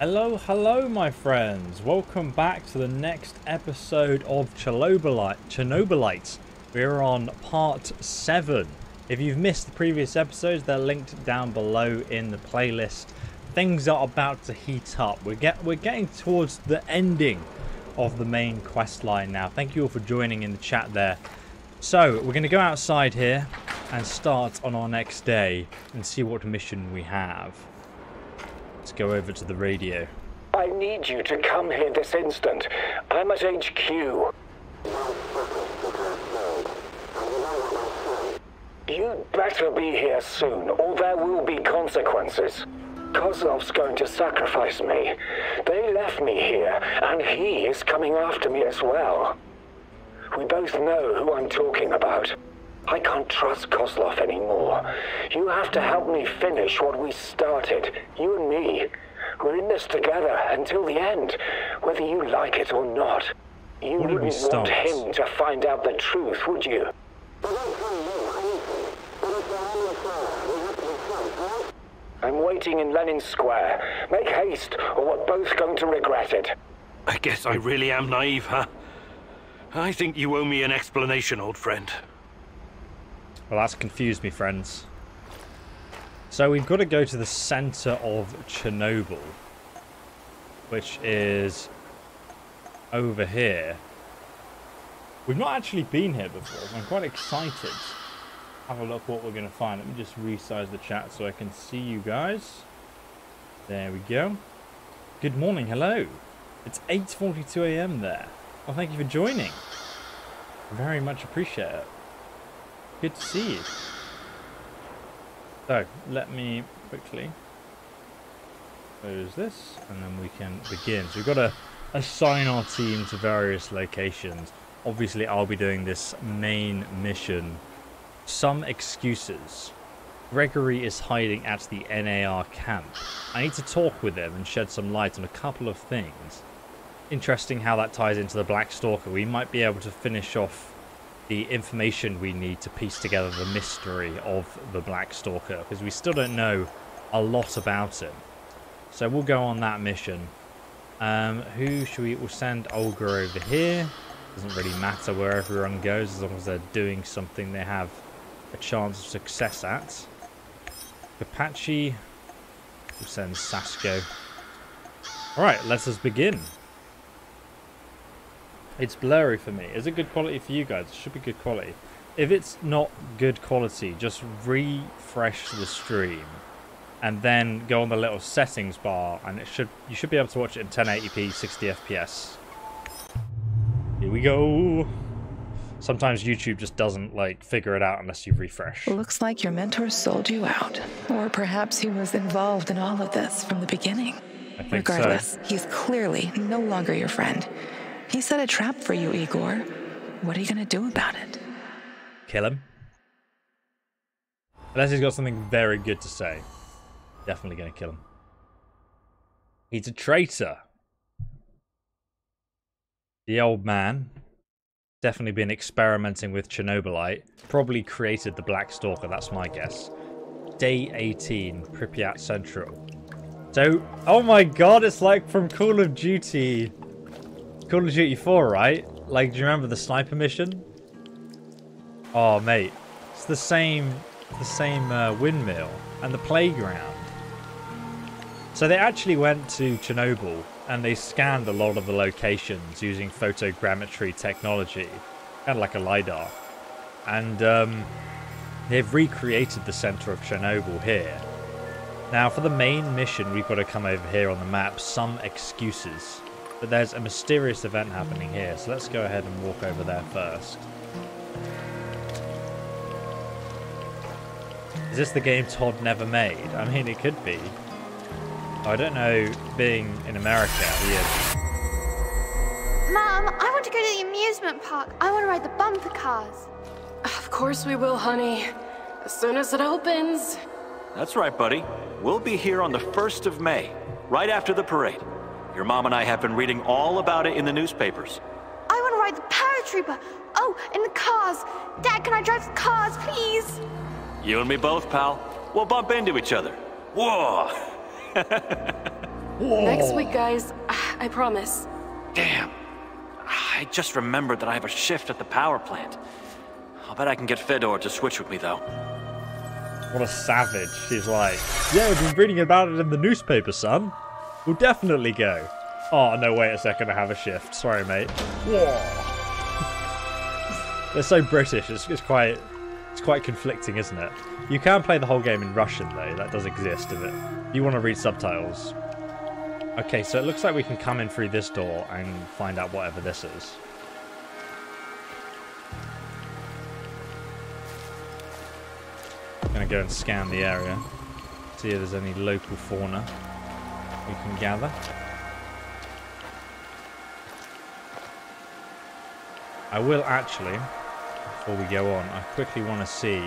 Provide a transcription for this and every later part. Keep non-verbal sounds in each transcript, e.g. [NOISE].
Hello, hello, my friends. Welcome back to the next episode of Chernobylite. Chernobylite. We're on part 7. If you've missed the previous episodes, they're linked down below in the playlist. Things are about to heat up. We're, get, we're getting towards the ending of the main quest line now. Thank you all for joining in the chat there. So, we're going to go outside here and start on our next day and see what mission we have. Let's go over to the radio. I need you to come here this instant. I'm at HQ. You'd better be here soon, or there will be consequences. Kozlov's going to sacrifice me. They left me here, and he is coming after me as well. We both know who I'm talking about. I can't trust Kozlov anymore. You have to help me finish what we started, you and me. We're in this together until the end, whether you like it or not. You What did we wouldn't want start? him to find out the truth, would you? I'm waiting in Lenin Square. Make haste, or we're both going to regret it. I guess I really am naive, huh? I think you owe me an explanation, old friend. Well, that's confused me, friends. So we've got to go to the center of Chernobyl, which is over here. We've not actually been here before. I'm quite excited. Have a look what we're going to find. Let me just resize the chat so I can see you guys. There we go. Good morning. Hello. It's 8.42 a.m. there. Well, thank you for joining. Very much appreciate it. Good to see you. So, let me quickly close this and then we can begin. So we've got to assign our team to various locations. Obviously, I'll be doing this main mission. Some excuses. Gregory is hiding at the NAR camp. I need to talk with him and shed some light on a couple of things. Interesting how that ties into the Black Stalker. We might be able to finish off the information we need to piece together the mystery of the Black Stalker because we still don't know a lot about him. So we'll go on that mission. Um, who should we? We'll send Olga over here. Doesn't really matter where everyone goes as long as they're doing something they have a chance of success at. Apache. We'll send Sasko. Alright, let us begin. It's blurry for me. Is it good quality for you guys? It should be good quality. If it's not good quality, just refresh the stream and then go on the little settings bar and it should you should be able to watch it in 1080p 60 fps. Here we go. Sometimes YouTube just doesn't like figure it out unless you refresh. Looks like your mentor sold you out. Or perhaps he was involved in all of this from the beginning. I think Regardless, he's clearly no longer your friend. He set a trap for you, Igor. What are you going to do about it? Kill him. Unless he's got something very good to say. Definitely gonna kill him. He's a traitor. The old man. Definitely been experimenting with Chernobylite. Probably created the Black Stalker, that's my guess. Day 18, Pripyat Central. So, oh my god, it's like from Call of Duty. Call of Duty 4, right? Like, do you remember the sniper mission? Oh, mate. It's the same, the same uh, windmill and the playground. So they actually went to Chernobyl and they scanned a lot of the locations using photogrammetry technology, kind of like a LiDAR. And um, they've recreated the center of Chernobyl here. Now, for the main mission, we've got to come over here on the map, some excuses. But there's a mysterious event happening here, so let's go ahead and walk over there first. Is this the game Todd never made? I mean, it could be. I don't know, being in America, here. Mom, I want to go to the amusement park. I want to ride the bumper cars. Of course we will, honey. As soon as it opens. That's right, buddy. We'll be here on the 1st of May, right after the parade. Your mom and I have been reading all about it in the newspapers. I want to ride the paratrooper. Oh, in the cars. Dad, can I drive the cars, please? You and me both, pal. We'll bump into each other. Whoa! Whoa! [LAUGHS] Next week, guys. I promise. Damn. I just remembered that I have a shift at the power plant. I'll bet I can get Fedor to switch with me, though. What a savage. She's like, yeah, we've been reading about it in the newspaper, son. We'll definitely go. Oh, no, wait a second, I have a shift. Sorry, mate. They're so British, it's, it's quite it's quite conflicting, isn't it? You can play the whole game in Russian, though. That does exist, if it. You want to read subtitles. Okay, so it looks like we can come in through this door and find out whatever this is. I'm Gonna go and scan the area. See if there's any local fauna we can gather. I will actually, before we go on, I quickly want to see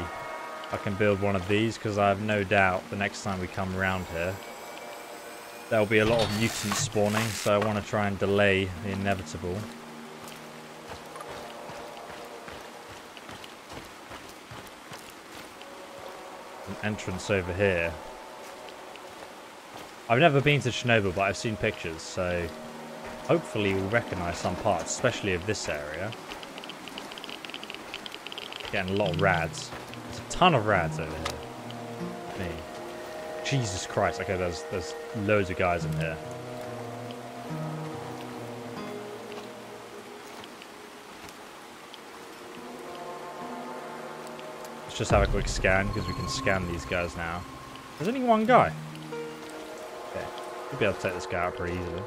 I can build one of these because I have no doubt the next time we come around here there'll be a lot of mutants spawning so I want to try and delay the inevitable. An entrance over here. I've never been to Chernobyl but I've seen pictures so hopefully we'll recognise some parts especially of this area. Getting a lot of rads. There's a ton of rads over here. Me. Jesus Christ. Okay, there's there's loads of guys in here. Let's just have a quick scan because we can scan these guys now. There's only one guy. We'll be able to take this guy out pretty easily.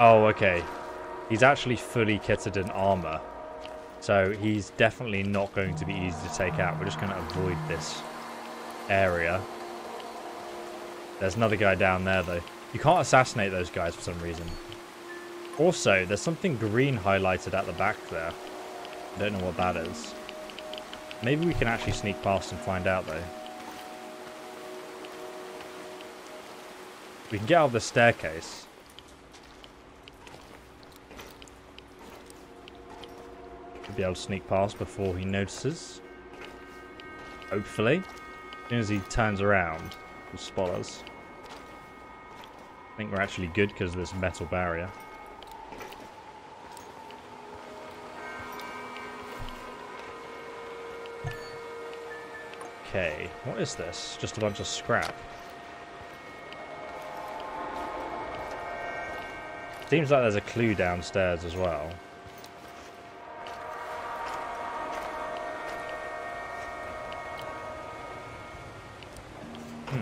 Oh, okay. He's actually fully kitted in armor. So he's definitely not going to be easy to take out. We're just going to avoid this area. There's another guy down there, though. You can't assassinate those guys for some reason. Also, there's something green highlighted at the back there. I don't know what that is. Maybe we can actually sneak past and find out, though. We can get out of the staircase. Should be able to sneak past before he notices. Hopefully. As soon as he turns around, he'll spot us. I think we're actually good because of this metal barrier. Okay, what is this? Just a bunch of scrap. Seems like there's a clue downstairs as well. Hmm.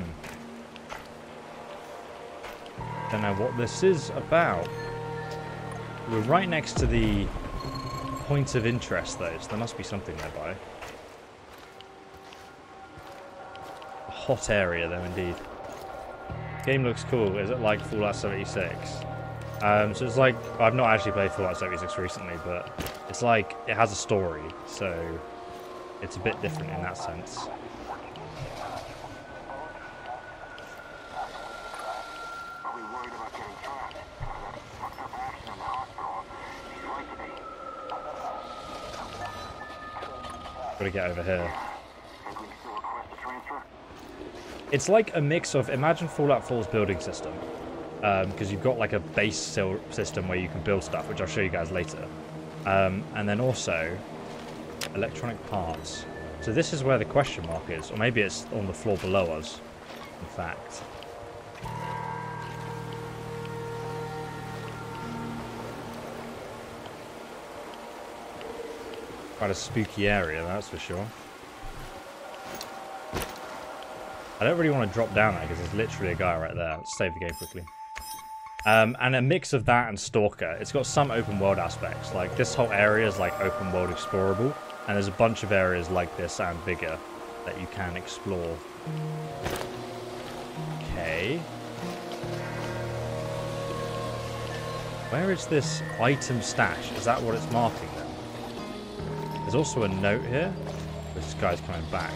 Don't know what this is about. We're right next to the point of interest though, so there must be something nearby. A hot area though indeed. Game looks cool. Is it like Fallout 76? Um, so it's like, I've not actually played Fallout 76 recently, but it's like, it has a story, so it's a bit different in that sense. Gotta get over here. It's like a mix of, imagine Fallout 4's building system. Because um, you've got like a base system where you can build stuff, which I'll show you guys later. Um, and then also, electronic parts. So this is where the question mark is, or maybe it's on the floor below us, in fact. Quite a spooky area, that's for sure. I don't really want to drop down there because there's literally a guy right there. Let's save the game quickly. Um, and a mix of that and Stalker. It's got some open world aspects. Like this whole area is like open world explorable. And there's a bunch of areas like this and bigger that you can explore. Okay. Where is this item stash? Is that what it's marking then? There's also a note here. This guy's coming back.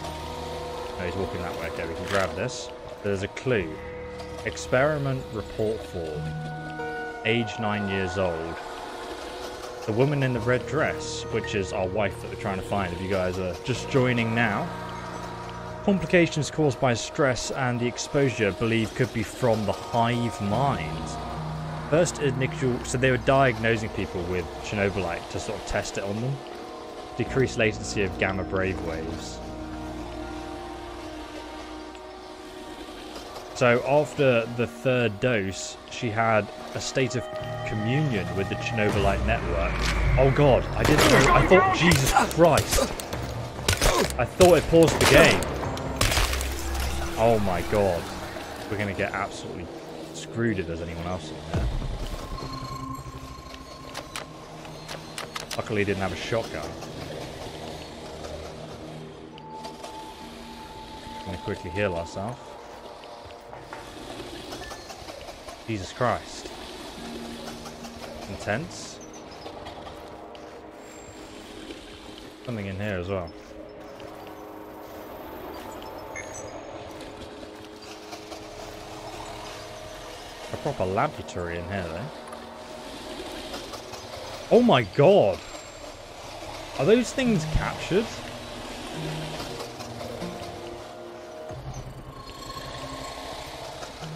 No, he's walking that way. Okay, we can grab this. There's a clue. Experiment report form. Age 9 years old. The woman in the red dress, which is our wife that we're trying to find. If you guys are just joining now, Complications caused by stress and the exposure believed could be from the hive mind. First initial, so they were diagnosing people with Chernobylite to sort of test it on them. Decreased latency of gamma brave waves. So after the third dose, she had a state of communion with the Chernobylite network. Oh god, I didn't know, I thought, Jesus Christ. I thought it paused the game. Oh my god. We're gonna get absolutely screwed if there's anyone else in there. Luckily he didn't have a shotgun. I'm Gonna quickly heal ourselves. Jesus Christ. Intense. Something in here as well. A proper laboratory in here though. Oh my god! Are those things captured?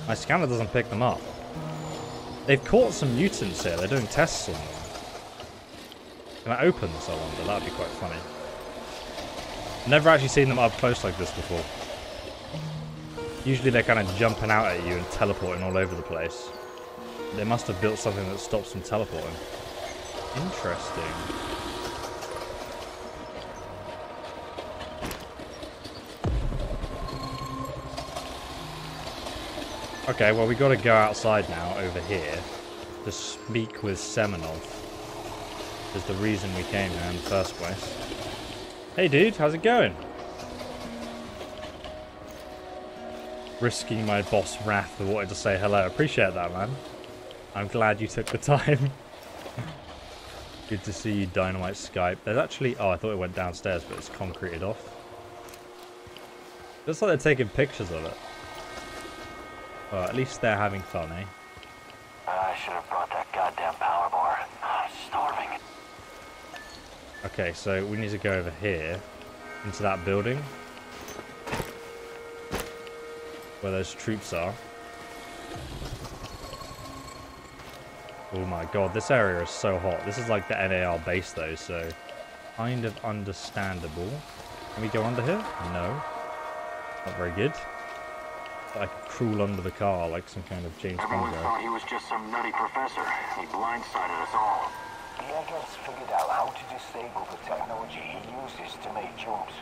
My scanner doesn't pick them up. They've caught some mutants here. They're doing tests on them. Can I open this, I wonder? That'd be quite funny. Never actually seen them up close like this before. Usually they're kind of jumping out at you and teleporting all over the place. They must have built something that stops them teleporting. Interesting. Okay, well we gotta go outside now, over here, to speak with Semenov. Is the reason we came here in the first place. Hey dude, how's it going? Risking my boss wrath for wanting to say hello. Appreciate that, man. I'm glad you took the [LAUGHS] time. Good to see you, Dynamite Skype. There's actually... Oh, I thought it went downstairs, but it's concreted off. Looks like they're taking pictures of it. Well, at least they're having fun, eh? I should have brought that goddamn power bar. I'm starving. Okay, so we need to go over here into that building where those troops are. Oh my god, this area is so hot. This is like the NAR base though, so kind of understandable. Can we go under here? No. Not very good. I could crawl under the car like some kind of James Everyone Bond thought guy. he was just some nutty professor. He blindsided us all. The Eggers figured out how to disable the technology he uses to make jumps.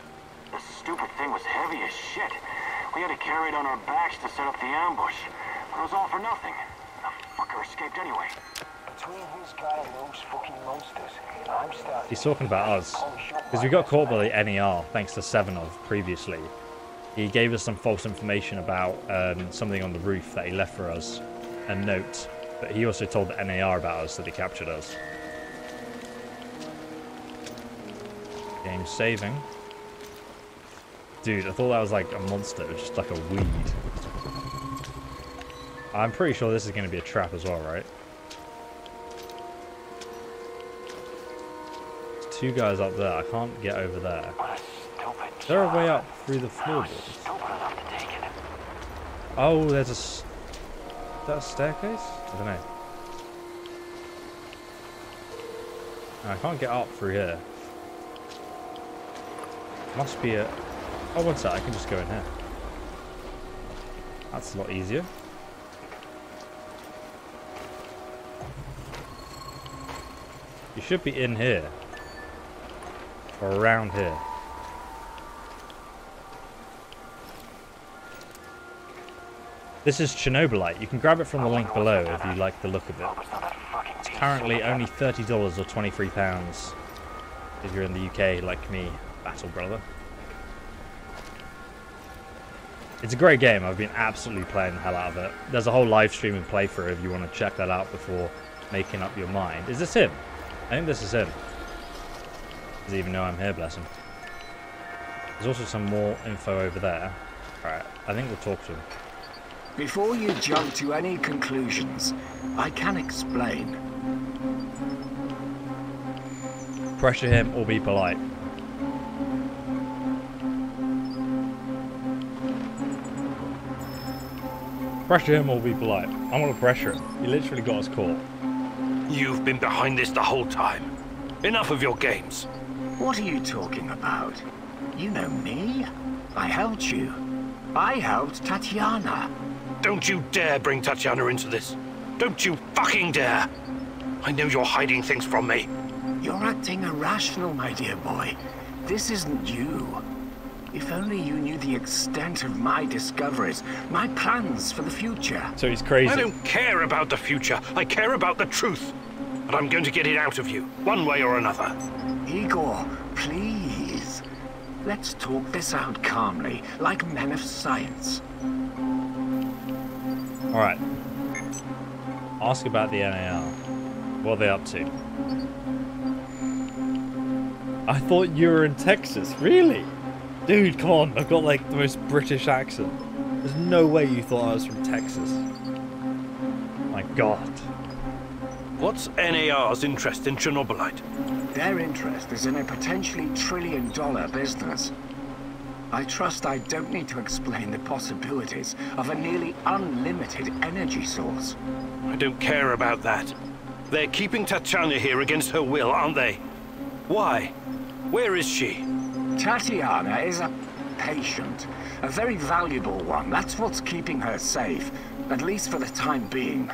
The stupid thing was heavy as shit. We had to carry it on our backs to set up the ambush. But it was all for nothing. The fucker escaped anyway. Between his guy and those fucking monsters, I'm starting He's talking about us. Because we got caught by the NAR thanks to Semenov previously. He gave us some false information about um, something on the roof that he left for us, a note. But he also told the NAR about us that he captured us. Game saving. Dude, I thought that was like a monster, it was just like a weed. I'm pretty sure this is going to be a trap as well, right? There's two guys up there. I can't get over there. Stupid a way up through the floorboards? Oh, there's a... that a staircase? I don't know. I can't get up through here. Must be a... Oh, what's that? I can just go in here. That's a lot easier. You should be in here. Or around here. This is Chernobylite. You can grab it from the link below if you like the look of it. It's Currently only $30 or £23 if you're in the UK like me, Battle Brother. It's a great game. I've been absolutely playing the hell out of it. There's a whole live stream and playthrough if you want to check that out before making up your mind. Is this him? I think this is him. Does he even know I'm here, bless him. There's also some more info over there. Alright, I think we'll talk to him. Before you jump to any conclusions, I can explain. Pressure him or be polite. Pressure him or be polite. I'm gonna pressure him. He literally got us caught. You've been behind this the whole time. Enough of your games. What are you talking about? You know me. I helped you. I helped Tatiana. Don't you dare bring Tatiana into this. Don't you fucking dare. I know you're hiding things from me. You're acting irrational, my dear boy. This isn't you. If only you knew the extent of my discoveries, my plans for the future. So he's crazy. I don't care about the future. I care about the truth. And I'm going to get it out of you, one way or another. Igor, please. Let's talk this out calmly, like men of science. Alright. Ask about the NAR. What are they up to? I thought you were in Texas. Really? Dude, come on. I've got like the most British accent. There's no way you thought I was from Texas. My god. What's NAR's interest in Chernobylite? Their interest is in a potentially trillion dollar business. I trust I don't need to explain the possibilities of a nearly unlimited energy source. I don't care about that. They're keeping Tatiana here against her will, aren't they? Why? Where is she? Tatiana is a patient, a very valuable one. That's what's keeping her safe, at least for the time being.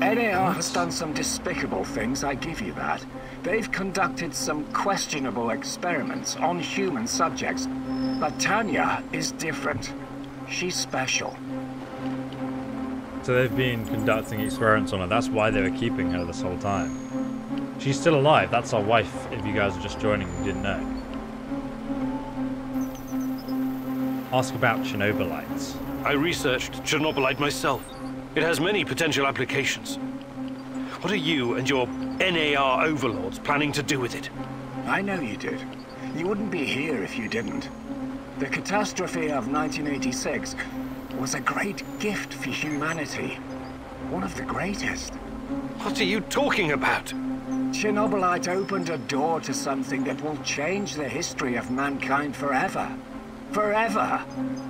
NAR has done some despicable things, I give you that. They've conducted some questionable experiments on human subjects. But Tanya is different. She's special. So they've been conducting experiments on her. That's why they were keeping her this whole time. She's still alive. That's our wife, if you guys are just joining and didn't know. Ask about Chernobylites. I researched Chernobylite myself. It has many potential applications. What are you and your NAR overlords planning to do with it? I know you did. You wouldn't be here if you didn't. The catastrophe of 1986 was a great gift for humanity. One of the greatest. What are you talking about? Chernobylite opened a door to something that will change the history of mankind forever. Forever!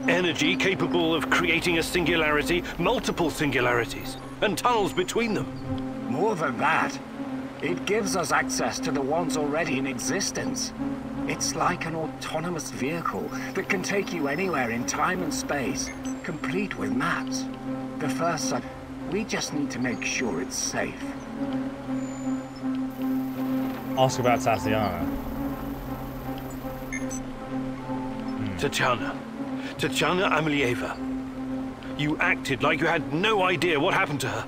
Energy capable of creating a singularity, multiple singularities, and tunnels between them. More than that, it gives us access to the ones already in existence. It's like an autonomous vehicle that can take you anywhere in time and space, complete with maps. The first side, we just need to make sure it's safe. Ask about Tatiana. Hmm. Tatiana. Tatiana Amelieva. You acted like you had no idea what happened to her.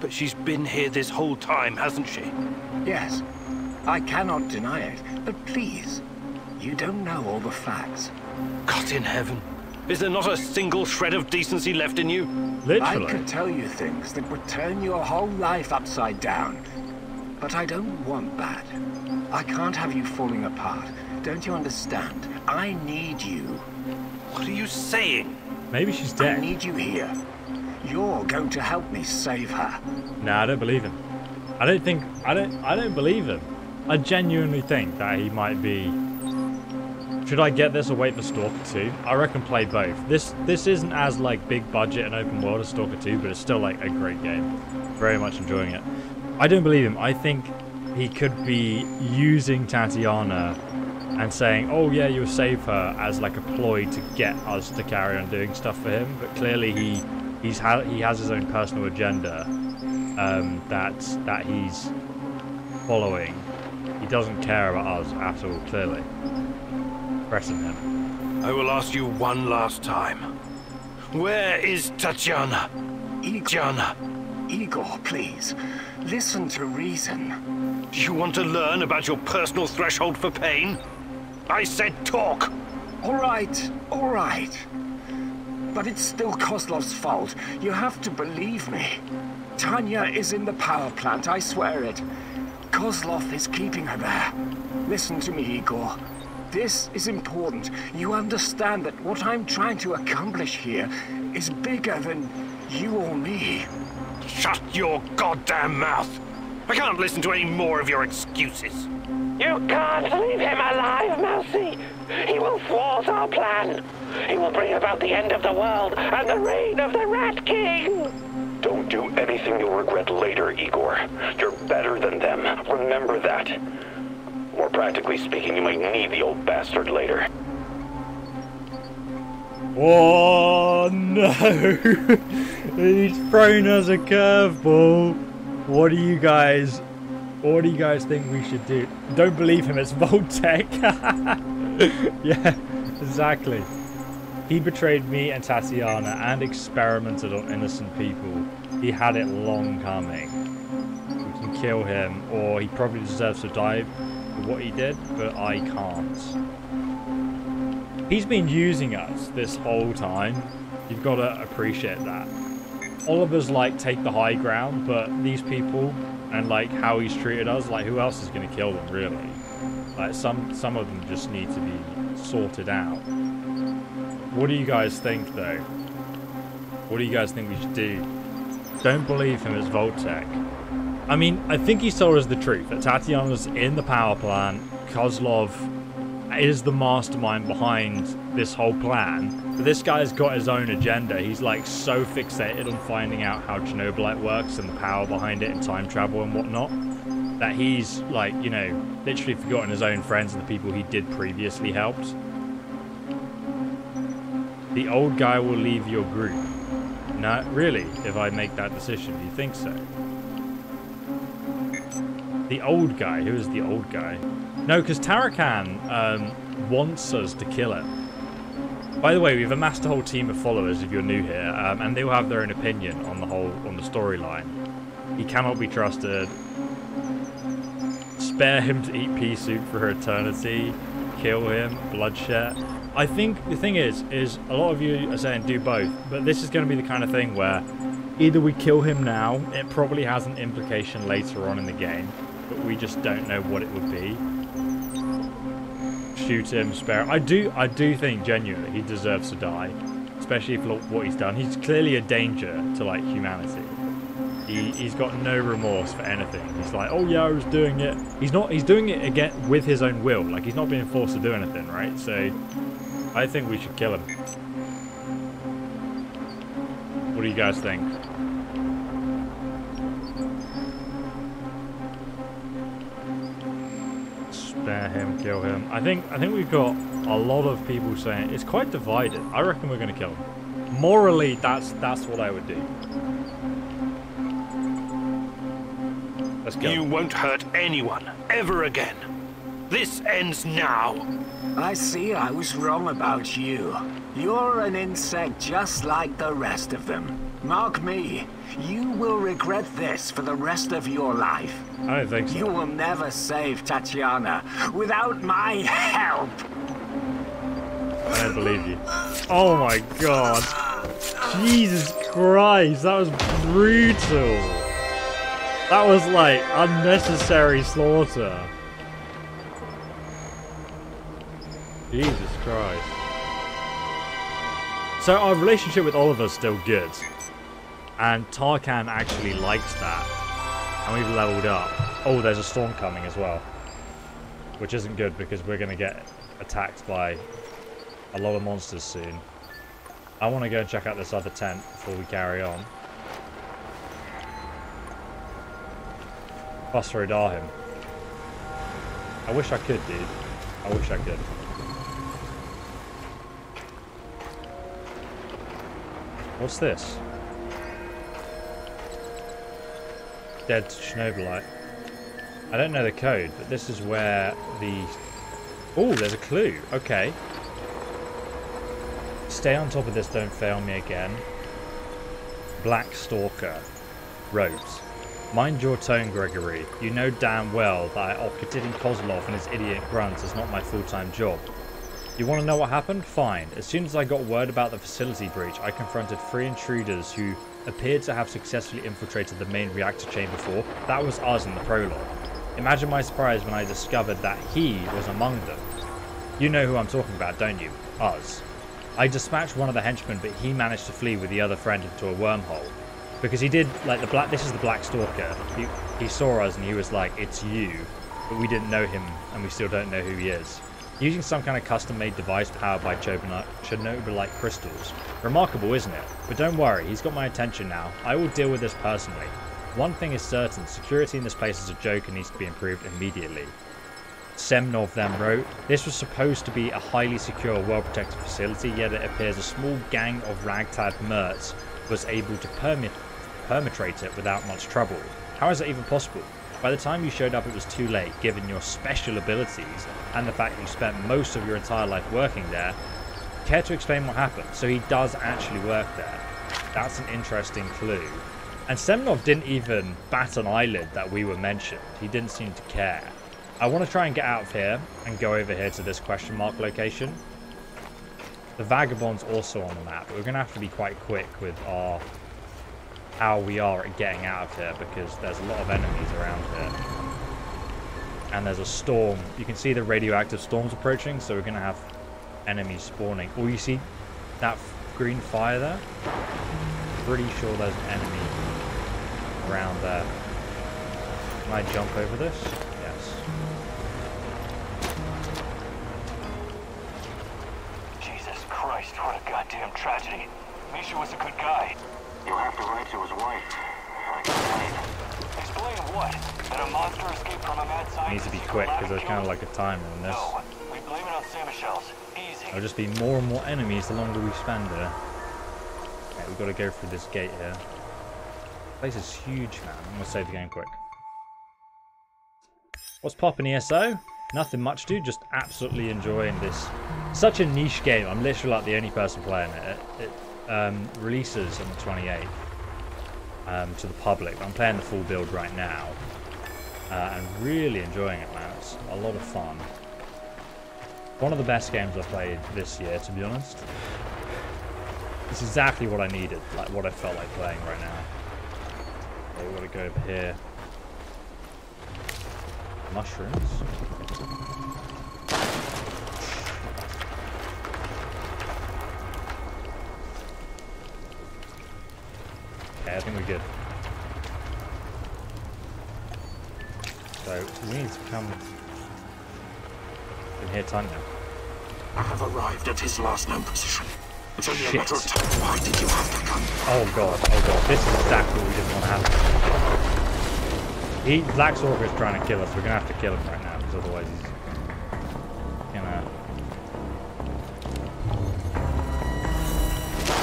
But she's been here this whole time, hasn't she? Yes, I cannot deny it, but please, you don't know all the facts. God in heaven. Is there not a single shred of decency left in you? Literally. I could tell you things that would turn your whole life upside down. But I don't want that. I can't have you falling apart. Don't you understand? I need you. What are you saying? Maybe she's dead. I need you here. You're going to help me save her. Nah, I don't believe him. I don't think I don't I don't believe him. I genuinely think that he might be should I get this or wait for Stalker 2? I reckon play both. This this isn't as like big budget and open world as Stalker 2, but it's still like a great game. Very much enjoying it. I don't believe him. I think he could be using Tatiana and saying, "Oh yeah, you'll save her" as like a ploy to get us to carry on doing stuff for him. But clearly he he's ha- he has his own personal agenda um, that that he's following. He doesn't care about us at all. Clearly, pressing him. I will ask you one last time. Where is Tatiana? Igor, Tatiana, Igor, please. Listen to reason. do you want to learn about your personal threshold for pain? I said talk! All right, all right. But it's still Kozlov's fault. You have to believe me. Tanya is in the power plant, I swear it. Kozlov is keeping her there. Listen to me, Igor. This is important. You understand that what I'm trying to accomplish here is bigger than you or me. Shut your goddamn mouth! I can't listen to any more of your excuses. You can't leave him alive, Mousy. He will thwart our plan. He will bring about the end of the world and the reign of the Rat King. Don't do anything you'll regret later, Igor. You're better than them. Remember that. More practically speaking, you might need the old bastard later. Oh no! [LAUGHS] He's thrown us a curveball. What do you guys? What do you guys think we should do? Don't believe him. It's Voltec. [LAUGHS] yeah, exactly. He betrayed me and Tatiana and experimented on innocent people. He had it long coming. We can kill him, or he probably deserves to die for what he did, but I can't. He's been using us this whole time. You've got to appreciate that. All of us like take the high ground, but these people and like how he's treated us, like who else is going to kill them really? Like some some of them just need to be sorted out. What do you guys think though? What do you guys think we should do? Don't believe him as Voltec. I mean, I think he told us the truth that Tatiana's in the power plant. Kozlov is the mastermind behind this whole plan. But this guy's got his own agenda. He's like so fixated on finding out how Chernobylite works and the power behind it and time travel and whatnot that he's like, you know, literally forgotten his own friends and the people he did previously helped. The old guy will leave your group. No, really, if I make that decision, do you think so? The old guy? Who is the old guy? No, because Tarakan um, wants us to kill him. By the way, we've amassed a whole team of followers if you're new here, um, and they will have their own opinion on the whole on the storyline. He cannot be trusted. Spare him to eat pea soup for eternity. Kill him. Bloodshed. I think the thing is, is a lot of you are saying do both, but this is going to be the kind of thing where either we kill him now, it probably has an implication later on in the game, but we just don't know what it would be. Shoot him, spare. I do, I do think genuinely he deserves to die, especially for what he's done. He's clearly a danger to like humanity. He, he's got no remorse for anything. He's like, oh yeah, I was doing it. He's not. He's doing it again with his own will. Like he's not being forced to do anything, right? So, I think we should kill him. What do you guys think? Spare him, kill him. I think. I think we've got a lot of people saying it's quite divided. I reckon we're going to kill him. Morally, that's that's what I would do. Let's go. You won't hurt anyone ever again. This ends now. I see I was wrong about you. You're an insect just like the rest of them. Mark me, you will regret this for the rest of your life. I think so. You will never save Tatiana without my help. I believe you. Oh my god. Jesus Christ, that was brutal. That was like unnecessary slaughter. Jesus Christ. So our relationship with Olivier's still good. And Tarakan actually likes that. And we've leveled up. Oh, there's a storm coming as well. Which isn't good because we're going to get attacked by a lot of monsters soon. I want to go and check out this other tent before we carry on. Phosphor him. I wish I could, dude. I wish I could. What's this? Dead Chernobylite. I don't know the code, but this is where the... Oh, there's a clue. Okay. Stay on top of this, don't fail me again. Black Stalker. Ropes. Mind your tone, Gregory. You know damn well that outwitting Kozlov and his idiot grunts is not my full-time job. You want to know what happened? Fine. As soon as I got word about the facility breach, I confronted three intruders who appeared to have successfully infiltrated the main reactor chamber before. That was us in the prologue. Imagine my surprise when I discovered that he was among them. You know who I'm talking about, don't you? Us. I dispatched one of the henchmen, but he managed to flee with the other friend into a wormhole. Because he did, like, the black, this is the Black Stalker. He, he saw us and he was like, it's you. But we didn't know him and we still don't know who he is. Using some kind of custom-made device powered by Chernobylite crystals. Remarkable, isn't it? But don't worry, he's got my attention now. I will deal with this personally. One thing is certain, security in this place is a joke and needs to be improved immediately. Semenov then wrote, This was supposed to be a highly secure, well-protected facility, yet it appears a small gang of ragtag mercs was able to permit, perpetrate it without much trouble. How is that even possible? By the time you showed up, it was too late, given your special abilities and the fact that you spent most of your entire life working there. Care to explain what happened? So he does actually work there. That's an interesting clue. And Semenov didn't even bat an eyelid that we were mentioned. He didn't seem to care. I want to try and get out of here and go over here to this question mark location. The Vagabond's also on the map. We're going to have to be quite quick with our how we are at getting out of here because there's a lot of enemies around here. And there's a storm. You can see the radioactive storms approaching, so we're going to have enemies spawning. Oh, you see that green fire there? Pretty sure there's an enemy around there. Can I jump over this? Yes. Jesus Christ, what a goddamn tragedy. Misha was a good guy. You have to write to his wife. Explain. Explain what? That a monster escaped from a mad scientist? Needs to be quick because there's kind of like a timer in this. No, we blame it on Saint-Michel's. Easy. There'll just be more and more enemies the longer we spend here. Okay, we've got to go through this gate here. Place is huge, man. I'm going to save the game quick. What's popping ESO? Nothing much, dude. Just absolutely enjoying this. Such a niche game. I'm literally like the only person playing it. It, it um, releases on the 28th um, to the public. I'm playing the full build right now. Uh, and really enjoying it, man. It's a lot of fun. One of the best games I've played this year, to be honest. It's exactly what I needed, like what I felt like playing right now. Okay, we've got to go over here. Mushrooms. Okay, I think we're good. So, we need to come in here Tanya. I have arrived at his last known position. It's only Shit. a matter of time. Why did you have to come? Oh god, oh god, this is exactly what we didn't want to happen. He, Black Stalker is trying to kill us, we're gonna have to kill him right now, because otherwise he's gonna...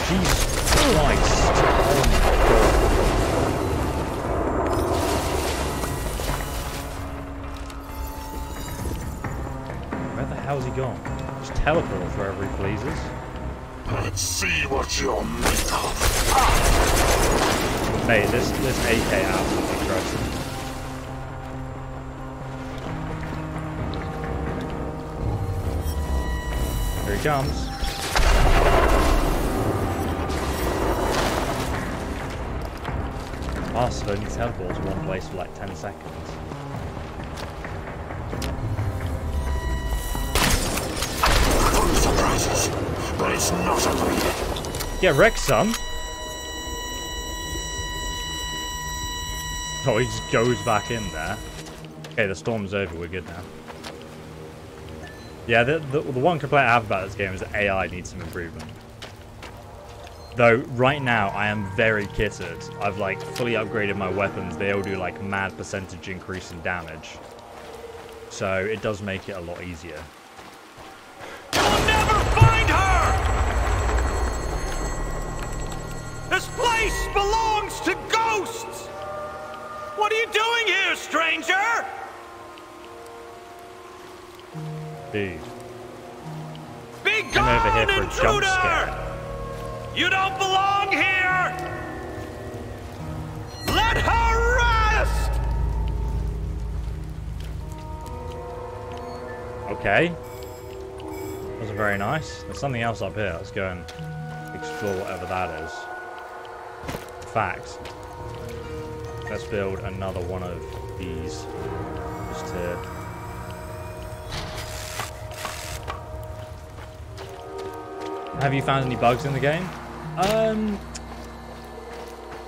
Jesus Christ! Hell's he gone? Just teleport wherever he pleases. Let's see what you're made of. Mate, this this AK absolutely crushed him. Here he comes. Us only teleports one place for like 10 seconds. But it's not yet. Get wrecked, son! Oh, he just goes back in there. Okay, the storm's over, we're good now. Yeah, the, the, the one complaint I have about this game is that AI needs some improvement. Though, right now, I am very kitted. I've, like, fully upgraded my weapons. They all do, like, mad percentage increase in damage. So, it does make it a lot easier. This place belongs to ghosts! What are you doing here, stranger? Dude. Be gone, over here for a jump intruder! You don't belong here! Let her rest! Okay. Wasn't very nice. There's something else up here. Let's go and explore whatever that is. Fact, let's build another one of these just to Have you found any bugs in the game? Um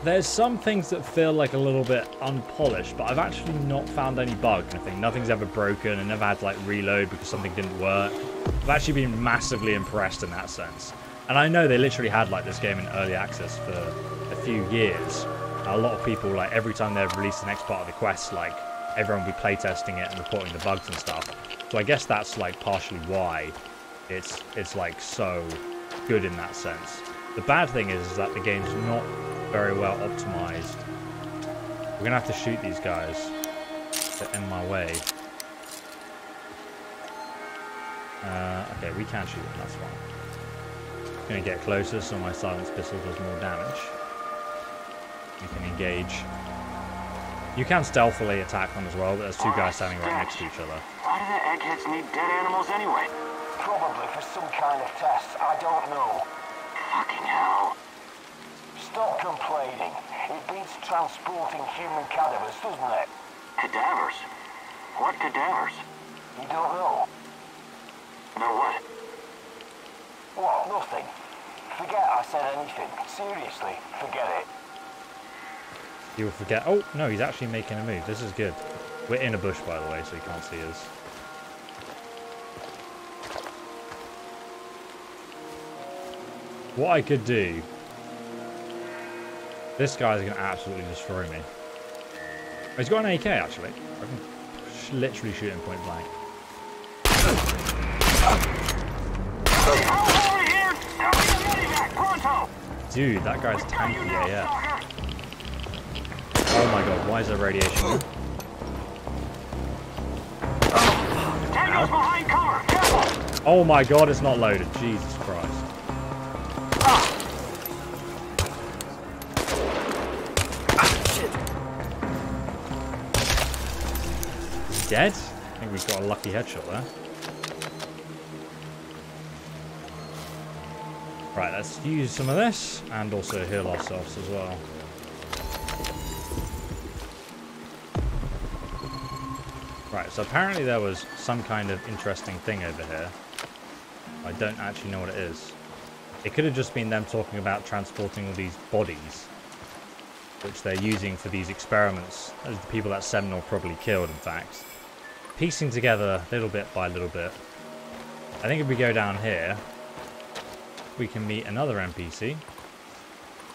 There's some things that feel like a little bit unpolished, but I've actually not found any bug. I think nothing's ever broken and never had to like reload because something didn't work. I've actually been massively impressed in that sense. And I know they literally had like this game in early access for a few years. A lot of people, like every time they've released the next part of the quest, like everyone will be playtesting it and reporting the bugs and stuff. So I guess that's like partially why it's it's like so good in that sense. The bad thing is, is that the game's not very well optimized. We're gonna have to shoot these guys. They're in my way. Uh, okay, we can shoot them, that's fine. Gonna get closer so my silence pistol does more damage. You can engage. You can stealthily attack them as well, but there's two guys standing right next to each other. Why do the eggheads need dead animals anyway? Probably for some kind of test. I don't know. Fucking hell. Stop complaining. It beats transporting human cadavers, doesn't it? Cadavers? What cadavers? You don't know? No what? What? Nothing. Forget I said anything. Seriously, forget it. You will forget. Oh, no, he's actually making a move. This is good. We're in a bush, by the way, so he can't see us. What I could do... This guy's going to absolutely destroy me. Oh, he's got an AK, actually. I can sh literally shoot him point blank. Dude, that guy's tanky AF. Oh my god, why is there radiation? Oh my god, it's not loaded. Jesus Christ. Dead? I think we've got a lucky headshot there. Right, let's use some of this and also heal ourselves as well. Right, so apparently there was some kind of interesting thing over here. I don't actually know what it is. It could have just been them talking about transporting all these bodies, which they're using for these experiments, as the people that Semenov probably killed, in fact. Piecing together little bit by little bit. I think if we go down here, we can meet another NPC.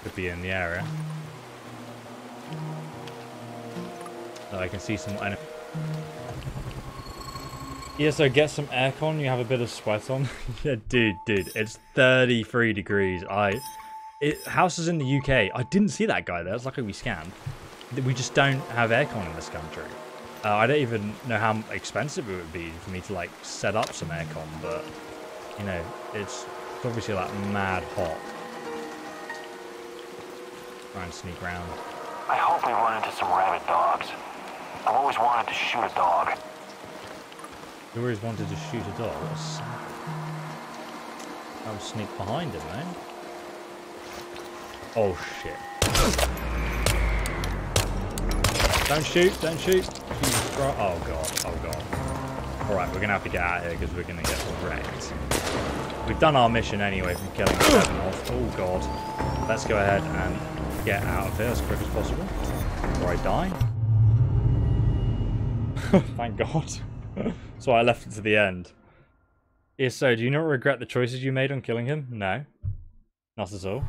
Could be in the area. So I can see some... Yeah, so get some aircon, you have a bit of sweat on. [LAUGHS] yeah, dude, dude, it's 33 degrees. I... It, houses in the UK, I didn't see that guy there. It's lucky we scanned. We just don't have aircon in this country. Uh, I don't even know how expensive it would be for me to, like, set up some aircon, but, you know, it's it's obviously like mad hot. Try and sneak around. I hope we run into some rabid dogs. I've always wanted to shoot a dog. You always wanted to shoot a dog? What a sad. I'll sneak behind him then. Oh shit. Don't shoot, don't shoot. Jesus Christ. Oh god, oh god. Alright, we're gonna have to get out of here because we're gonna get wrecked. We've done our mission anyway from killing Semenov. Oh god. Let's go ahead and get out of here as quick as possible before I die. [LAUGHS] Thank god. [LAUGHS] so I left it to the end. If so, do you not regret the choices you made on killing him? No. Not at all.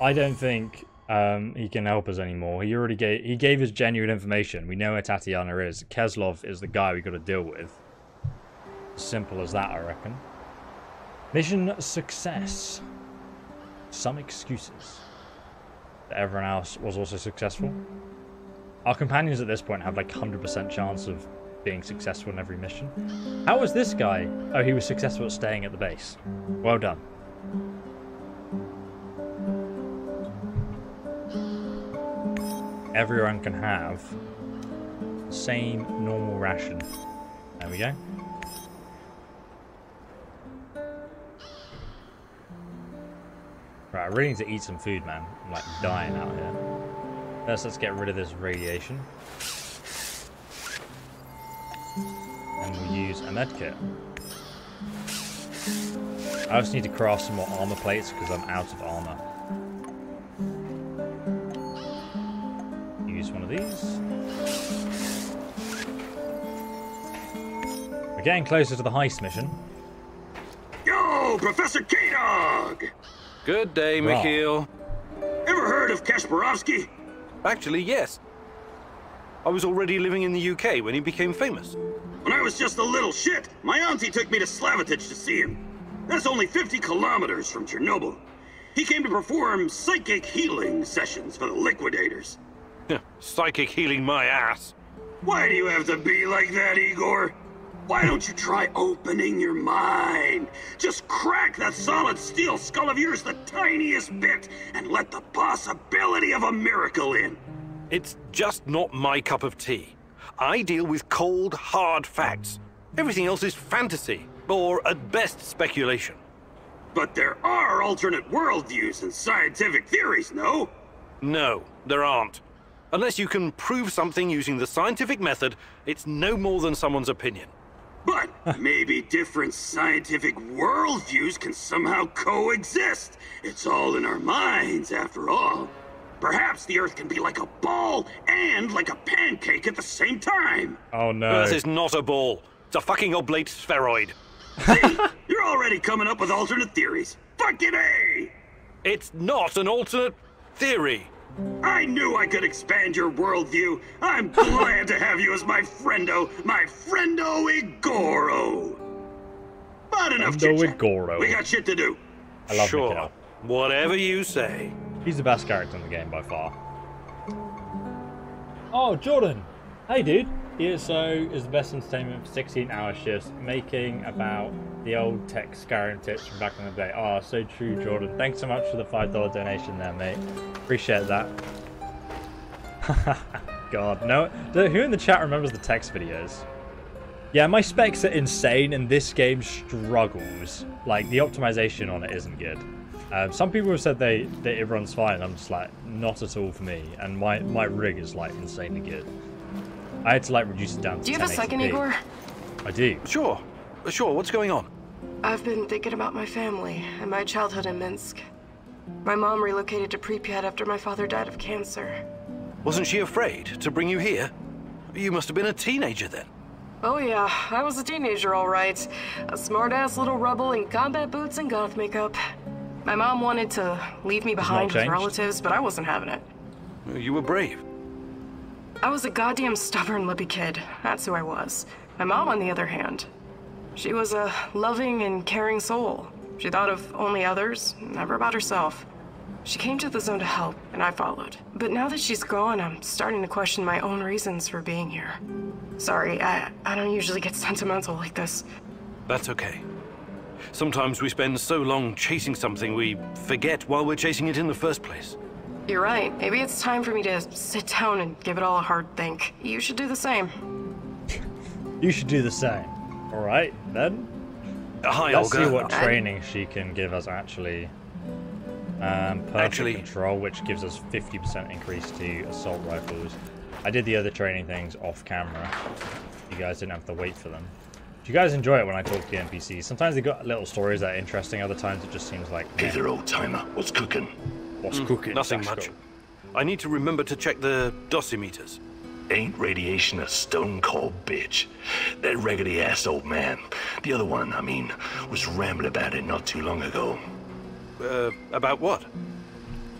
I don't think um, he can help us anymore. He already gave he gave us genuine information. We know where Tatiana is. Keslov is the guy we got to deal with. Simple as that, I reckon. Mission success. Some excuses. That everyone else was also successful. Our companions at this point have like 100% chance of being successful in every mission. How was this guy? Oh, he was successful at staying at the base. Well done. Everyone can have the same normal ration. There we go. Right, I really need to eat some food, man. I'm like dying out here. First, let's get rid of this radiation. And we'll use a medkit. I just need to craft some more armor plates because I'm out of armor. These. We're getting closer to the heist mission. Yo, Professor K-Dog! Good day, Right. Mikhail. Ever heard of Kashpirovsky? Actually, yes. I was already living in the UK when he became famous. When I was just a little shit, my auntie took me to Slavutych to see him. That's only 50 kilometers from Chernobyl. He came to perform psychic healing sessions for the liquidators. [LAUGHS] Psychic healing my ass. Why do you have to be like that, Igor? Why don't you try opening your mind? Just crack that solid steel skull of yours the tiniest bit and let the possibility of a miracle in. It's just not my cup of tea. I deal with cold, hard facts. Everything else is fantasy, or at best speculation. But there are alternate worldviews and scientific theories, no? No, there aren't. Unless you can prove something using the scientific method, it's no more than someone's opinion. But maybe different scientific worldviews can somehow coexist. It's all in our minds, after all. Perhaps the Earth can be like a ball and like a pancake at the same time. Oh no. Earth is not a ball. It's a fucking oblate spheroid. See, you're already coming up with alternate theories. Fucking A! It's not an alternate theory. I knew I could expand your worldview. I'm [LAUGHS] glad to have you as my friendo, my friendo Igoro. But enough Friendo chit Igoro. We got shit to do. I love sure. Mikhail. Whatever you say. He's the best character in the game by far. Oh, Jordan! Hey, dude! ESO is the best entertainment for 16 hour shifts, making about the old tech Skyrim tips from back in the day. Oh, so true, Jordan. Thanks so much for the $5 donation there, mate. Appreciate that. [LAUGHS] God, no. Who in the chat remembers the text videos? Yeah, my specs are insane, and this game struggles. Like, the optimization on it isn't good. Um, some people have said they that it runs fine. I'm just like, not at all for me. And my my rig is like insanely good. I had to like reduce it down to Do you have a second, 1080p. Igor? I do. Sure. Sure, what's going on? I've been thinking about my family and my childhood in Minsk. My mom relocated to Pripyat after my father died of cancer. Wasn't she afraid to bring you here? You must have been a teenager then. Oh yeah, I was a teenager all right. A smart-ass little rebel in combat boots and goth makeup. My mom wanted to leave me behind with relatives, but I wasn't having it. You were brave. I was a goddamn stubborn lippy kid. That's who I was. My mom, on the other hand, she was a loving and caring soul. She thought of only others, never about herself. She came to the zone to help, and I followed. But now that she's gone, I'm starting to question my own reasons for being here. Sorry, I, I don't usually get sentimental like this. That's okay. Sometimes we spend so long chasing something we forget while we're chasing it in the first place. You're right. Maybe it's time for me to sit down and give it all a hard think. You should do the same. You should do the same. All right, then. Hi, Let's Olga. see what I- training she can give us actually. Um, perfect Actually- control, which gives us 50% increase to assault rifles. I did the other training things off camera. You guys didn't have to wait for them. Do you guys enjoy it when I talk to the NPCs? Sometimes they've got little stories that are interesting. Other times it just seems like Hey there, old timer. What's cooking? What's Mm, cooking. Nothing Sasco? much. I need to remember to check the dosimeters. Ain't radiation a stone cold bitch? That raggedy ass old man. The other one, I mean, was rambling about it not too long ago. Uh, about what?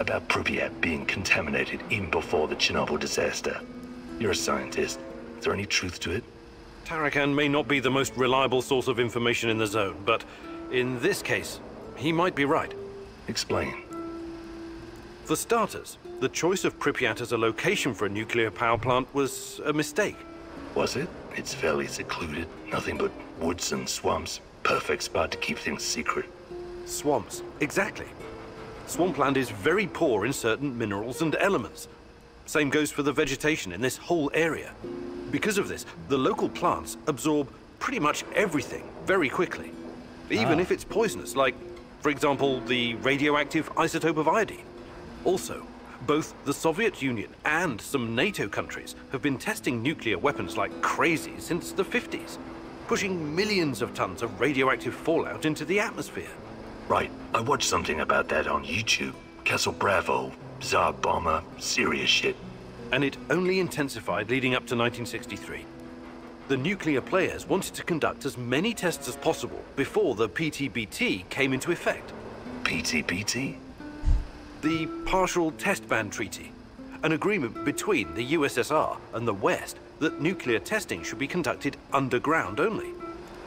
About Pripyat being contaminated even before the Chernobyl disaster. You're a scientist. Is there any truth to it? Tarakan may not be the most reliable source of information in the zone, but in this case, he might be right. Explain. For starters, the choice of Pripyat as a location for a nuclear power plant was a mistake. Was it? It's fairly secluded. Nothing but woods and swamps. Perfect spot to keep things secret. Swamps, exactly. Swampland is very poor in certain minerals and elements. Same goes for the vegetation in this whole area. Because of this, the local plants absorb pretty much everything very quickly. Even Ah. if it's poisonous, like, for example, the radioactive isotope of iodine. Also, both the Soviet Union and some NATO countries have been testing nuclear weapons like crazy since the 50s, pushing millions of tons of radioactive fallout into the atmosphere. Right. I watched something about that on YouTube. Castle Bravo, Tsar Bomba, serious shit. and it only intensified leading up to 1963. The nuclear players wanted to conduct as many tests as possible before the PTBT came into effect. PTBT? The Partial Test Ban Treaty, an agreement between the USSR and the West that nuclear testing should be conducted underground only.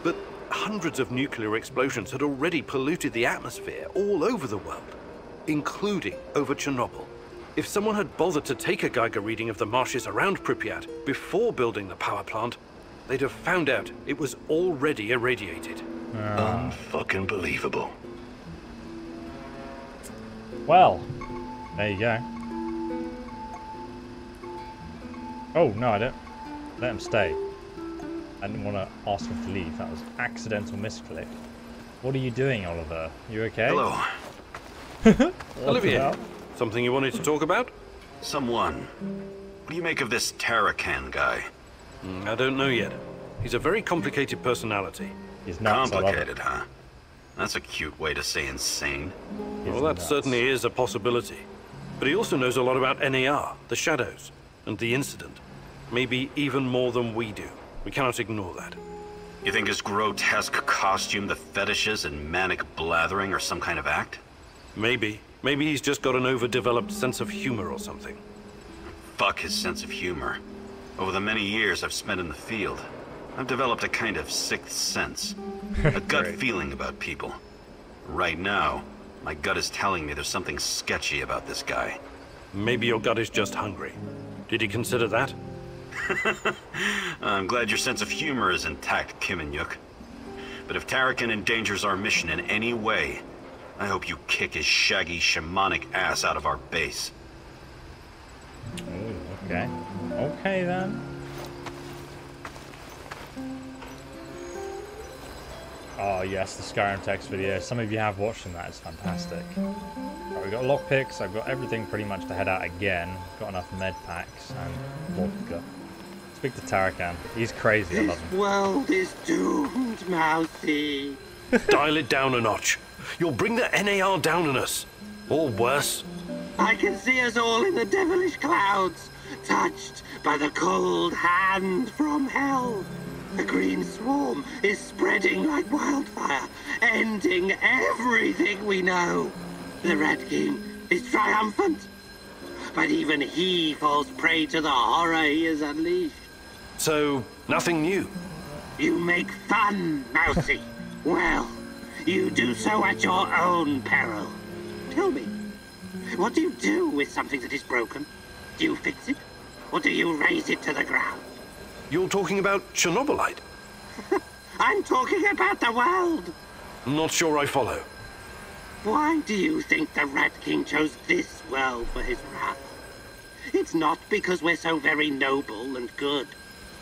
But hundreds of nuclear explosions had already polluted the atmosphere all over the world, including over Chernobyl. If someone had bothered to take a Geiger reading of the marshes around Pripyat before building the power plant, they'd have found out it was already irradiated. Unfucking believable. Well, there you go. Oh, no, I don't. Let him stay. I didn't want to ask him to leave. That was accidental misclick. What are you doing, Oliver? You okay? Hello. [LAUGHS] What Olivier, something you wanted to talk about? Someone. What do you make of this Tarakan guy? Mm, I don't know yet. He's a very complicated personality. He's Complicated, huh? That's a cute way to say insane. Well, that certainly is a possibility. But he also knows a lot about NAR, the Shadows, and the incident. Maybe even more than we do. We cannot ignore that. You think his grotesque costume, the fetishes, and manic blathering are some kind of act? Maybe. Maybe he's just got an overdeveloped sense of humor or something. Fuck his sense of humor. Over the many years I've spent in the field, I've developed a kind of sixth sense. [LAUGHS] A gut feeling about people. Right now, my gut is telling me there's something sketchy about this guy. Maybe your gut is just hungry. Did he consider that? [LAUGHS] I'm glad your sense of humor is intact, Khymynyuk. But if Tarakan endangers our mission in any way, I hope you kick his shaggy shamanic ass out of our base. Ooh, okay. Okay then. Oh yes, the Skyrim text video. Some of you have watched them. That is fantastic. Right, we've got lockpicks. I've got everything pretty much to head out again. Got enough med packs and vodka. Speak to Tarakan. He's crazy. I love him. This world is doomed, Mousy. [LAUGHS] Dial it down a notch. You'll bring the NAR down on us. Or worse. I can see us all in the devilish clouds, touched by the cold hand from hell. The green swarm is spreading like wildfire, ending everything we know. The Red King is triumphant, but even he falls prey to the horror he has unleashed. So, nothing new. You make fun, Mousy. well, you do so at your own peril. Tell me, what do you do with something that is broken? Do you fix it? Or do you raise it to the ground? You're talking about Chernobylite. [LAUGHS] I'm talking about the world. Not sure I follow. Why do you think the Rat King chose this world for his wrath? It's not because we're so very noble and good,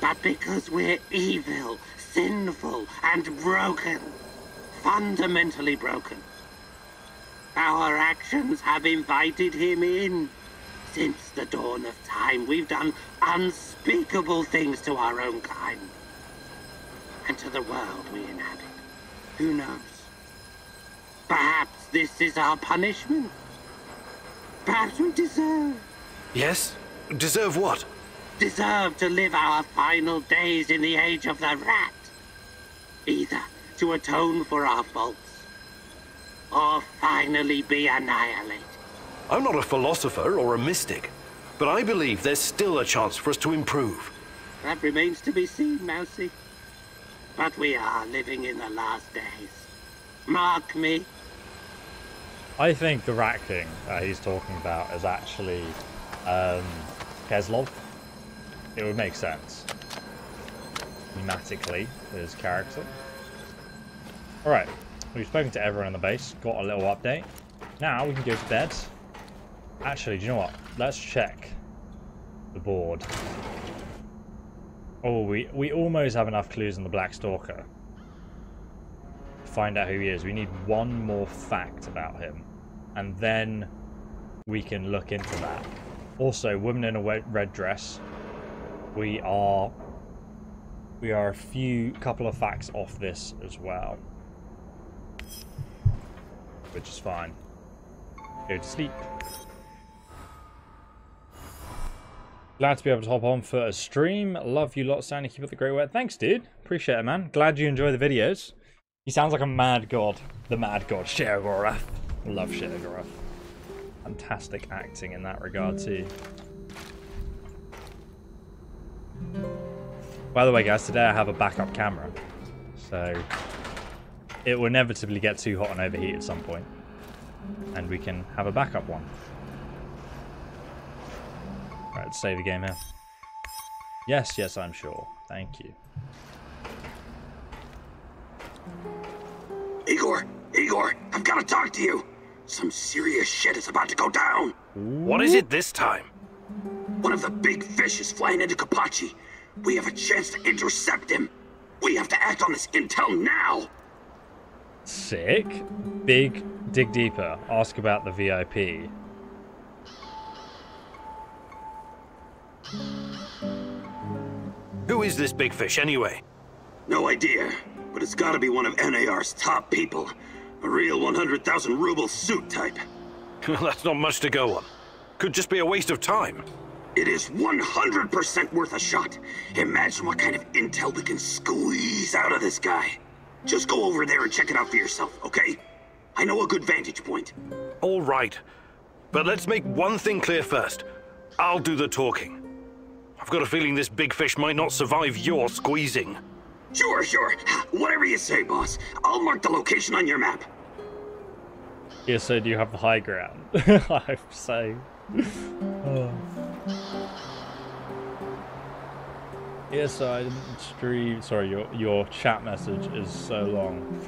but because we're evil, sinful, and broken. Fundamentally broken. Our actions have invited him in. Since the dawn of time, we've done unspeakable things to our own kind. And to the world we inhabit. Who knows? Perhaps this is our punishment. Perhaps we deserve, Yes? Deserve what? deserve to live our final days in the age of the rat. Either to atone for our faults, or finally be annihilated. I'm not a philosopher or a mystic, but I believe there's still a chance for us to improve. That remains to be seen, Mousy. But we are living in the last days. Mark me. I think the Rat King that he's talking about is actually um, Keslov. It would make sense thematically with his character. Alright, we've spoken to everyone in the base, got a little update. Now we can go to bed. Actually, do you know what? Let's check the board. Oh, we, we almost have enough clues on the Black Stalker. Find out who he is. We need one more fact about him. And then we can look into that. Also, woman in a red dress. We are we are a few couple of facts off this as well. Which is fine. Go to sleep. Glad to be able to hop on for a stream. Love you lot, Sandy. Keep up the great work. Thanks, dude. Appreciate it, man. Glad you enjoy the videos. He sounds like a mad god. The mad god, Sheogorath. Love Sheogorath. Fantastic acting in that regard, too. By the way, guys, today I have a backup camera. So it will inevitably get too hot and overheat at some point. And we can have a backup one. Right, let's save the game here. Yes, yes, I'm sure. Thank you. Igor, Igor, I've got to talk to you. Some serious shit is about to go down. What is it this time? One of the big fish is flying into Kopachi. We have a chance to intercept him. We have to act on this intel now. Sick. Big, dig deeper. Ask about the VIP. Who is this big fish anyway? No idea, but it's gotta be one of NAR's top people. A real 100,000 ruble suit type. [LAUGHS] That's not much to go on. Could just be a waste of time. It is 100% worth a shot. Imagine what kind of intel we can squeeze out of this guy. Just go over there and check it out for yourself, okay? I know a good vantage point. All right. But let's make one thing clear first. I'll do the talking. I've got a feeling this big fish might not survive your squeezing. Sure, sure. Whatever you say, boss. I'll mark the location on your map. Yes, so do you have the high ground? I'm saying. oh. Yes, I didn't stream. Sorry, your your chat message is so long.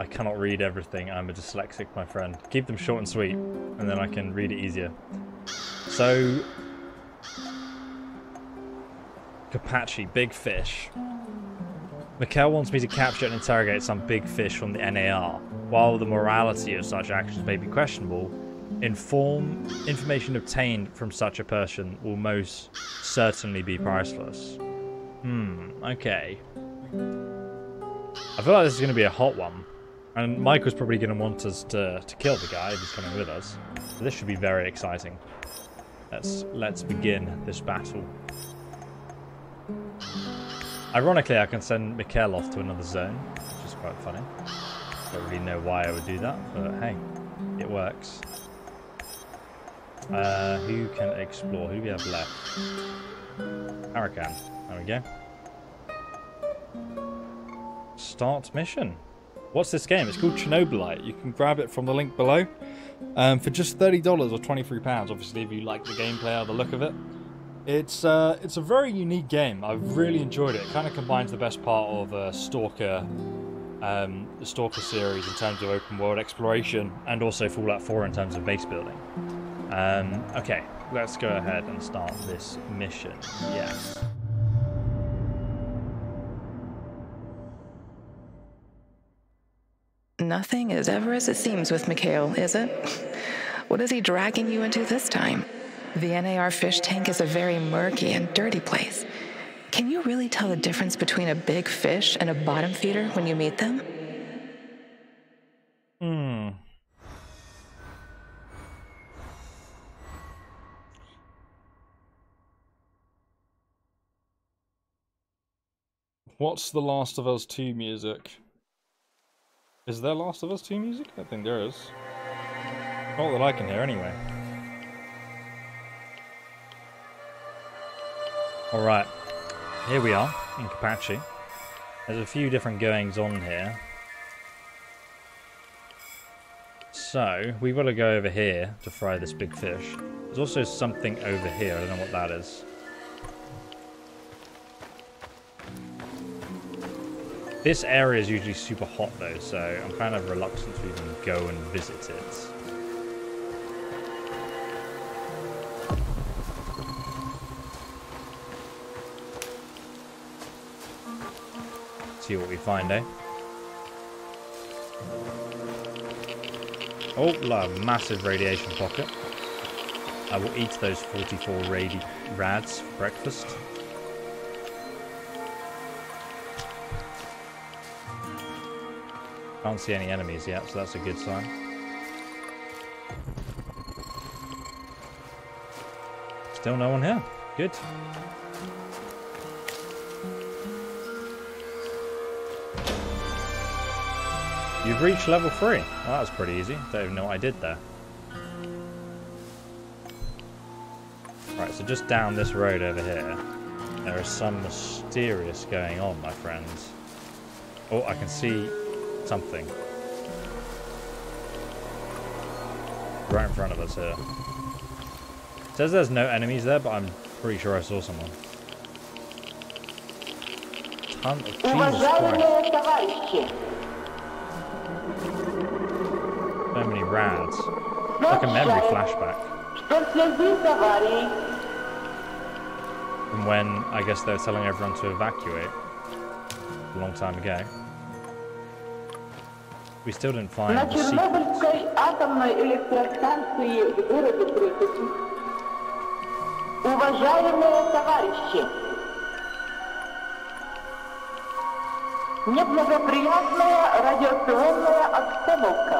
I cannot read everything. I'm a dyslexic, my friend. Keep them short and sweet, and then I can read it easier. So, Kopachi, big fish. Mikhail wants me to capture and interrogate some big fish from the NAR. While the morality of such actions may be questionable, inform information obtained from such a person will most certainly be priceless. Hmm, okay. I feel like this is going to be a hot one. And Michael's probably going to want us to, to kill the guy if he's coming with us. So this should be very exciting. Let's let's begin this battle. Ironically, I can send Mikhail off to another zone, which is quite funny. Don't really know why I would do that, but hey, it works. Uh, who can explore? Who do we have left? Huracan. There we go. Start mission. What's this game? It's called Chernobylite. You can grab it from the link below um, for just $30 or £23, obviously, if you like the gameplay or the look of it. It's uh, it's a very unique game. I've really enjoyed it. It kind of combines the best part of a Stalker, um, the Stalker series in terms of open world exploration, and also Fallout 4 in terms of base building. Um, okay, let's go ahead and start this mission. Yes. Nothing is ever as it seems with Mikhail, is it? What is he dragging you into this time? The NAR fish tank is a very murky and dirty place. Can you really tell the difference between a big fish and a bottom feeder when you meet them? Hmm. What's the Last of Us 2 music? Is there Last of Us 2 music? I think there is. Not that I can hear anyway. Alright, here we are in Kopachi. There's a few different goings on here. So, we've got to go over here to fry this big fish. There's also something over here, I don't know what that is. This area is usually super hot though, so I'm kind of reluctant to even go and visit it. See what we find, eh? Oh, love, massive radiation pocket. I will eat those 44 radi rads for breakfast. Can't see any enemies yet, so that's a good sign. Still no one here. Good. You've reached level 3. Well, that was pretty easy. Don't even know what I did there. Right, so just down this road over here, there is some mysterious going on, my friends. Oh, I can see something. Right in front of us here. It says there's no enemies there, but I'm pretty sure I saw someone. Ton of Jesus Christ. So many rads. It's like a memory flashback. And when I guess they were telling everyone to evacuate a long time ago. We still didn't find на the secret. Чернобыльской атомной электростанции в городе Припяти. Уважаемые товарищи, неблагоприятная радиационная обстановка.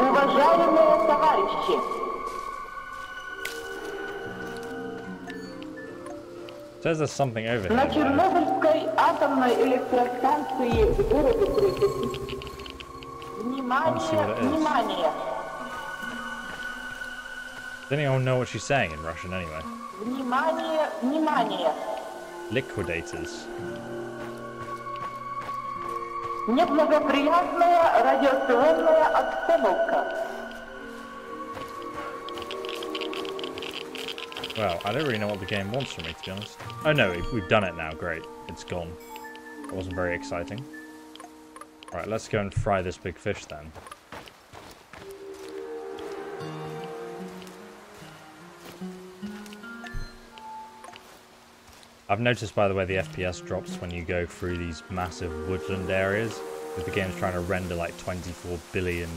Уважаемые товарищи, says there's something over на here. Чернобыльской атомной электростанции в городе Припяти. see Внимание, what it is. внимание, Does anyone know what she's saying in Russian anyway? внимание, внимание. Liquidators. Неблагоприятная радиационная обстановка. Well, I don't really know what the game wants from me, to be honest. Oh no, we've, done it now. Great. It's gone. It wasn't very exciting. Alright, let's go and fry this big fish then. I've noticed, by the way, the FPS drops when you go through these massive woodland areas, because the game's trying to render like 24 billion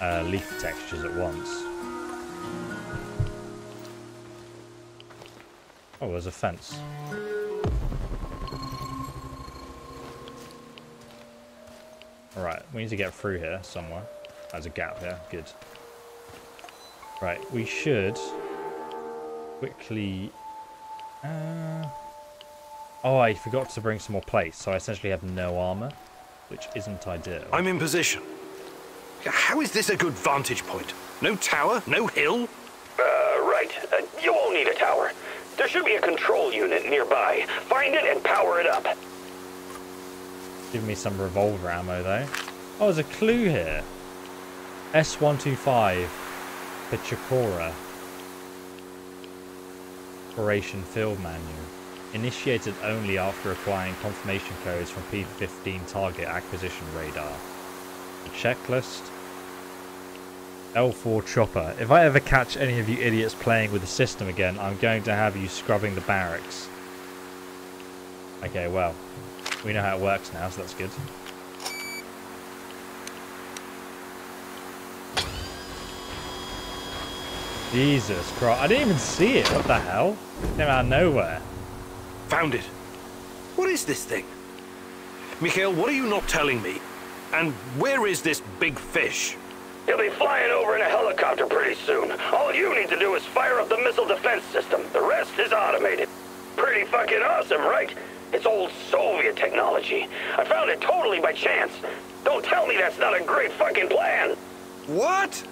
uh, leaf textures at once. Oh, there's a fence. Alright, we need to get through here somewhere. There's a gap here. Good. Right, we should quickly... Uh... Oh, I forgot to bring some more plates, so I essentially have no armor, which isn't ideal. I'm in position. How is this a good vantage point? No tower, no hill? Uh, right. Uh, you won't need a tower. There should be a control unit nearby. Find it and power it up. Give me some revolver ammo, though. Oh, there's a clue here. S125 Pachakora. Operation Field Manual. Initiated only after acquiring confirmation codes from P-15 target acquisition radar. The checklist. L4 Chopper. If I ever catch any of you idiots playing with the system again, I'm going to have you scrubbing the barracks. Okay, well, we know how it works now, so that's good. Jesus Christ, I didn't even see it, what the hell? Came out of nowhere. Found it. What is this thing? Mikhail, what are you not telling me? And where is this big fish? He'll be flying over in a helicopter pretty soon. All you need to do is fire up the missile defense system. The rest is automated. Pretty fucking awesome, right? It's old Soviet technology. I found it totally by chance. Don't tell me that's not a great fucking plan. What?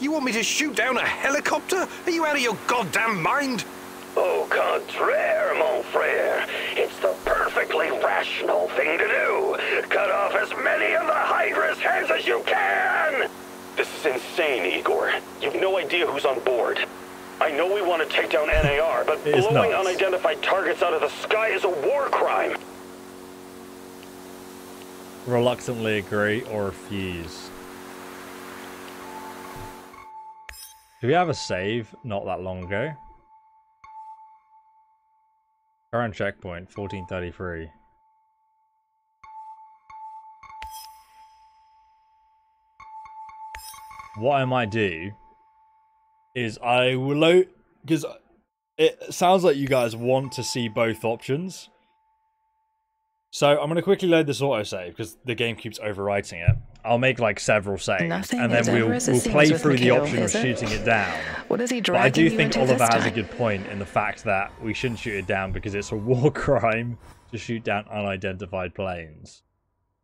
You want me to shoot down a helicopter? Are you out of your goddamn mind? Au contraire, mon frère. It's the perfectly rational thing to do. Cut off as many of the Hydra's heads as you can! This is insane, Igor. You've no idea who's on board. I know we want to take down NAR, but blowing nuts. unidentified targets out of the sky is a war crime. Reluctantly agree or refuse. Do we have a save not that long ago? Current checkpoint, 1433. What I might do is I will load because it sounds like you guys want to see both options. So I'm going to quickly load this autosave because the game keeps overwriting it. I'll make like several saves, Nothing and then we'll ever as it we'll play through the option of it? shooting it down. What is he But I do think Oliver has a good point in the fact that we shouldn't shoot it down because it's a war [LAUGHS] crime to shoot down unidentified planes.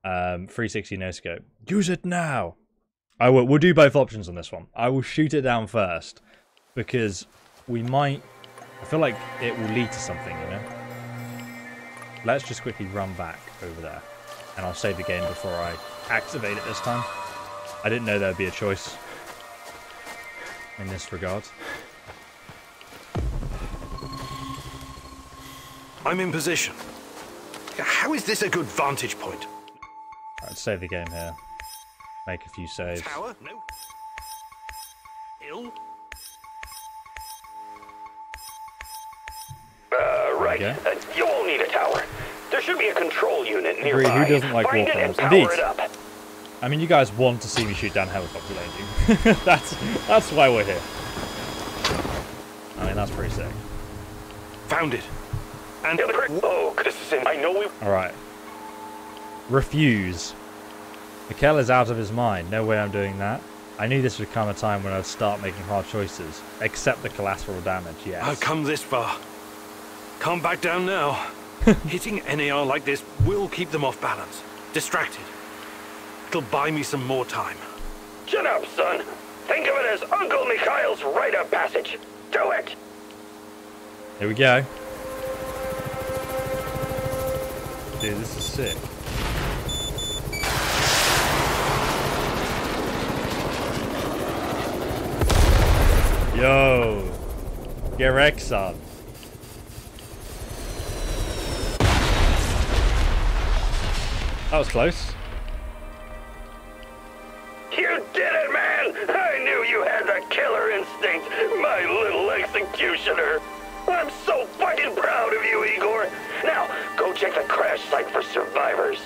Um, 360 no scope. Use it now. I will. We'll do both options on this one. I will shoot it down first because we might. I feel like it will lead to something, you know. Let's just quickly run back over there, and I'll save the game before I activate it this time. I didn't know there'd be a choice in this regard. I'm in position. How is this a good vantage point? Right, save the game here. Make a few saves. Tower? No. Hill? Uh, right. Okay. Uh, you won't need a tower. There should be a control unit Agreed, nearby. who doesn't like Find war it and crimes? power Indeed. I mean, you guys want to see me shoot down helicopter landing. [LAUGHS] that's that's why we're here. I mean, that's pretty sick. Found it. And the other cra- Oh, this is in. I know we. All right. Refuse. Mikkel is out of his mind. No way I'm doing that. I knew this would come a time when I'd start making hard choices. Accept the collateral damage, yes. I've come this far. Can't back down now. [LAUGHS] Hitting NAR like this will keep them off balance. Distracted. It'll buy me some more time. Chin up, son. Think of it as Uncle Mikhail's rite of passage. Do it. Here we go. Dude, this is sick. Yo! Get Rex on. That was close. You did it, man! I knew you had the killer instinct, my little executioner. I'm so fucking proud of you, Igor. Now, go check the crash site for survivors.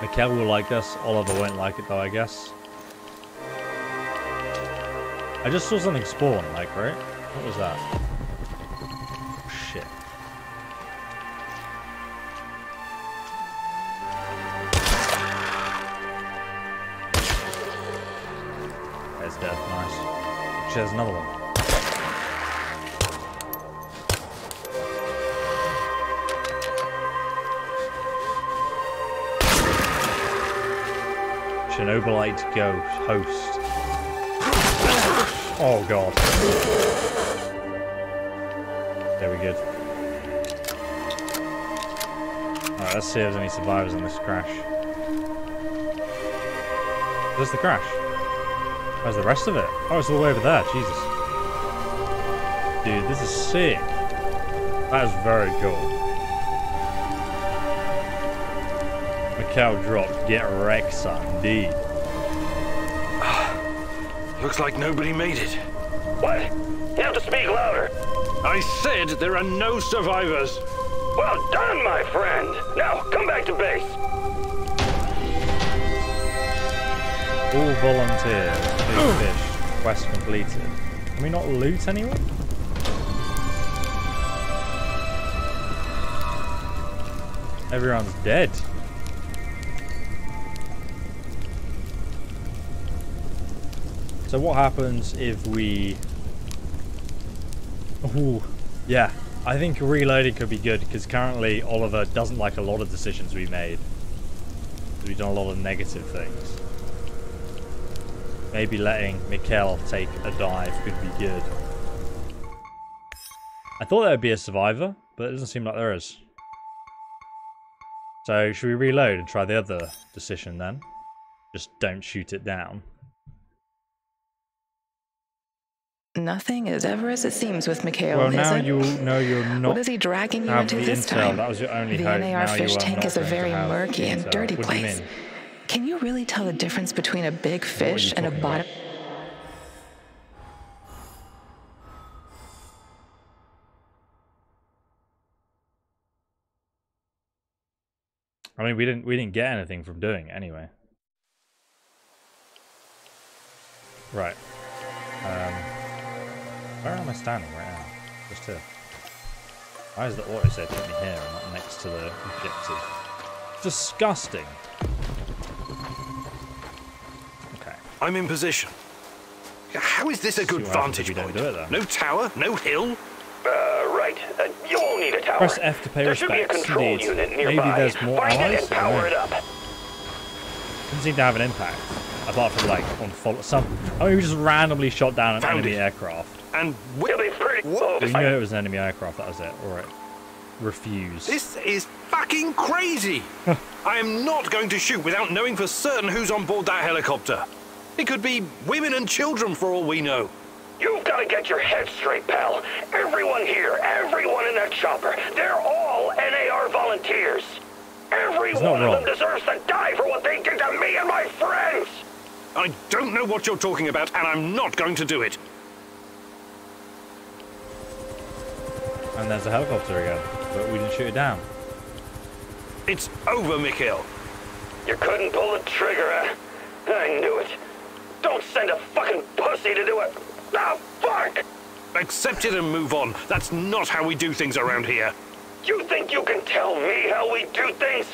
Mikkel will like this. Oliver won't like it though, I guess. I just saw something spawn, like, right? What was that? Shit. That's dead. Nice. She has another one. Chernobylite Ghost host. Oh god. There we good. Alright, let's see if there's any survivors in this crash. There's the crash. Where's the rest of it? Oh, it's all the way over there. Jesus. Dude, this is sick. That is very cool. Macau dropped. Get wrecked, son. D. Looks like nobody made it. What? You have to speak louder. I said there are no survivors. Well done, my friend. Now, come back to base. All volunteers. Big fish. Quest completed. Can we not loot anyone? Everyone's dead. So what happens if we... Ooh, yeah. I think reloading could be good because currently Oliver doesn't like a lot of decisions we made. We've done a lot of negative things. Maybe letting Mikkel take a dive could be good. I thought there would be a survivor, but it doesn't seem like there is. So should we reload and try the other decision then? Just don't shoot it down. Nothing is ever as it seems with Mikhail, well, now you know you're not. What is he dragging you into this intel. time? That was your only the hope. NAR now fish tank is a very murky and dirty What do you place. Can you really tell the difference between a big fish and a bottom? I mean, we didn't we didn't get anything from doing it anyway. Right. Um, where am I standing right now? Just here. Why is the auto save put me here and not next to the objective? disgusting. Okay. I'm in position. How is this a good vantage point? no tower, no hill. Uh, right. Uh, you won't need a tower. Press F to pay there should be a control Indeed. unit Maybe there's more Find allies. it and power it up. Doesn't seem to have an impact, apart from like on follow some. I mean, we just randomly shot down an Found enemy it. aircraft. And We'll be pretty. But you know it was an enemy aircraft. That was it. All right. Refuse. This is fucking crazy. I am not going to shoot without knowing for certain who's on board that helicopter. It could be women and children for all we know. You've got to get your head straight, pal. Everyone here, everyone in that chopper, they're all NAR volunteers. Every He's not one of them deserves to die for what they did to me and my friends. I don't know what you're talking about, and I'm not going to do it. And there's a helicopter again, but we didn't shoot it down. It's over, Mikhail. You couldn't pull the trigger, huh? I knew it. Don't send a fucking pussy to do it. Ah, fuck! Accept it and move on. That's not how we do things around here. You think you can tell me how we do things?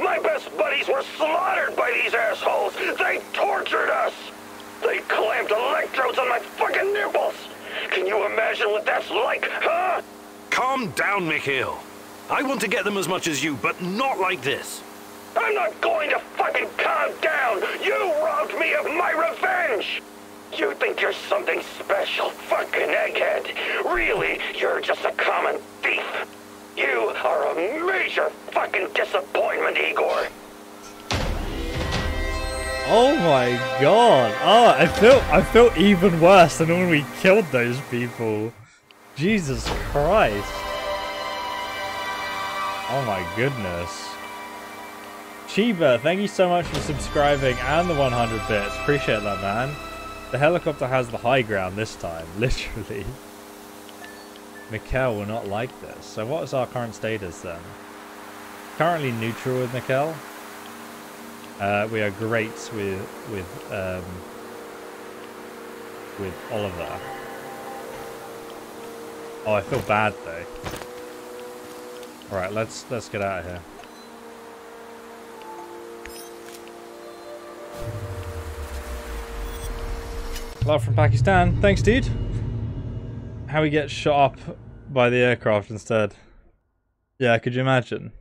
My best buddies were slaughtered by these assholes. They tortured us. They clamped electrodes on my fucking nipples. Can you imagine what that's like, huh? Calm down, Mikhail. I want to get them as much as you, but not like this. I'm not going to fucking calm down. You robbed me of my revenge. You think you're something special, fucking egghead. Really, you're just a common thief. You are a major fucking disappointment, Igor. Oh my god! Oh, I felt I felt even worse than when we killed those people. Jesus Christ! Oh my goodness. Chiba, thank you so much for subscribing and the 100 bits. Appreciate that, man. The helicopter has the high ground this time, [LAUGHS] literally. Mikhail will not like this. So what is our current status then? Currently neutral with Mikhail. Uh, we are great with with um, with Oliver. Oh, I feel bad though. All right, let's let's get out of here. Love from Pakistan. Thanks, dude. How we get shot up by the aircraft instead. Yeah, could you imagine?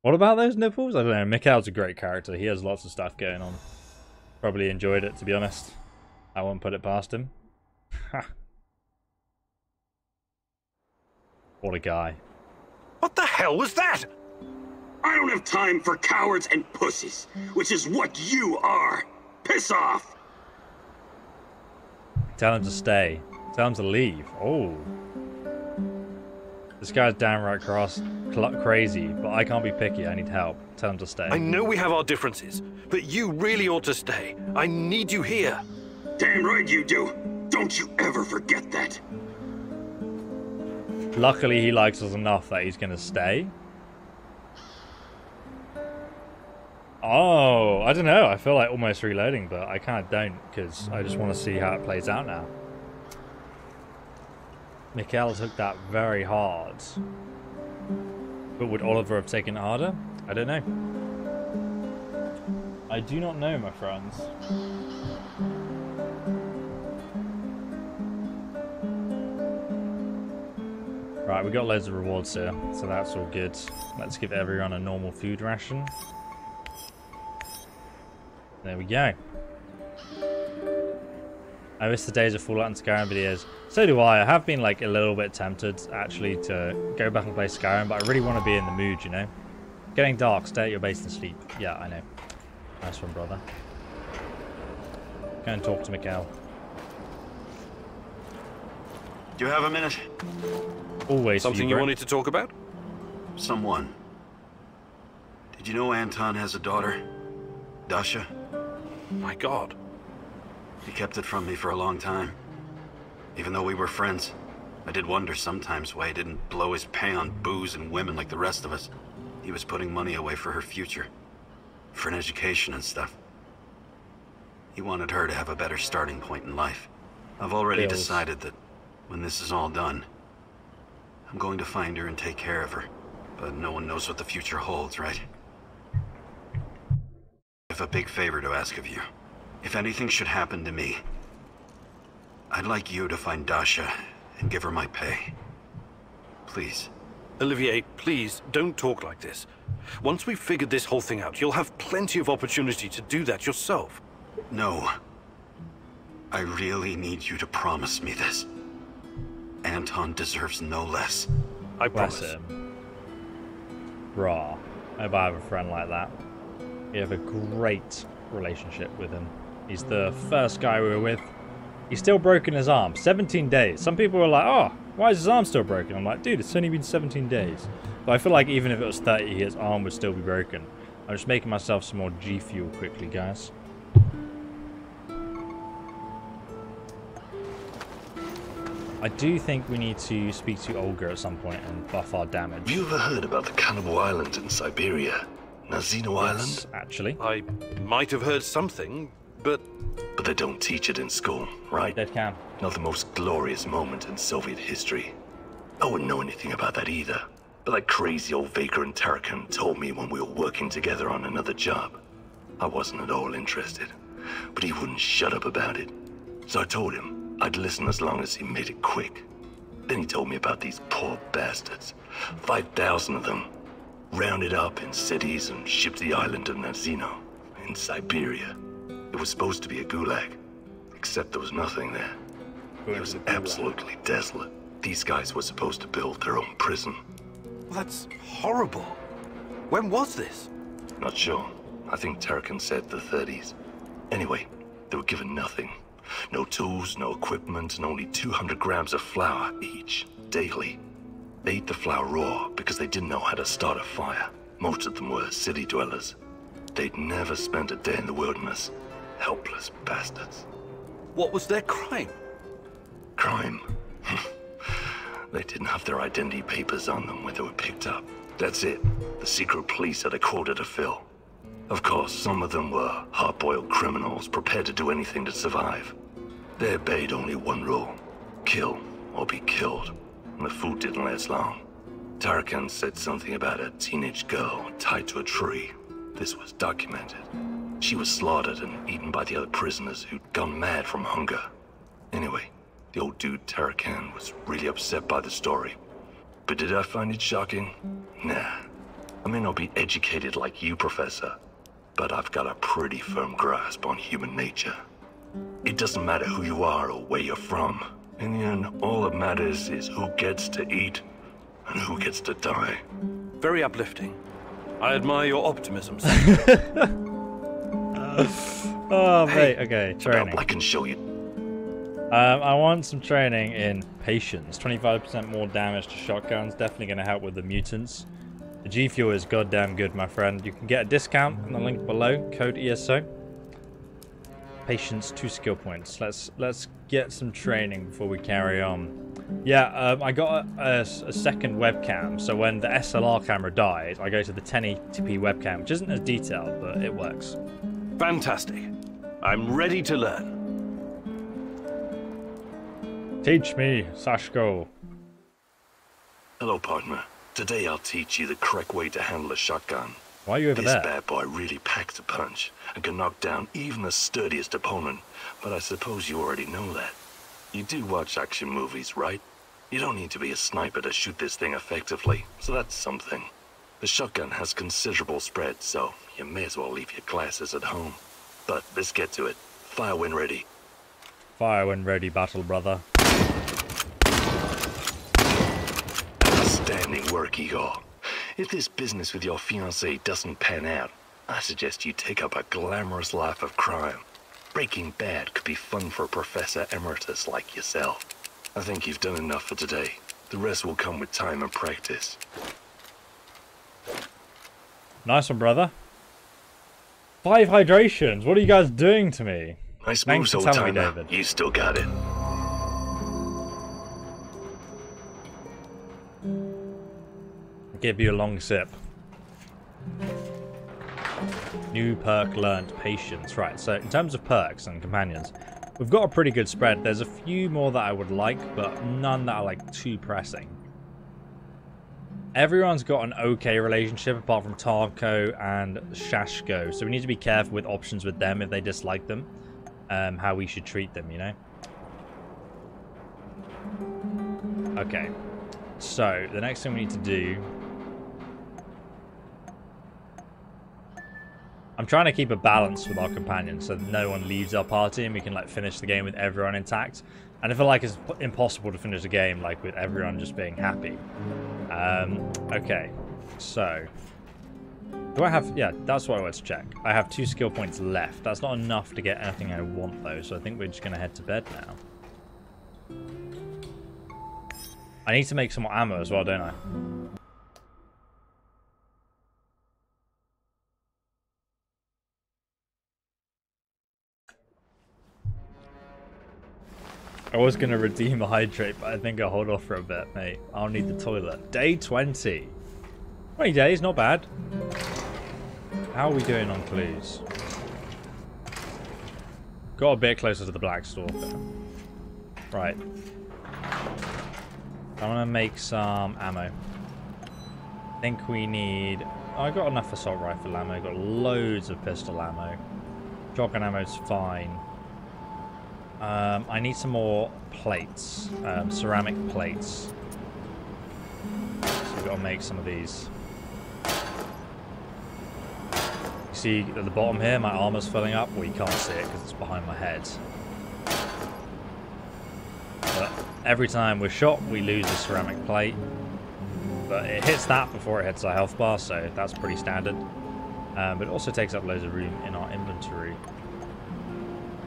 What about those nipples? I don't know. Mikhail's a great character. He has lots of stuff going on. Probably enjoyed it, to be honest. I won't put it past him. What a guy. What the hell was that? I don't have time for cowards and pussies, which is what you are. Piss off! Tell him to stay. Tell him to leave. Oh. This guy's downright cross, cl- crazy, but I can't be picky. I need help. Tell him to stay. I know we have our differences, but you really ought to stay. I need you here. Damn right you do. Don't you ever forget that. Luckily, he likes us enough that he's going to stay. Oh, I don't know. I feel like almost reloading, but I kind of don't because I just want to see how it plays out now. Mikhail took that very hard. But would Oliver have taken it harder? I don't know. I do not know, my friends. Right, we got loads of rewards here, so that's all good. Let's give everyone a normal food ration. There we go. I miss the days of Fallout and Skyrim videos. So do I. I have been like a little bit tempted actually to go back and play Skyrim, but I really want to be in the mood, you know? Getting dark, stay at your base and sleep. Yeah, I know. Nice one, brother. Go and talk to Mikael. Do you have a minute? Always Something you wanted to talk about? Someone. Did you know Anton has a daughter? Dasha? My god. He kept it from me for a long time. Even though we were friends, I did wonder sometimes why he didn't blow his pay on booze and women like the rest of us. He was putting money away for her future. For an education and stuff. He wanted her to have a better starting point in life. I've already Bills. decided that when this is all done, I'm going to find her and take care of her. But no one knows what the future holds, right? I have a big favor to ask of you. If anything should happen to me, I'd like you to find Dasha and give her my pay. Please. Olivier, please, don't talk like this. Once we've figured this whole thing out, you'll have plenty of opportunity to do that yourself. No. I really need you to promise me this. Anton deserves no less. I Bless promise. him. Raw. I hope I have a friend like that. We have a great relationship with him. He's the first guy we were with. He's still broken his arm. 17 days. Some people were like, oh, why is his arm still broken? I'm like, dude, it's only been 17 days. But I feel like even if it was 30, his arm would still be broken. I'm just making myself some more G Fuel quickly, guys. I do think we need to speak to Olga at some point and buff our damage. Have you ever heard about the Cannibal Island in Siberia? Nazino Island? Actually. I might have heard something, but But they don't teach it in school, right? Dead can. Not the most glorious moment in Soviet history. I wouldn't know anything about that either. But that crazy old Vaker and Tarakan told me when we were working together on another job. I wasn't at all interested, but he wouldn't shut up about it. So I told him I'd listen as long as he made it quick. Then he told me about these poor bastards. 5,000 of them. Rounded up in cities and shipped to the island of Nazino in Siberia. It was supposed to be a gulag, except there was nothing there. It was absolutely desolate. These guys were supposed to build their own prison. that's horrible. When was this? Not sure. I think Tarakan said the 30s. Anyway, they were given nothing. No tools, no equipment, and only 200 grams of flour each, daily. They ate the flour raw because they didn't know how to start a fire. Most of them were city dwellers. They'd never spent a day in the wilderness. Helpless bastards. What was their crime? Crime. [LAUGHS] they didn't have their identity papers on them when they were picked up. That's it. The secret police had a quota to fill. Of course, some of them were hard-boiled criminals prepared to do anything to survive. They obeyed only one rule. Kill or be killed. And the food didn't last long. Tarakan said something about a teenage girl tied to a tree. This was documented. She was slaughtered and eaten by the other prisoners who'd gone mad from hunger. Anyway, the old dude Tarakan was really upset by the story. But did I find it shocking? Nah. I may not be educated like you, Professor, but I've got a pretty firm grasp on human nature. It doesn't matter who you are or where you're from. In the end, all that matters is who gets to eat and who gets to die. Very uplifting. I admire your optimism. sir. [LAUGHS] Oh, mate. Okay, training. I can show you. Um, I want some training in patience. 25% more damage to shotguns. Definitely going to help with the mutants. The G Fuel is goddamn good, my friend. You can get a discount in the link below. Code ESO. Patience, two skill points. Let's let's get some training before we carry on. Yeah, um, I got a, a, a second webcam. So when the SLR camera dies, I go to the 1080p webcam, which isn't as detailed, but it works. Fantastic. I'm ready to learn. Teach me, Sashko. Hello, partner. Today I'll teach you the correct way to handle a shotgun. Why are you over this there? bad boy really packs a punch and can knock down even the sturdiest opponent, but I suppose you already know that. You do watch action movies, right? You don't need to be a sniper to shoot this thing effectively, so that's something. The shotgun has considerable spread, so you may as well leave your glasses at home. But let's get to it. Fire when ready. Fire when ready, battle brother. Outstanding work, Igor. If this business with your fiancée doesn't pan out, I suggest you take up a glamorous life of crime. Breaking Bad could be fun for a Professor Emeritus like yourself. I think you've done enough for today. The rest will come with time and practice. Nice one, brother. Five hydrations. What are you guys doing to me? Nice Thanks moves, old timer. You still got it. Give you a long sip. New perk learned patience. Right, so in terms of perks and companions, we've got a pretty good spread. There's a few more that I would like, but none that are like too pressing. Everyone's got an okay relationship apart from Tarko and Shashko, so we need to be careful with options with them if they dislike them, um, how we should treat them, you know? Okay, so the next thing we need to do... I'm trying to keep a balance with our companions so no one leaves our party and we can like finish the game with everyone intact. And I feel like it's impossible to finish a game like with everyone just being happy. Um, okay, so do I have? Yeah, that's what I wanted to check. I have two skill points left. That's not enough to get anything I want though, so I think we're just gonna head to bed now. I need to make some more ammo as well, don't I? I was to redeem a hydrate, but I think I'll hold off for a bit, mate. I'll need the toilet. Day 20. 20 days, not bad. How are we doing on clues? Got a bit closer to the Black Stalker. Right. I'm gonna make some ammo. I think we need... I got enough assault rifle ammo. got loads of pistol ammo. Shotgun ammo's fine. Um, I need some more plates, um, ceramic plates. So we've got to make some of these. You see at the bottom here, my armor's filling up. Well, you can't see it because it's behind my head. But every time we're shot, we lose a ceramic plate. But it hits that before it hits our health bar, so that's pretty standard. Um, but it also takes up loads of room in our inventory.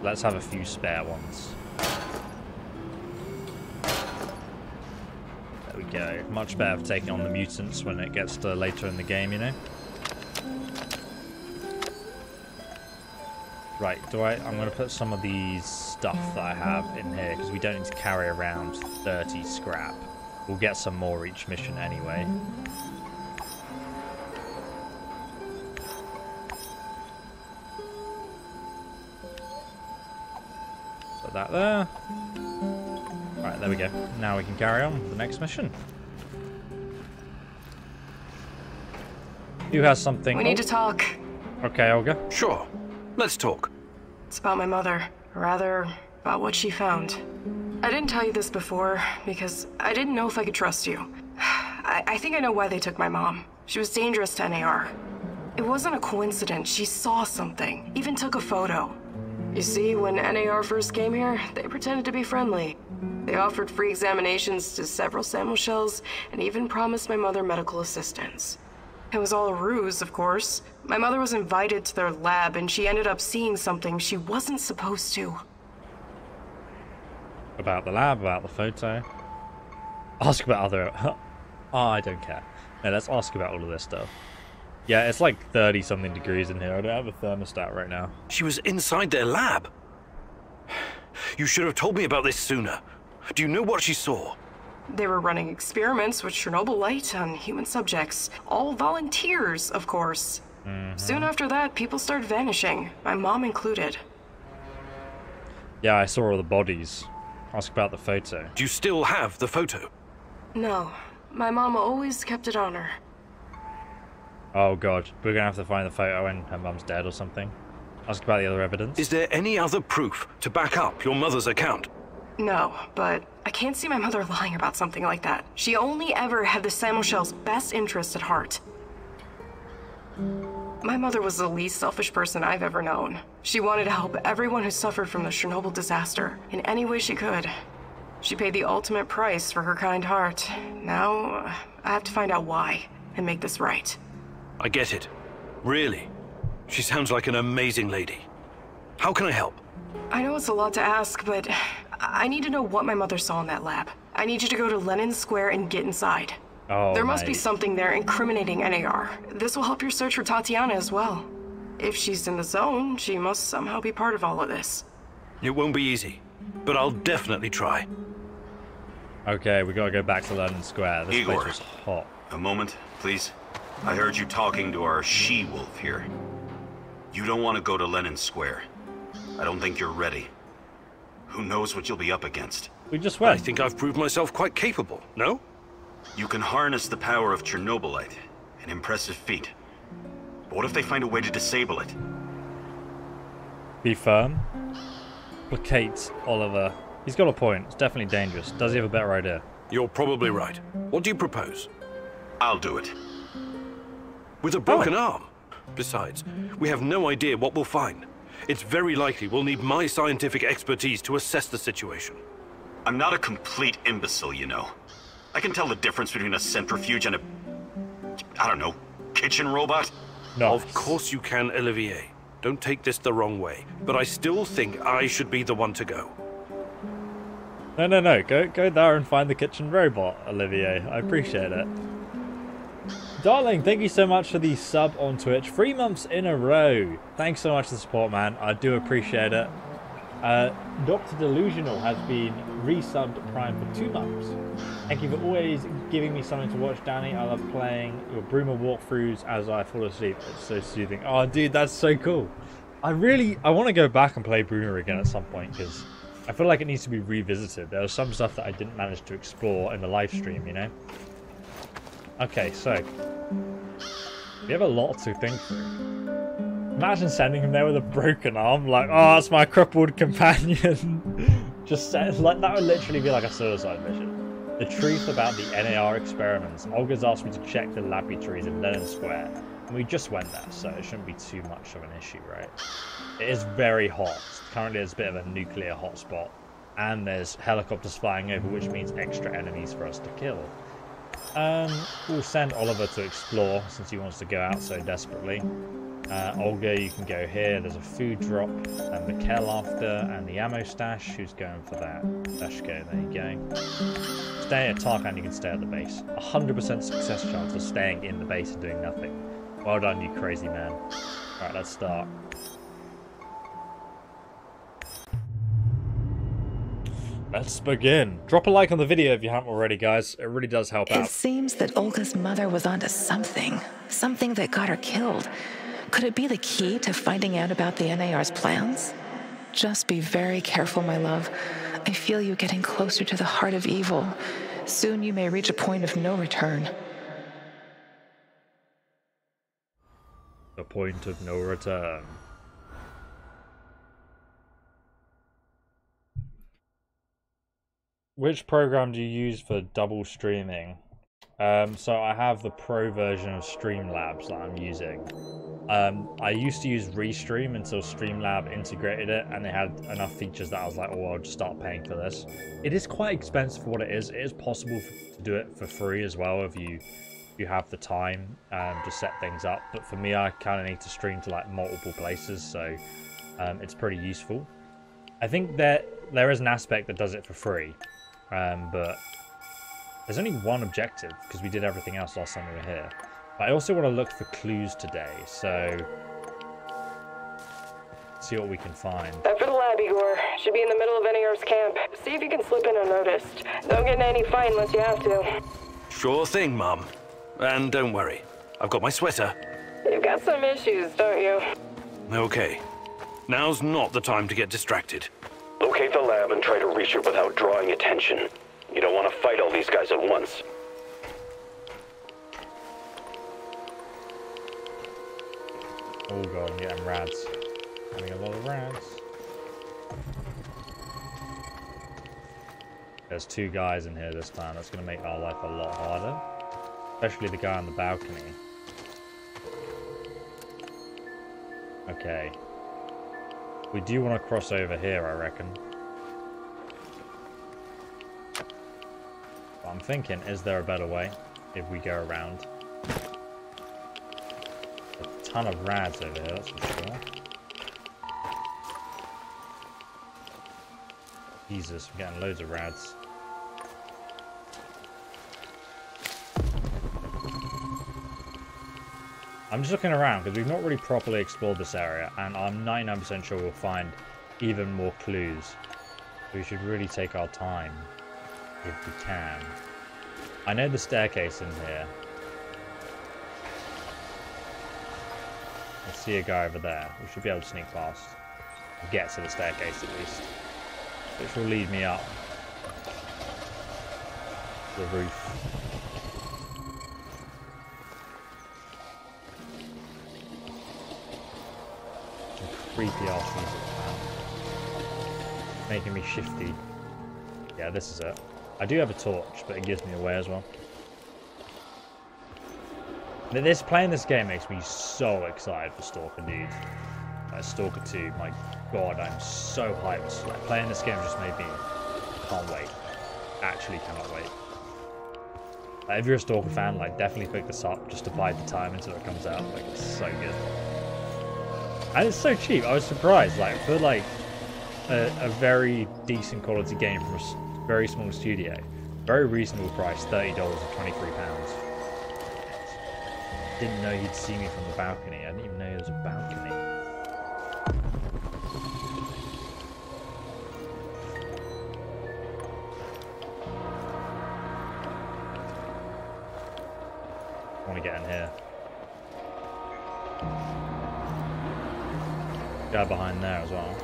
Let's have a few spare ones. There we go. Much better for taking on the mutants when it gets to later in the game, you know? Right, do I... I'm going to put some of these stuff that I have in here, because we don't need to carry around 30 scrap. We'll get some more each mission anyway. That there. Right, there we go. Now we can carry on with the next mission. You have something? We need to talk. Okay, Olga. Sure. Let's talk. It's about my mother. Rather, about what she found. I didn't tell you this before because I didn't know if I could trust you. [SIGHS] I, I think I know why they took my mom. She was dangerous to NAR. It wasn't a coincidence. She saw something, even took a photo. You see, when NAR first came here, they pretended to be friendly. They offered free examinations to several samosely and even promised my mother medical assistance. It was all a ruse, of course. My mother was invited to their lab and she ended up seeing something she wasn't supposed to. About the lab, about the photo. Ask about other... oh, [LAUGHS] I don't care. No, let's ask about all of this stuff. Yeah, it's like 30 something degrees in here. I don't have a thermostat right now. She was inside their lab. You should have told me about this sooner. Do you know what she saw? They were running experiments with Chernobylite on human subjects. All volunteers, of course. Mm -hmm. Soon after that, people started vanishing, my mom included. Yeah, I saw all the bodies. Ask about the photo. Do you still have the photo? No. My mama always kept it on her. Oh god, we're gonna have to find the photo when her mum's dead or something. Ask about the other evidence. Is there any other proof to back up your mother's account? No, but I can't see my mother lying about something like that. She only ever had the samosely's best interest at heart. My mother was the least selfish person I've ever known. She wanted to help everyone who suffered from the Chernobyl disaster in any way she could. She paid the ultimate price for her kind heart. Now, I have to find out why and make this right. I get it. Really. She sounds like an amazing lady. How can I help? I know it's a lot to ask, but I need to know what my mother saw in that lab. I need you to go to Lenin Square and get inside. Oh, there must mate. be something there incriminating NAR. This will help your search for Tatiana as well. If she's in the zone, she must somehow be part of all of this. It won't be easy, but I'll definitely try. Okay, we gotta go back to Lenin Square. This Igor, place was hot. A moment, please. I heard you talking to our she-wolf here. You don't want to go to Lenin Square. I don't think you're ready. Who knows what you'll be up against? We just went. I think I've proved myself quite capable, no? You can harness the power of Chernobylite. An impressive feat. But what if they find a way to disable it? Be firm. Placate Oliver. He's got a point. It's definitely dangerous. Does he have a better idea? You're probably right. What do you propose? I'll do it. With a oh. broken arm? Besides, we have no idea what we'll find. It's very likely we'll need my scientific expertise to assess the situation. I'm not a complete imbecile, you know. I can tell the difference between a centrifuge and a... I don't know, kitchen robot? No. Of course you can, Olivier. Don't take this the wrong way, but I still think I should be the one to go. No, no, no. Go, go there and find the kitchen robot, Olivier. I appreciate it. Darling, thank you so much for the sub on Twitch. Three months in a row. Thanks so much for the support, man. I do appreciate it. Uh, Dr. Delusional has been resubbed Prime for two months. Thank you for always giving me something to watch, Danny. I love playing your Bruma walkthroughs as I fall asleep. It's so soothing. Oh, dude, that's so cool. I really, I want to go back and play Bruma again at some point because I feel like it needs to be revisited. There was some stuff that I didn't manage to explore in the live stream, you know? Okay, so we have a lot to think through. Imagine sending him there with a broken arm, like, oh, that's my crippled companion. [LAUGHS] Just send, like that would literally be like a suicide mission. The truth about the NAR experiments. Olga's asked me to check the laboratories in Lenin Square, and we just went there, so it shouldn't be too much of an issue, right? It is very hot. Currently, there's a bit of a nuclear hotspot, and there's helicopters flying over, which means extra enemies for us to kill. Um, we'll send Oliver to explore since he wants to go out so desperately. Uh, Olga, you can go here. There's a food drop, and Mikhail after, and the ammo stash. Who's going for that? Dashko, there you go. Stay at Tarakan, you can stay at the base. 100% success chance of staying in the base and doing nothing. Well done, you crazy man. Alright, let's start. Let's begin. Drop a like on the video if you haven't already, guys. It really does help It out. It seems that Olga's mother was onto something. Something that got her killed. Could it be the key to finding out about the NAR's plans? Just be very careful, my love. I feel you getting closer to the heart of evil. Soon you may reach a point of no return. The point of no return. Which program do you use for double streaming? Um, so I have the pro version of Streamlabs that I'm using. Um, I used to use Restream until Streamlab integrated it, and they had enough features that I was like, "Oh, I'll just start paying for this." It is quite expensive for what it is. It is possible to do it for free as well if you you have the time um, to set things up. But for me, I kind of need to stream to like multiple places, so um, it's pretty useful. I think that there is an aspect that does it for free, um, but there's only one objective because we did everything else last time we were here. But I also want to look for clues today, so see what we can find. After the lab, Igor. Should be in the middle of NAR's camp. See if you can slip in unnoticed. Don't get in any fight unless you have to. Sure thing, Mum. And don't worry, I've got my sweater. You've got some issues, don't you? Okay. Now's not the time to get distracted. Locate the lab and try to reach it without drawing attention. You don't want to fight all these guys at once. Oh god, I'm getting. Getting a lot of rads. There's two guys in here this time. That's going to make our life a lot harder. Especially the guy on the balcony. Okay. We do want to cross over here, I reckon. But I'm thinking, is there a better way if we go around? A ton of rads over here, that's for sure. Jesus, we're getting loads of rads. I'm just looking around because we've not really properly explored this area and I'm 99% sure we'll find even more clues. We should really take our time if we can. I know the staircase in here. I see a guy over there. We should be able to sneak past. And get to the staircase at least. Which will lead me up. the roof. Creepy ass music now. Making me shifty. Yeah, this is it. I do have a torch, but it gives me away as well. This playing this game makes me so excited for Stalker, dude. Like Stalker 2, my god, I'm so hyped. Like playing this game just made me can't wait. Actually cannot wait. Like, if you're a Stalker fan, like definitely pick this up just to bide the time until it comes out. Like it's so good. And it's so cheap. I was surprised. Like for like a, a very decent quality game from a very small studio, very reasonable price, thirty dollars or twenty three pounds. Didn't know you'd see me from the balcony. I didn't even know there was a balcony. Guy behind there as well.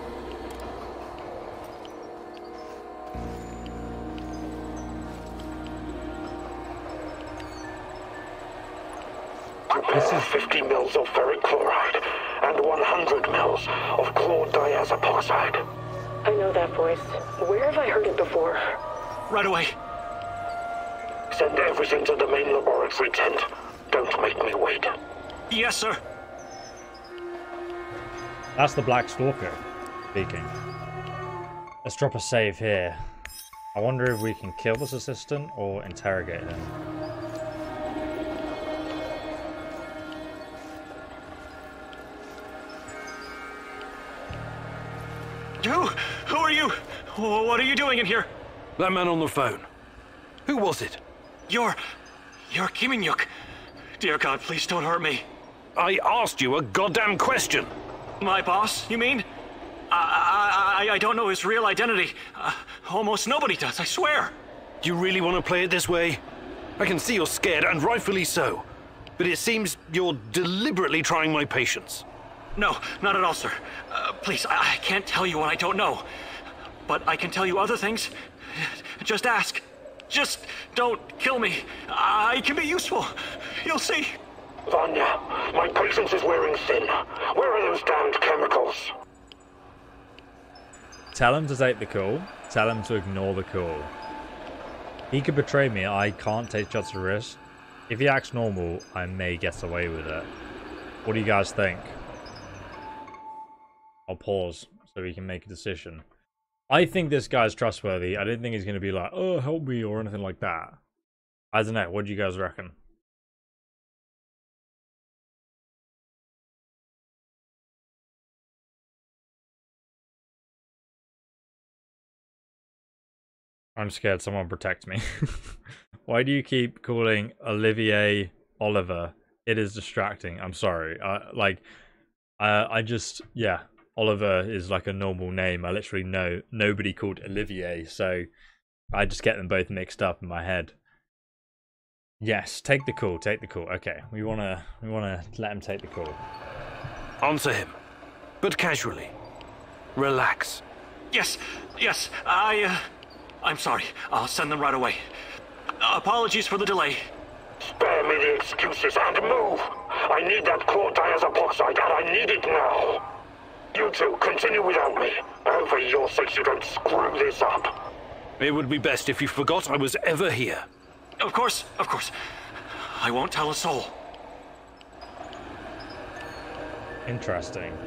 Prepare 50 mils of ferric chloride and 100 mils of chlordiazepoxide. I know that voice. Where have I heard it before? Right away. Send everything to the main laboratory tent. Don't make me wait. Yes, sir. That's the Black Stalker speaking. Let's drop a save here. I wonder if we can kill this assistant or interrogate him. Who? Who are you? Wh- What are you doing in here? That man on the phone. Who was it? You're. You're Khymynyuk. Dear God, please don't hurt me. I asked you a goddamn question. My boss, you mean? I, I, I, I don't know his real identity. Uh, almost nobody does, I swear. You really want to play it this way? I can see you're scared, and rightfully so. But it seems you're deliberately trying my patience. No, not at all, sir. Uh, please, I, I can't tell you what I don't know. But I can tell you other things. Just ask. Just don't kill me. I can be useful. You'll see. Vanya, my patience is wearing thin. Where are those damned chemicals? Tell him to take the call. Tell him to ignore the call. He could betray me. I can't take shots of risk. If he acts normal, I may get away with it. What do you guys think? I'll pause so we can make a decision. I think this guy's trustworthy. I don't think he's going to be like, oh, help me, or anything like that. I don't know. What do you guys reckon? I'm scared someone protect me. [LAUGHS] Why do you keep calling Olivier Oliver? It is distracting. I'm sorry. I like I just yeah, Oliver is like a normal name. I literally know nobody called Olivier, so I just get them both mixed up in my head. Yes, take the call, take the call. Okay. We want to we want to let him take the call. Answer him, but casually. Relax. Yes, yes, I, uh, I'm sorry. I'll send them right away. Apologies for the delay. Spare me the excuses and move. I need that chlordiazepoxide and I need it now. You two, continue without me. And for your sakes, you don't screw this up. It would be best if you forgot I was ever here. Of course, of course. I won't tell a soul. Interesting.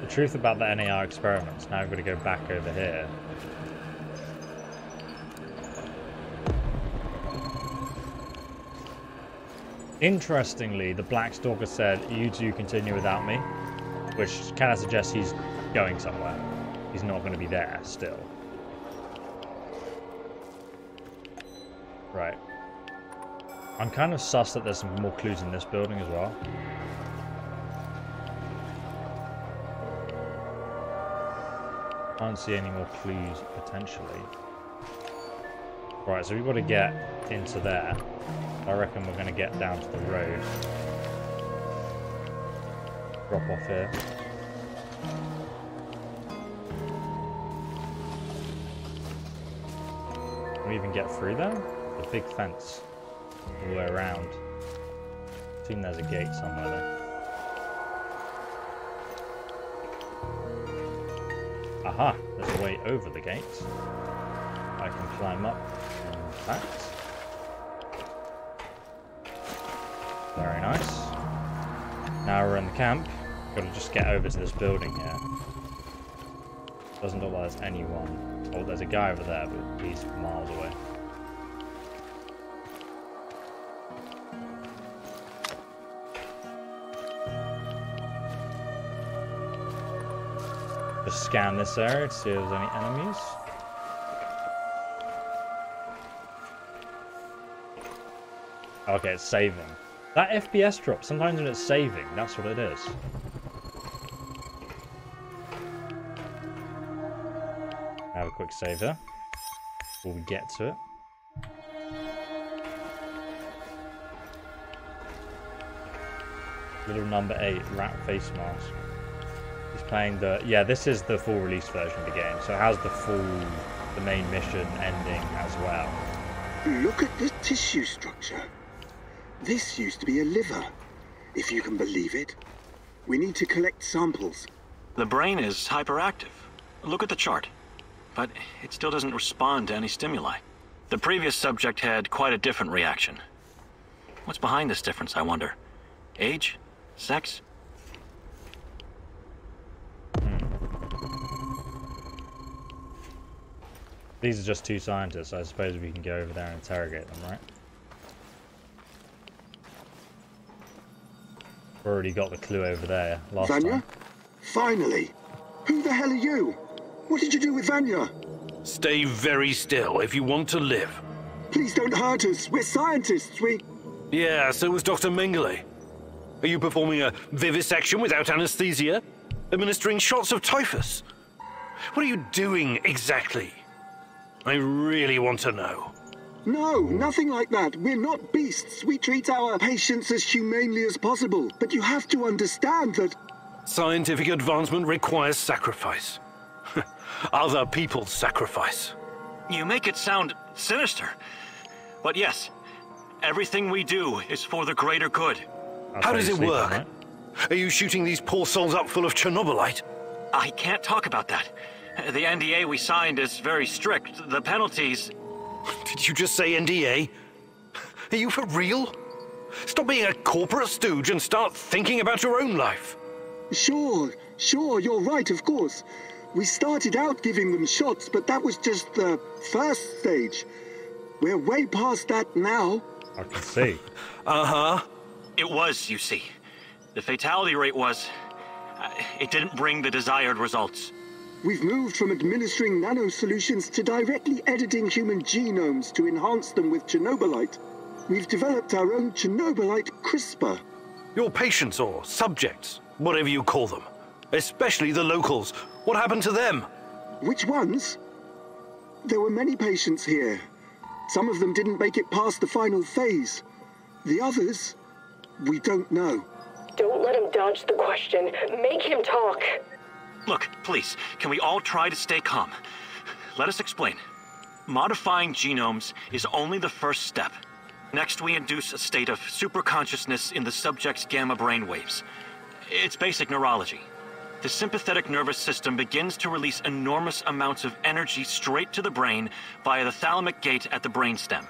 The truth about the NAR experiments. Now I've got to go back over here. Interestingly, the Black Stalker said, you two continue without me, which kind of suggests he's going somewhere. He's not going to be there still. Right. I'm kind of sus that there's some more clues in this building as well. Can't see any more clues potentially. Right, so we've got to get into there. I reckon we're going to get down to the road. Drop off here. Can we even get through there? The big fence all the way around. I think there's a gate somewhere there. Aha, there's a way over the gate. Can climb up and that. Very nice. Now we're in the camp. Gotta just get over to this building here. Doesn't look like there's anyone. Oh, there's a guy over there, but he's miles away. Just scan this area to see if there's any enemies. Okay, it's saving. That FPS drop, sometimes when it's saving, that's what it is. Have a quick save there. Before we get to it. Little number 8, Rat Face Mask. He's playing the... Yeah, this is the full release version of the game, so it has the full, the main mission ending as well. Look at the tissue structure. This used to be a liver, if you can believe it. We need to collect samples. The brain is hyperactive. Look at the chart. But it still doesn't respond to any stimuli. The previous subject had quite a different reaction. What's behind this difference, I wonder? Age? Sex? These are just two scientists. I suppose we can go over there and interrogate them, right? Already got the clue over there last Vanya? time. Finally! Who the hell are you? What did you do with Vanya? Stay very still if you want to live. Please don't hurt us. We're scientists. We. Yeah, so was Dr. Mengele. Are you performing a vivisection without anesthesia? Administering shots of typhus? What are you doing exactly? I really want to know. No, nothing like that. We're not beasts. We treat our patients as humanely as possible. But you have to understand that. Scientific advancement requires sacrifice. [LAUGHS] Other people's sacrifice. You make it sound sinister. But yes, everything we do is for the greater good. How does it work? Are you shooting these poor souls up full of Chernobylite? I can't talk about that. The NDA we signed is very strict. The penalties. Did you just say NDA? Are you for real? Stop being a corporate stooge and start thinking about your own life. Sure, sure, you're right, of course. We started out giving them shots, but that was just the first stage. We're way past that now. I can see. [LAUGHS] uh huh. It was, you see. The fatality rate was. Uh, it didn't bring the desired results. We've moved from administering nano solutions to directly editing human genomes to enhance them with Chernobylite. We've developed our own Chernobylite CRISPR. Your patients or subjects, whatever you call them, especially the locals, what happened to them? Which ones? There were many patients here. Some of them didn't make it past the final phase. The others, we don't know. Don't let him dodge the question. Make him talk. Look, please, can we all try to stay calm? Let us explain. Modifying genomes is only the first step. Next, we induce a state of superconsciousness in the subject's gamma brainwaves. It's basic neurology. The sympathetic nervous system begins to release enormous amounts of energy straight to the brain via the thalamic gate at the brainstem.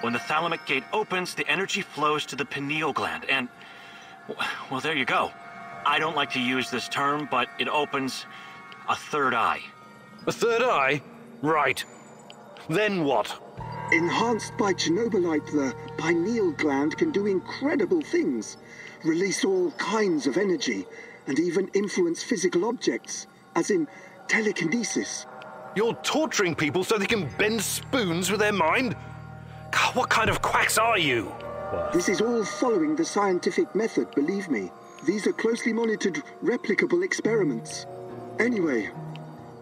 When the thalamic gate opens, the energy flows to the pineal gland, and. Well, there you go. I don't like to use this term, but it opens a third eye. A third eye? Right. Then what? Enhanced by Chernobylite, the pineal gland can do incredible things. Release all kinds of energy, and even influence physical objects, as in telekinesis. You're torturing people so they can bend spoons with their mind? God, what kind of quacks are you? This is all following the scientific method, believe me. These are closely monitored, replicable experiments. Anyway,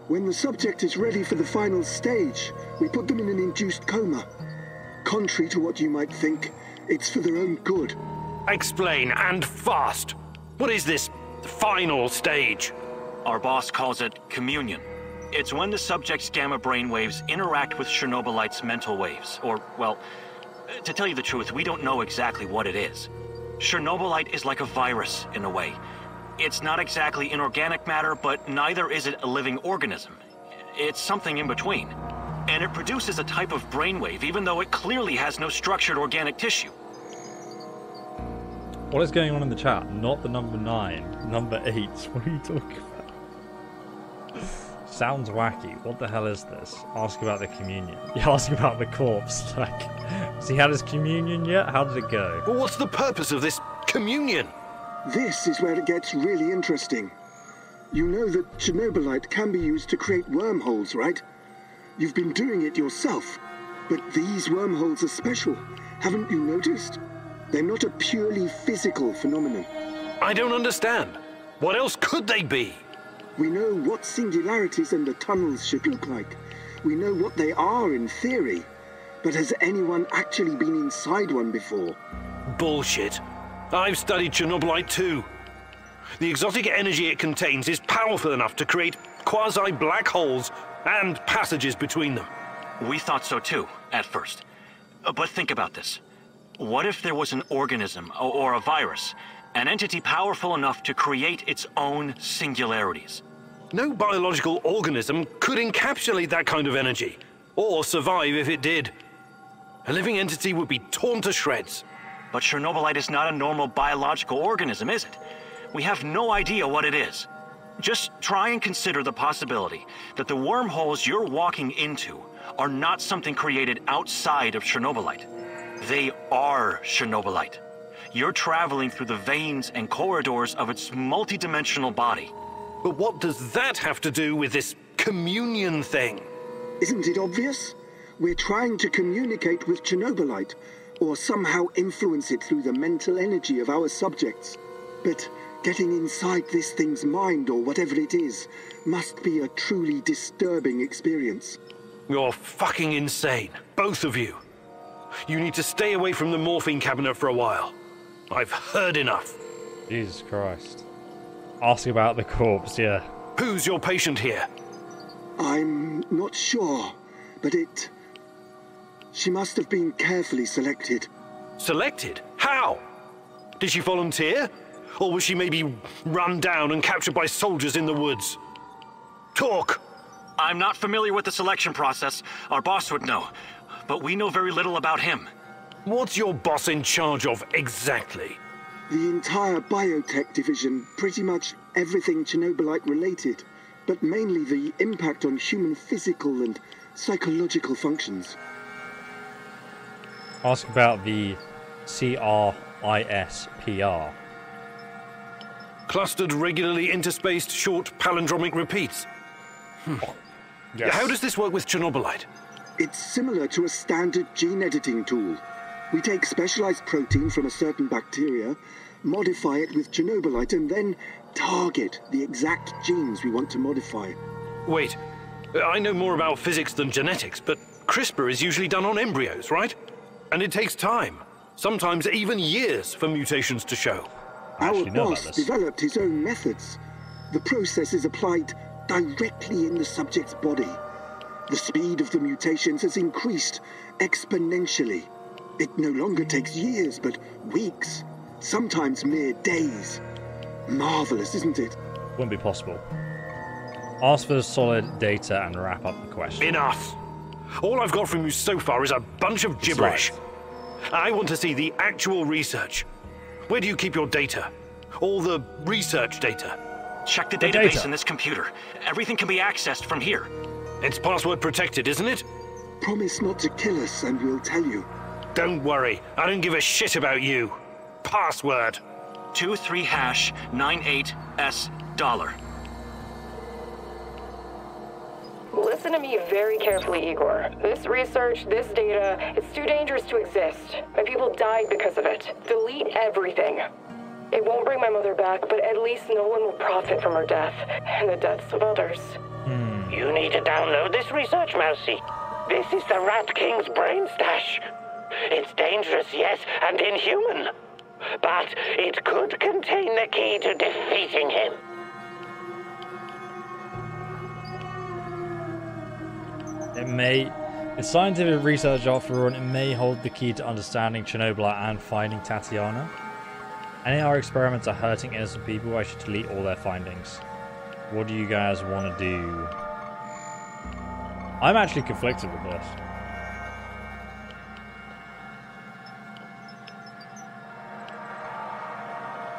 when the subject is ready for the final stage, we put them in an induced coma. Contrary to what you might think, it's for their own good. Explain, and fast. What is this final stage? Our boss calls it communion. It's when the subject's gamma brainwaves interact with Chernobylite's mental waves. Or, well, to tell you the truth, we don't know exactly what it is. Chernobylite is like a virus, in a way. It's not exactly inorganic matter, but neither is it a living organism. It's something in between. And it produces a type of brainwave, even though it clearly has no structured organic tissue. What is going on in the chat? Not the number nine, number eight. [LAUGHS] What are you talking about? Sounds wacky. What the hell is this? Ask about the communion. [LAUGHS] You ask about the corpse. [LAUGHS] Like, has he had his communion yet? How did it go? Well, what's the purpose of this communion? This is where it gets really interesting. You know that Chernobylite can be used to create wormholes, right? You've been doing it yourself. But these wormholes are special. Haven't you noticed? They're not a purely physical phenomenon. I don't understand. What else could they be? We know what singularities and the tunnels should look like. We know what they are in theory. But has anyone actually been inside one before? Bullshit. I've studied Chernobylite too. The exotic energy it contains is powerful enough to create quasi black holes and passages between them. We thought so too, at first. Uh, But think about this. What if there was an organism, or a virus, an entity powerful enough to create its own singularities? No biological organism could encapsulate that kind of energy, or survive if it did. A living entity would be torn to shreds. But Chernobylite is not a normal biological organism, is it? We have no idea what it is. Just try and consider the possibility that the wormholes you're walking into are not something created outside of Chernobylite. They are Chernobylite. You're traveling through the veins and corridors of its multidimensional body. But what does that have to do with this communion thing? Isn't it obvious? We're trying to communicate with Chernobylite, or somehow influence it through the mental energy of our subjects. But getting inside this thing's mind, or whatever it is, must be a truly disturbing experience. You're fucking insane, both of you. You need to stay away from the morphine cabinet for a while. I've heard enough. Jesus Christ. Ask about the corpse, yeah. Who's your patient here? I'm not sure, but it. She must have been carefully selected. Selected? How? Did she volunteer? Or was she maybe run down and captured by soldiers in the woods? Talk! I'm not familiar with the selection process. Our boss would know. But we know very little about him. What's your boss in charge of exactly? The entire biotech division, pretty much everything Chernobylite related, but mainly the impact on human physical and psychological functions. Ask about the CRISPR. Clustered, regularly interspaced, short palindromic repeats. Hmm. How does this work with Chernobylite? It's similar to a standard gene editing tool. We take specialized protein from a certain bacteria, modify it with Chernobylite, and then target the exact genes we want to modify. Wait, I know more about physics than genetics, but CRISPR is usually done on embryos, right? And it takes time, sometimes even years, for mutations to show. Our boss developed his own methods. The process is applied directly in the subject's body. The speed of the mutations has increased exponentially. It no longer takes years, but weeks, sometimes mere days. Marvelous, isn't it? Wouldn't be possible. Ask for solid data and wrap up the question. Enough! All I've got from you so far is a bunch of gibberish. I want to see the actual research. Where do you keep your data? All the research data? Check the, The database data. in this computer. Everything can be accessed from here. It's password protected, isn't it? Promise not to kill us, and we'll tell you. Don't worry, I don't give a shit about you. Password. 23 hash 98 S dollar. Listen to me very carefully, Igor. This research, this data, it's too dangerous to exist. My people died because of it. Delete everything. It won't bring my mother back, but at least no one will profit from her death and the deaths of others. Hmm. You need to download this research, Mousy. This is the Rat King's brain stash. It's dangerous, yes, and inhuman. But it could contain the key to defeating him. It may... It's scientific research after all, it may hold the key to understanding Chernobyl and finding Tatiana. Any of our experiments are hurting innocent people, I should delete all their findings. What do you guys want to do? I'm actually conflicted with this.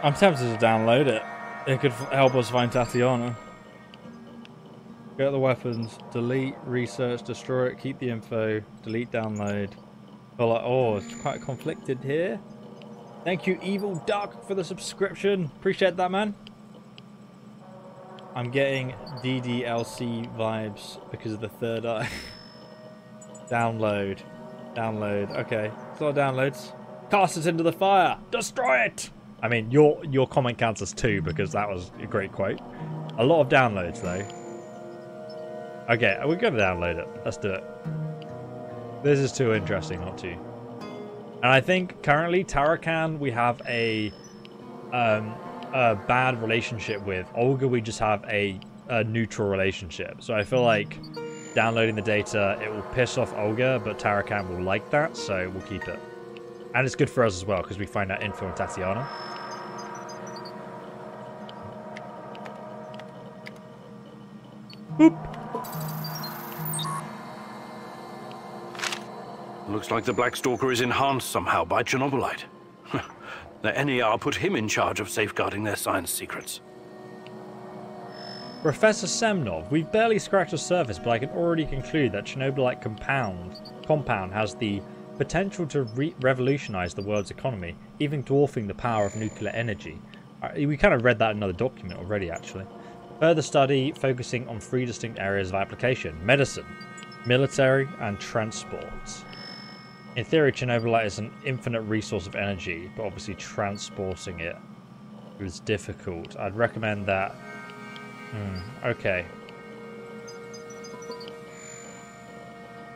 I'm tempted to download it. It could help us find Tatiana. Get the weapons, delete, research, destroy it, keep the info, delete, download. But like, oh, it's quite conflicted here. Thank you, Evil Duck, for the subscription. Appreciate that, man. I'm getting DDLC vibes because of the third eye. [LAUGHS] Download. Download. Okay. It's a lot of downloads. Cast it into the fire. Destroy it. I mean, your your comment counts as two because that was a great quote. A lot of downloads though. Okay, we're gonna download it. Let's do it. This is too interesting not to. And I think currently Tarakan we have a um, a bad relationship with. Olga we just have a, a neutral relationship. So I feel like downloading the data, it will piss off Olga, but Tarakan will like that, so we'll keep it. And it's good for us as well, because we find out info on Tatiana. Boop. Looks like the Black Stalker is enhanced somehow by Chernobylite. [LAUGHS] the NAR put him in charge of safeguarding their science secrets. Professor Semenov, we've barely scratched the surface, but I can already conclude that Chernobylite compound compound has the potential to re revolutionize the world's economy, even dwarfing the power of nuclear energy. We kind of read that in another document already, actually. Further study focusing on three distinct areas of application medicine, military, and transport. In theory, Chernobylite is an infinite resource of energy, but obviously transporting it is difficult. I'd recommend that. Hmm, okay.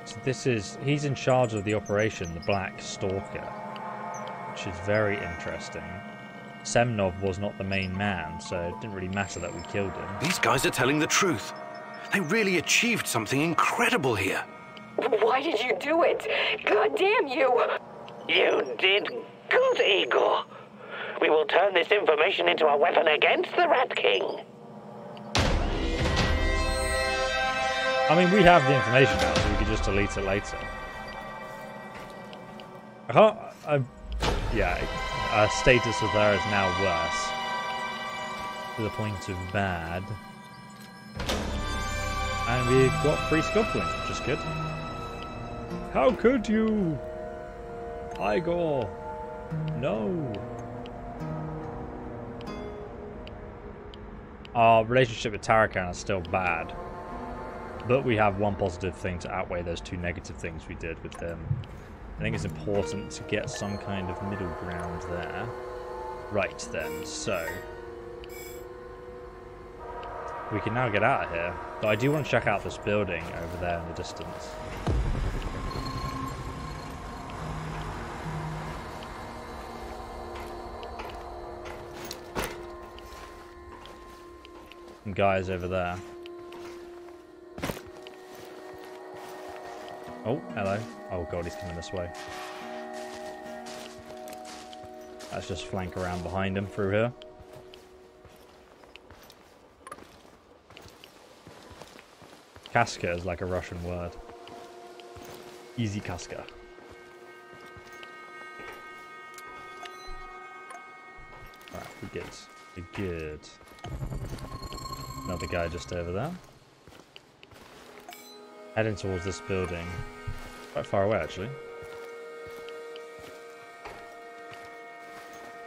So this is... He's in charge of the operation, the Black Stalker, which is very interesting. Semenov was not the main man, so it didn't really matter that we killed him. These guys are telling the truth. They really achieved something incredible here. Why did you do it? God damn you! You did good, Igor. We will turn this information into a weapon against the Rat King. I mean, we have the information now, so we could just delete it later. I can't... I, yeah, our status of is now worse. To the point of bad. And we've got free skill points, which is good. How could you? Igor. No. Our relationship with Tarakan is still bad. But we have one positive thing to outweigh those two negative things we did with him. I think it's important to get some kind of middle ground there. Right then, so... We can now get out of here. But I do want to check out this building over there in the distance. Guys over there. Oh, hello. Oh god, he's coming this way. Let's just flank around behind him through here. Kaska is like a Russian word. Easy Kaska. Right, we good. We good. Another guy just over there. Heading towards this building. Quite far away, actually.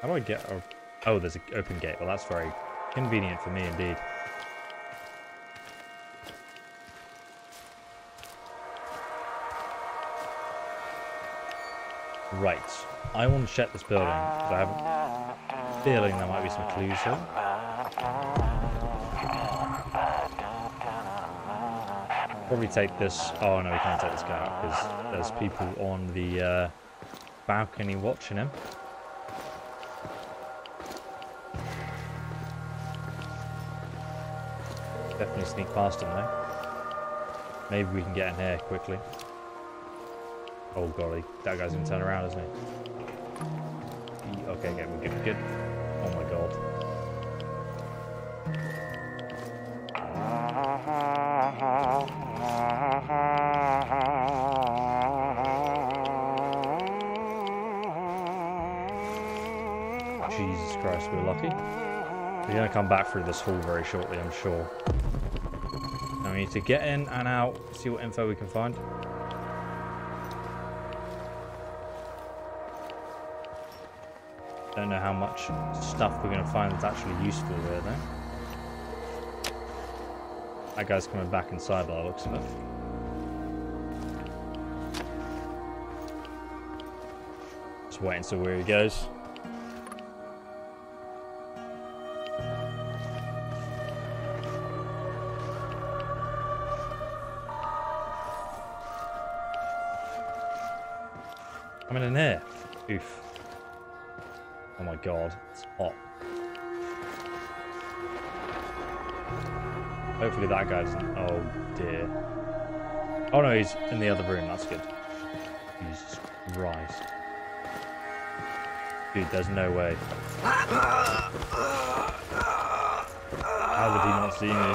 How do I get... A... Oh, there's an open gate. Well, that's very convenient for me, indeed. Right. I want to check this building, because I have a feeling there might be some clues here. Probably take this... Oh, no, we can't take this guy out, because there's people on the uh, balcony watching him. Definitely sneak past him, though. Maybe we can get in here quickly. Oh golly, that guy's gonna turn around, isn't he? Okay, okay, we're good, we're good. Oh my god. We're gonna come back through this hall very shortly, I'm sure. Now we need to get in and out, see what info we can find. Don't know how much stuff we're going to find that's actually useful there, though. That guy's coming back inside by the looks of it. Just wait and see where he goes. Oof. Oh my god, it's hot. Hopefully that guy's... Oh dear. Oh no, he's in the other room, that's good. Jesus Christ. Dude, there's no way. How did he not see me?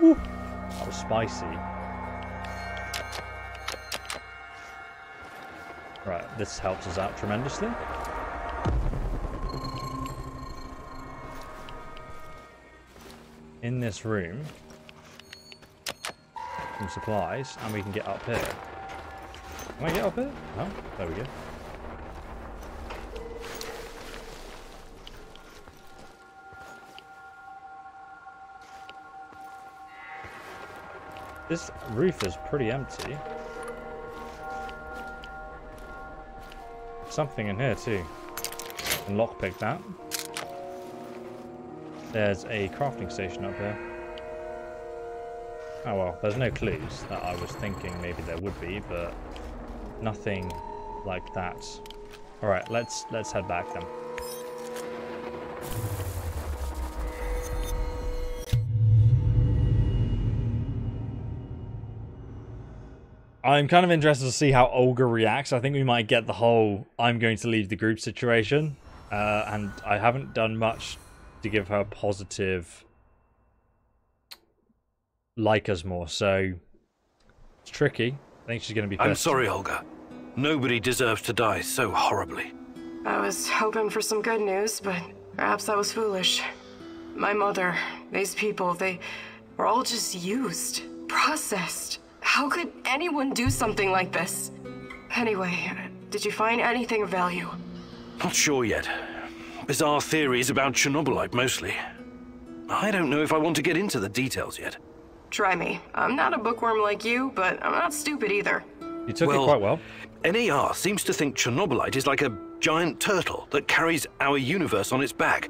Woo. That was spicy. This helps us out tremendously. in this room some supplies and we can get up here. Can I get up here? Oh, there we go. This roof is pretty empty. Something in here too. And lockpick that. There's a crafting station up here. Oh well, there's no clues that I was thinking maybe there would be, but nothing like that. Alright, let's let's head back then. I'm kind of interested to see how Olga reacts. I think we might get the whole I'm going to leave the group situation. Uh, and I haven't done much to give her a positive like us more. So it's tricky. I think she's going to be. I'm sorry, Olga. Nobody deserves to die so horribly. I was hoping for some good news, but perhaps I was foolish. My mother, these people, they were all just used, processed. How could anyone do something like this? Anyway, uh, did you find anything of value? Not sure yet. Bizarre theories about Chernobylite, mostly. I don't know if I want to get into the details yet. Try me. I'm not a bookworm like you, but I'm not stupid either. You took well, it quite well. NAR seems to think Chernobylite is like a giant turtle that carries our universe on its back.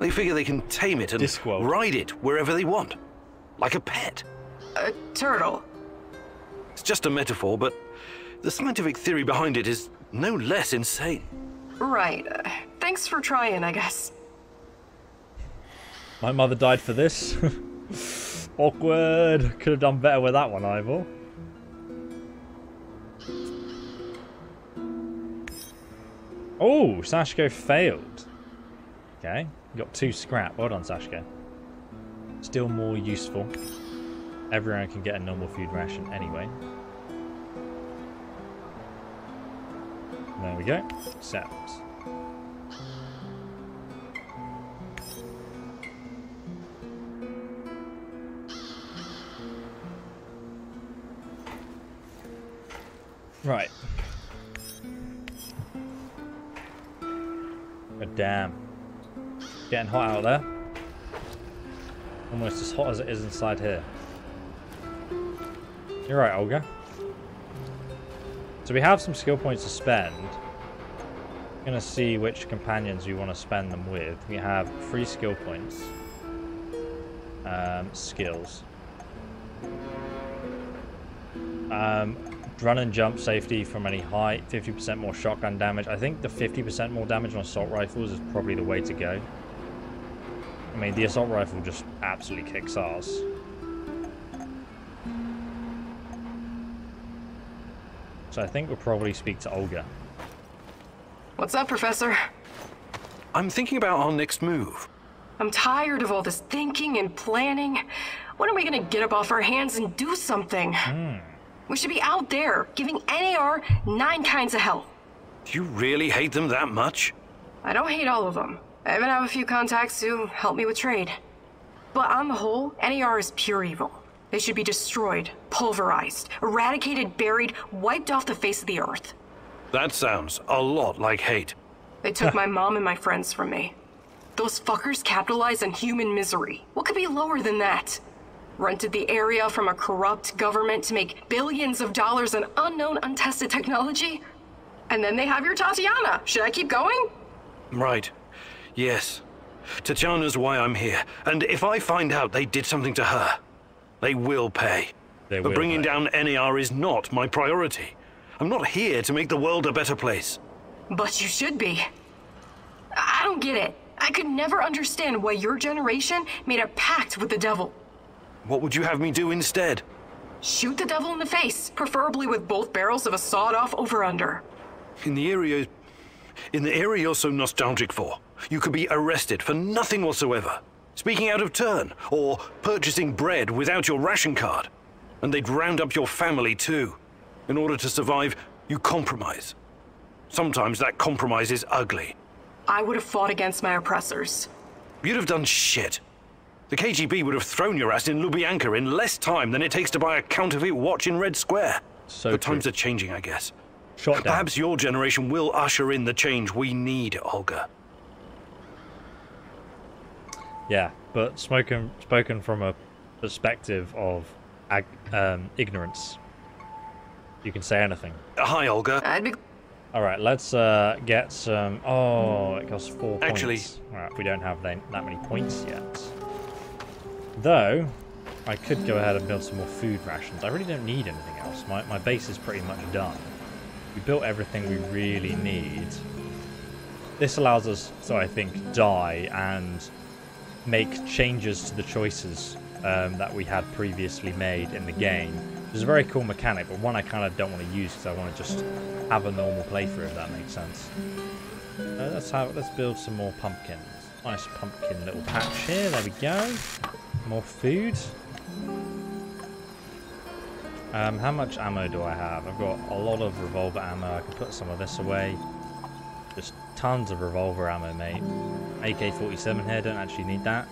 They figure they can tame it and Discworld. ride it wherever they want. Like a pet. A turtle? It's just a metaphor, but the scientific theory behind it is no less insane. Right. Uh, thanks for trying, I guess. My mother died for this. [LAUGHS] Awkward. Could have done better with that one, Ivor. Oh, Sashko failed. Okay, got two scrap. Well done, Sashko. Still more useful. Everyone can get a normal food ration anyway. There we go. Accept. Right. But damn. Getting hot out there. Almost as hot as it is inside here. You're right, Olga. So we have some skill points to spend. Going to see which companions we want to spend them with. We have three skill points. Um, skills. Um, run and jump safety from any height, 50% more shotgun damage. I think the 50% more damage on assault rifles is probably the way to go. I mean, the assault rifle just absolutely kicks ass. So I think we'll probably speak to Olga. What's up, Professor? I'm thinking about our next move. I'm tired of all this thinking and planning. When are we gonna get up off our hands and do something? Hmm. We should be out there, giving NAR nine kinds of hell. Do you really hate them that much? I don't hate all of them. I even have a few contacts who help me with trade. But on the whole, NAR is pure evil. They should be destroyed, pulverized, eradicated, buried, wiped off the face of the earth. That sounds a lot like hate. They took [LAUGHS] my mom and my friends from me. Those fuckers capitalize on human misery. What could be lower than that? Rented the area from a corrupt government to make billions of dollars in unknown, untested technology? And then they have your Tatiana. Should I keep going? Right. Yes. Tatiana's why I'm here. And if I find out they did something to her, they will pay. They but will bringing pay. down NAR is not my priority. I'm not here to make the world a better place. But you should be. I don't get it. I could never understand why your generation made a pact with the devil. What would you have me do instead? Shoot the devil in the face, preferably with both barrels of a sawed-off over-under. In the area... In the area you're so nostalgic for, you could be arrested for nothing whatsoever. Speaking out of turn, or purchasing bread without your ration card. And they'd round up your family too. In order to survive, you compromise. Sometimes that compromise is ugly. I would have fought against my oppressors. You'd have done shit. The KGB would have thrown your ass in Lubyanka in less time than it takes to buy a counterfeit watch in Red Square. So the times are changing, I guess. Shot down. Perhaps your generation will usher in the change we need, Olga. Yeah, but spoken spoken from a perspective of ag- um, ignorance. You can say anything. Hi, Olga. I'd be All right, let's uh, get some. Oh, it costs four Actually- points. All right, we don't have that, that many points yet. Though, I could go ahead and build some more food rations. I really don't need anything else. My my base is pretty much done. We built everything we really need. This allows us to, I think, die and make changes to the choices um, that we had previously made in the game. Is a very cool mechanic, but one I kind of don't want to use because I want to just have a normal playthrough, if that makes sense. Uh, let's build some more pumpkins. Nice pumpkin little patch here. There we go. More food. Um, how much ammo do I have? I've got a lot of revolver ammo. I can put some of this away. Just tons of revolver ammo, mate. AK-47 here, don't actually need that.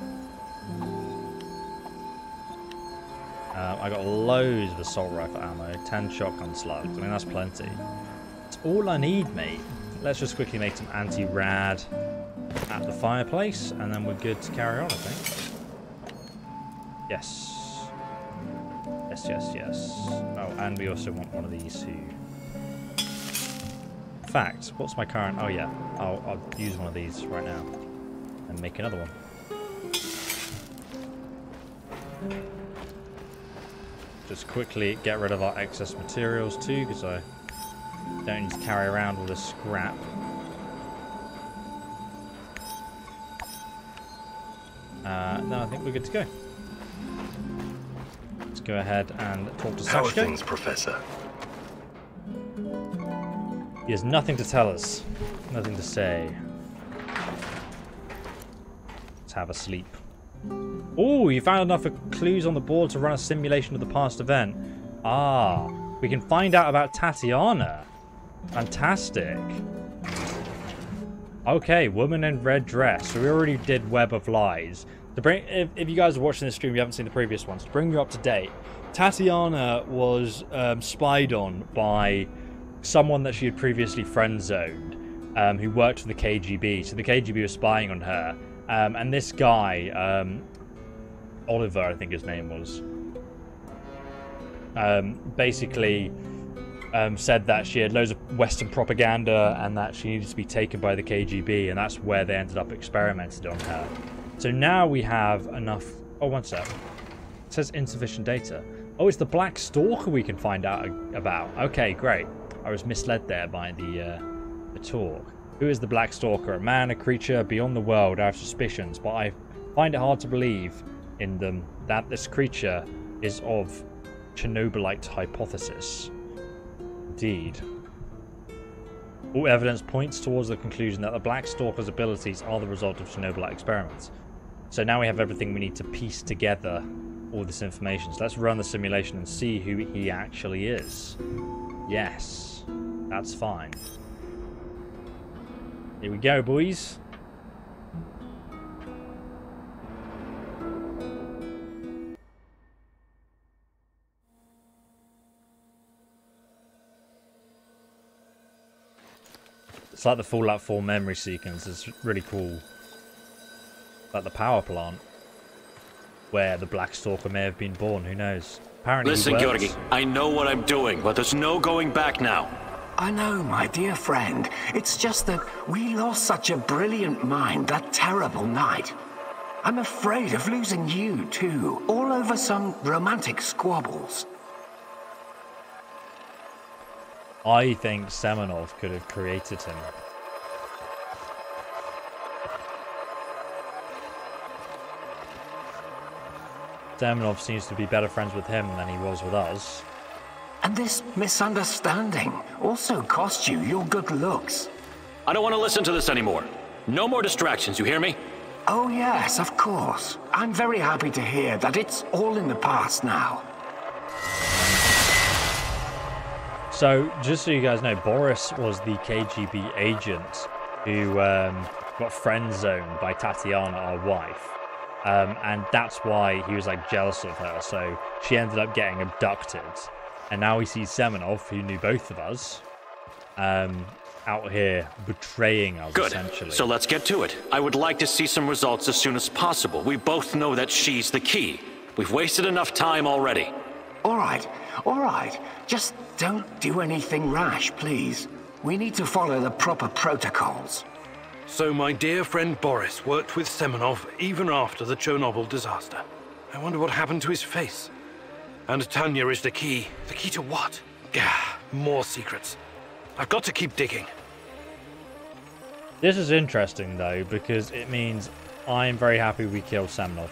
Um, I got loads of assault rifle ammo, 10 shotgun slugs. I mean, that's plenty. It's all I need, mate. Let's just quickly make some anti-rad at the fireplace, and then we're good to carry on, I think. Yes. Yes, yes, yes. Oh, and we also want one of these who... In fact, what's my current... Oh, yeah. I'll, I'll use one of these right now. And make another one. Just quickly get rid of our excess materials too, because I don't need to carry around all this scrap. Uh, then I think we're good to go. Let's go ahead and talk to How are things, Professor? He has nothing to tell us. Nothing to say. Let's have a sleep. Oh, you found enough clues on the board to run a simulation of the past event. Ah, we can find out about Tatiana. Fantastic. Okay, woman in red dress. So we already did Web of Lies. To bring, if, if you guys are watching this stream, you haven't seen the previous ones. To bring you up to date, Tatiana was um, spied on by someone that she had previously friend zoned, um, who worked for the KGB. So the KGB was spying on her, um, and this guy, um, Oliver, I think his name was, um, basically um, said that she had loads of Western propaganda and that she needed to be taken by the KGB, and that's where they ended up experimented on her. So now we have enough. Oh, one sec. It says insufficient data. Oh, it's the Black Stalker we can find out about. Okay, great. I was misled there by the uh, the talk. Who is the Black Stalker? A man, a creature beyond the world. I have suspicions, but I find it hard to believe in them that this creature is of Chernobylite hypothesis. Indeed. All evidence points towards the conclusion that the Black Stalker's abilities are the result of Chernobylite experiments. So now we have everything we need to piece together all this information. So let's run the simulation and see who he actually is. Yes, that's fine. Here we go, boys. It's like the Fallout 4 memory sequence. It's really cool. Like the power plant. Where the Black Stalker may have been born. Who knows? Apparently Listen, Georgi, I know what I'm doing, but there's no going back now. I know, my dear friend. It's just that we lost such a brilliant mind that terrible night. I'm afraid of losing you, too, all over some romantic squabbles. I think Semenov could have created him. Semenov seems to be better friends with him than he was with us. And this misunderstanding also cost you your good looks. I don't want to listen to this anymore. No more distractions, you hear me? Oh, yes, of course. I'm very happy to hear that it's all in the past now. So, just so you guys know, Boris was the KGB agent who um, got friend zoned by Tatiana, our wife. Um, and that's why he was like jealous of her. So she ended up getting abducted. And now he sees Semenov, who knew both of us, um, out here betraying us, Good. essentially. So let's get to it. I would like to see some results as soon as possible. We both know that she's the key. We've wasted enough time already. All right, all right. Just don't do anything rash, please. We need to follow the proper protocols. So my dear friend Boris worked with Semenov even after the Chernobyl disaster. I wonder what happened to his face. And Tanya is the key. The key to what? Gah, more secrets. I've got to keep digging. This is interesting, though, because it means I'm very happy we killed Semenov.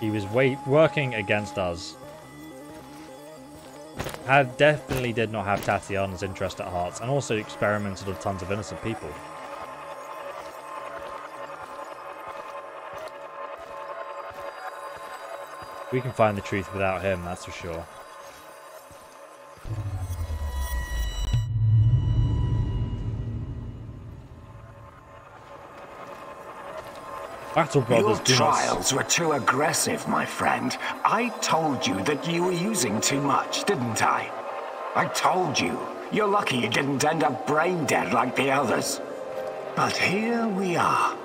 He was working against us. Had definitely did not have Tatiana's interest at heart, and also experimented on tons of innocent people. We can find the truth without him, that's for sure. Battle Brothers Your trials were too aggressive, my friend. I told you that you were using too much, didn't I? I told you. You're lucky you didn't end up brain dead like the others. But here we are.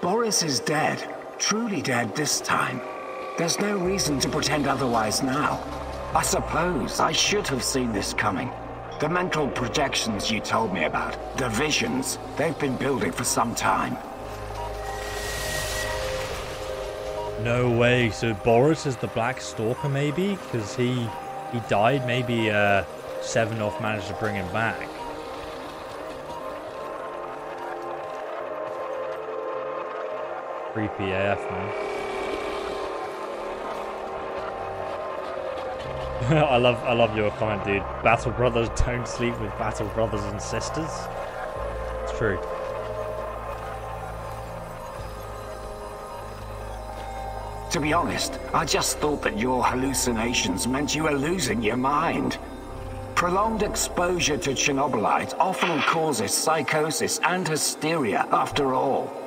Boris is dead. Truly dead this time. There's no reason to pretend otherwise now. I suppose I should have seen this coming. The mental projections you told me about, the visions, they've been building for some time. No way. So Boris is the Black Stalker, maybe? Because he he died. Maybe uh, Semenov managed to bring him back. Creepy AF, man. [LAUGHS] I love I love your comment, dude. Battle brothers don't sleep with battle brothers and sisters. It's true. To be honest, I just thought that your hallucinations meant you were losing your mind. Prolonged exposure to Chernobylite often causes psychosis and hysteria after all.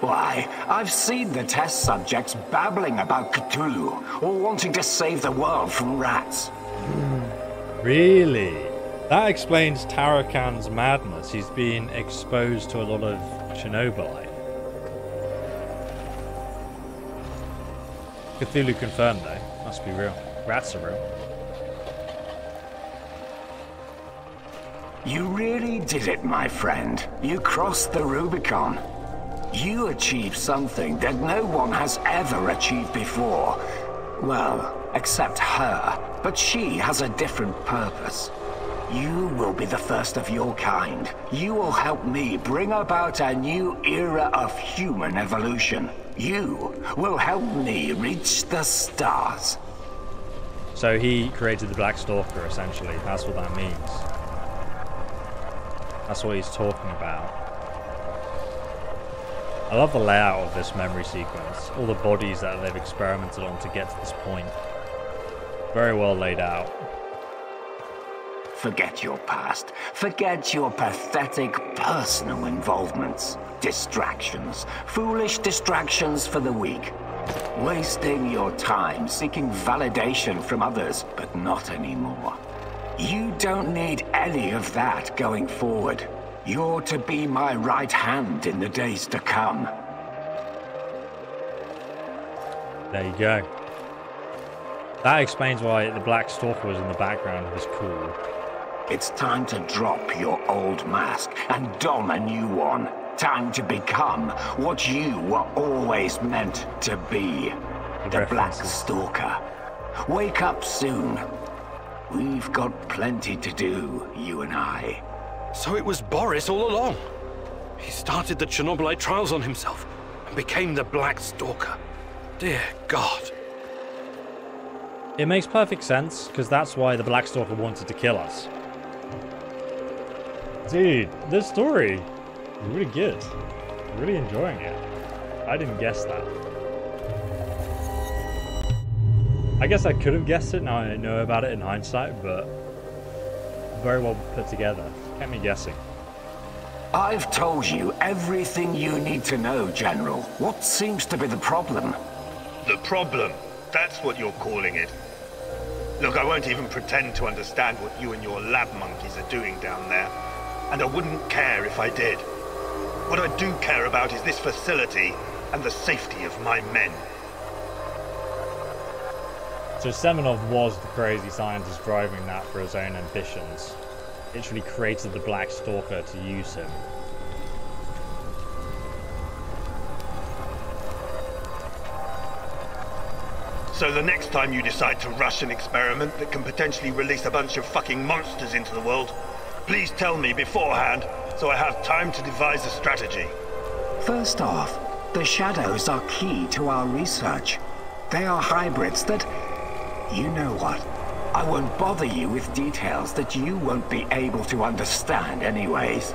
Why, I've seen the test subjects babbling about Cthulhu or wanting to save the world from rats. Hmm. Really? That explains Tarakan's madness. He's been exposed to a lot of Chernobylite. Cthulhu confirmed, though. Must be real. Rats are real. You really did it, my friend. You crossed the Rubicon. You achieve something that no one has ever achieved before. Well, except her. But she has a different purpose. You will be the first of your kind. You will help me bring about a new era of human evolution. You will help me reach the stars. So he created the Black Stalker, essentially. That's what that means. That's what he's talking about. I love the layout of this memory sequence. All the bodies that they've experimented on to get to this point. Very well laid out. Forget your past. Forget your pathetic personal involvements. Distractions. Foolish distractions for the weak. Wasting your time seeking validation from others, but not anymore. You don't need any of that going forward. You're to be my right hand in the days to come. There you go. That explains why the Black Stalker was in the background of this cool. It's time to drop your old mask and don a new one. Time to become what you were always meant to be. The Black Stalker. Wake up soon. We've got plenty to do, you and I. So it was Boris all along. He started the Chernobylite trials on himself and became the Black Stalker. Dear God. It makes perfect sense, because that's why the Black Stalker wanted to kill us. Dude, this story really good. I'm really enjoying it. I didn't guess that. I guess I could have guessed it now I know about it in hindsight, but very well put together. Kept me guessing. I've told you everything you need to know, General. What seems to be the problem? The problem? That's what you're calling it. Look, I won't even pretend to understand what you and your lab monkeys are doing down there. And I wouldn't care if I did. What I do care about is this facility and the safety of my men. So Semenov was the crazy scientist driving that for his own ambitions. Literally created the Black Stalker to use him. So the next time you decide to rush an experiment that can potentially release a bunch of fucking monsters into the world, please tell me beforehand so I have time to devise a strategy. First off, the shadows are key to our research. They are hybrids that... You know what? I won't bother you with details that you won't be able to understand anyways.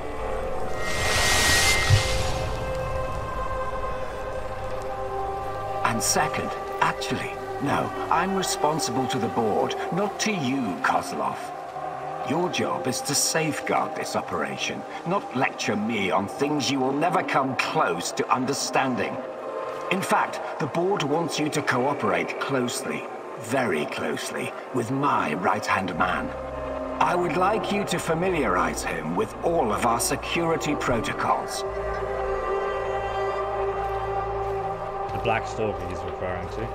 And second, actually, no, I'm responsible to the board, not to you, Kozlov. Your job is to safeguard this operation, not lecture me on things you will never come close to understanding. In fact, the board wants you to cooperate closely, very closely, with my right-hand man. I would like you to familiarize him with all of our security protocols. The Black Stalker he's referring to.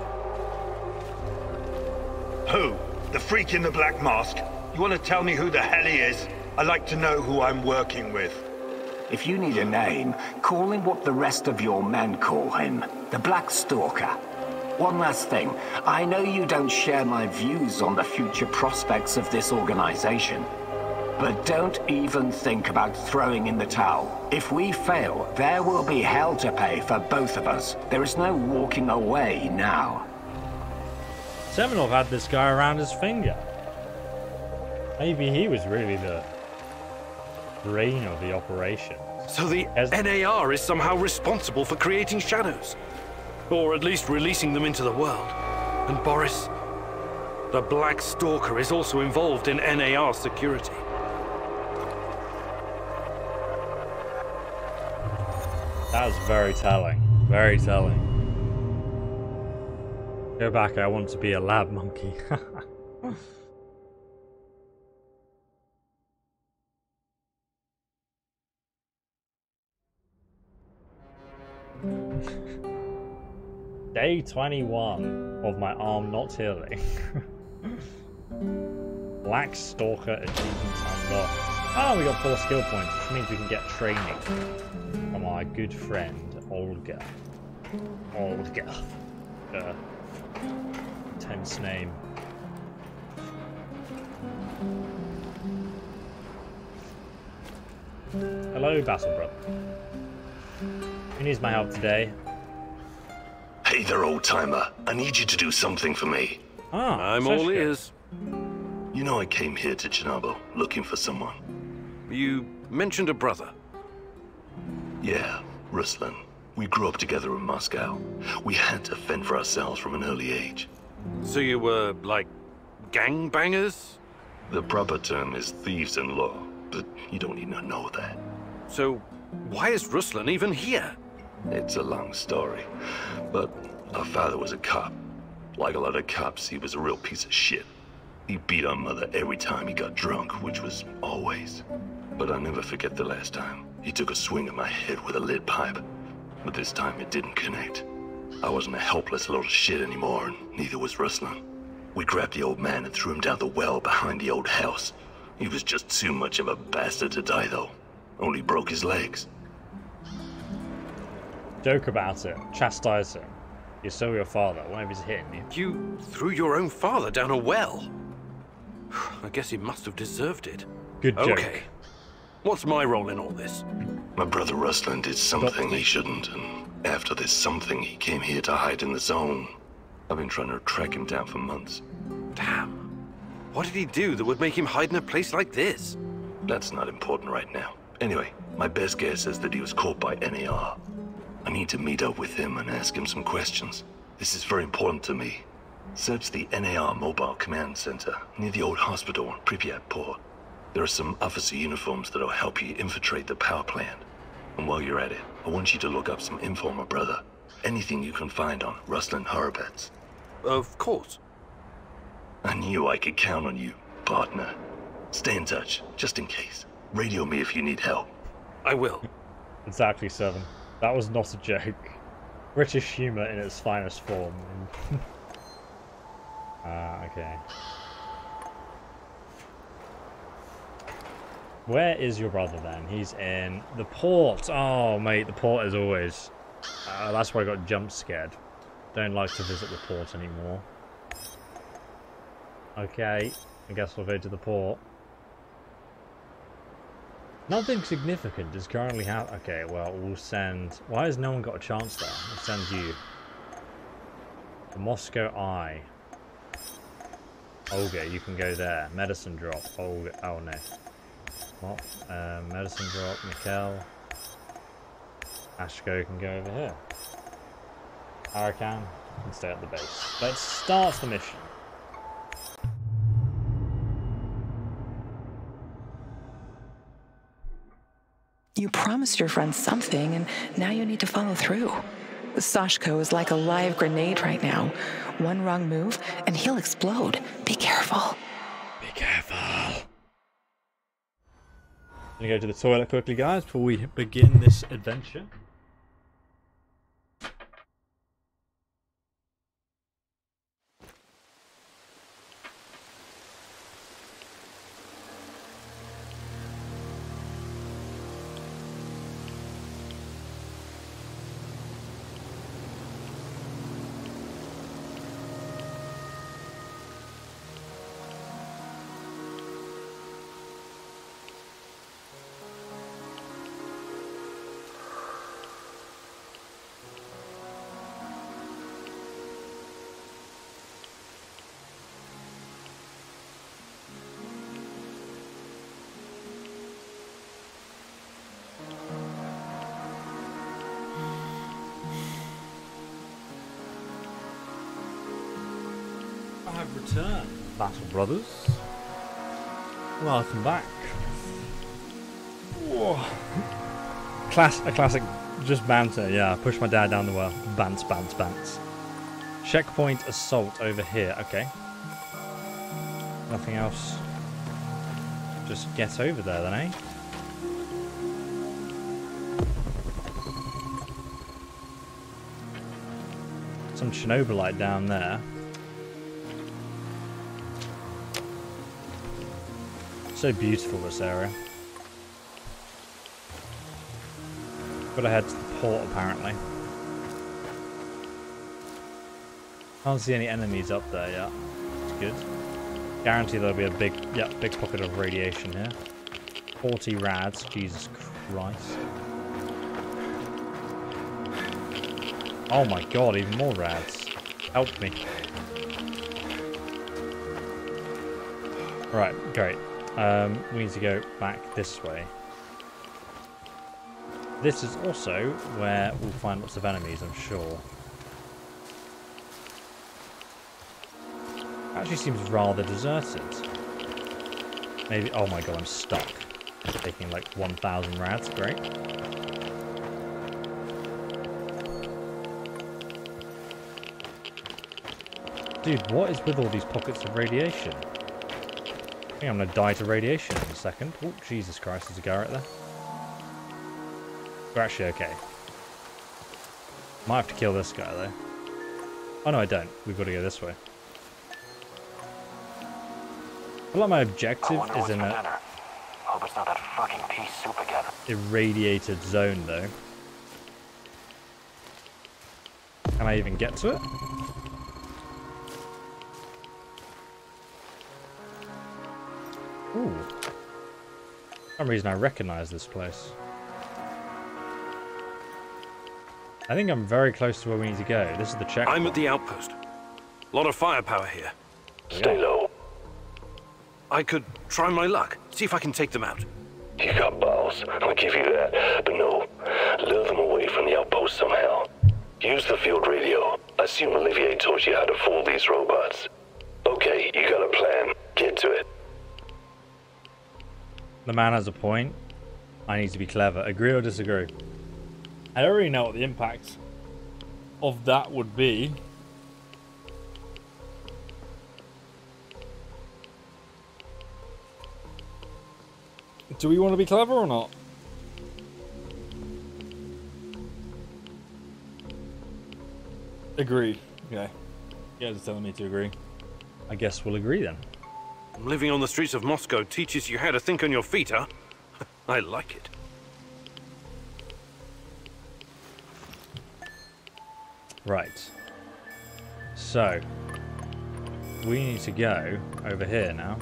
Who? The freak in the black mask? You want to tell me who the hell he is? I like to know who I'm working with. If you need a name, call him what the rest of your men call him. The Black Stalker. One last thing. I know you don't share my views on the future prospects of this organization. But don't even think about throwing in the towel. If we fail, there will be hell to pay for both of us. There is no walking away now. Semenov had this guy around his finger. Maybe he was really the brain of the operation. So the NAR is somehow responsible for creating shadows. Or at least releasing them into the world. And Boris, the Black Stalker is also involved in NAR security. That's very telling. Very telling. Go back, I want to be a lab monkey. [LAUGHS] Day 21 of my arm not healing. [LAUGHS] Black Stalker achievements unlocked. Oh, we got four skill points, which means we can get training from our good friend Olga. Olga. Uh, tense name. Hello, Battle Brother. Who needs my help today? Hey there, old timer. I need you to do something for me. Ah, I'm all ears. You know I came here to Chernobyl looking for someone. You mentioned a brother. Yeah, Ruslan. We grew up together in Moscow. We had to fend for ourselves from an early age. So you were, like, gangbangers? The proper term is thieves-in-law, but you don't need to know that. So why is Ruslan even here? It's a long story, but our father was a cop. Like a lot of cops, he was a real piece of shit. He beat our mother every time he got drunk, which was always. But I'll never forget the last time. He took a swing at my head with a lead pipe, but this time it didn't connect. I wasn't a helpless little shit anymore, and neither was Ruslan. We grabbed the old man and threw him down the well behind the old house. He was just too much of a bastard to die, though. Only broke his legs. Joke about it. Chastise him. You saw your father. One of his hitting you. You threw your own father down a well. [SIGHS] I guess he must have deserved it. Good joke. Okay. What's my role in all this? My brother Ruslan did something he shouldn't, and after this something, he came here to hide in the zone. I've been trying to track him down for months. Damn. What did he do that would make him hide in a place like this? That's not important right now. Anyway, my best guess is that he was caught by NAR. I need to meet up with him and ask him some questions. This is very important to me. Search the NAR Mobile Command Center near the old hospital in Pripyat Port. There are some officer uniforms that'll help you infiltrate the power plant. And while you're at it, I want you to look up some info on my brother. Anything you can find on Ruslan Horobets. Of course. I knew I could count on you, partner. Stay in touch, just in case. Radio me if you need help. I will. Exactly, Seven. That was not a joke. British humour in its finest form. [LAUGHS] Ah, okay. Where is your brother then? He's in the port. Oh, mate, the port is always. Uh, that's why I got jump scared. Don't like to visit the port anymore. Okay, I guess we'll go to the port. Nothing significant is currently happening. Okay, well, we'll send... Why has no one got a chance there? We'll send you. The Moscow Eye. Olga, you can go there. Medicine drop. Olga. Oh, no. What? Uh, medicine drop. Mikkel. Sashko can go over here. Tarakan can stay at the base. Let's start the mission. You promised your friend something, and now you need to follow through. Sashko is like a live grenade right now. One wrong move, and he'll explode. Be careful. Be careful. Gonna go to the toilet quickly, guys, before we begin this adventure. Brothers. Welcome back. Whoa. Class, a classic, just banter. Yeah, push my dad down the well. Bants, bants, bants. Checkpoint assault over here. Okay. Nothing else. Just get over there then, eh? Some Chernobylite down there. So beautiful this area. Gotta head to the port apparently. Can't see any enemies up there yet. It's good. Guarantee there'll be a big, yeah, big pocket of radiation here. 40 rads, Jesus Christ. Oh my god, even more rads. Help me. Right, great. Um, we need to go back this way. This is also where we'll find lots of enemies, I'm sure. Actually seems rather deserted. Maybe, oh my god, I'm stuck. Taking like 1,000 rads, great. Dude, what is with all these pockets of radiation? I think I'm gonna die to radiation in a second. Oh, Jesus Christ, there's a Garrett there. We're actually okay. Might have to kill this guy though. Oh no, I don't. We've got to go this way. I feel like my objective is in a Hope it's not that fucking pea soup again. irradiated zone though. Can I even get to it? Some reason I recognize this place. I think I'm very close to where we need to go. This is the check. I'm at the outpost. A lot of firepower here. Stay low. I could try my luck, see if I can take them out. You got balls, I'll give you that. But no, lure them away from the outpost somehow. Use the field radio. I assume Olivier taught you how to fool these robots. Okay, you got a plan. Get to it. The man has a point. I need to be clever. Agree or disagree? I don't really know what the impact of that would be. Do we want to be clever or not? Agree. Okay. You guys are telling me to agree. I guess we'll agree then. Living on the streets of Moscow teaches you how to think on your feet, huh? [LAUGHS] I like it. Right. So, we need to go over here now.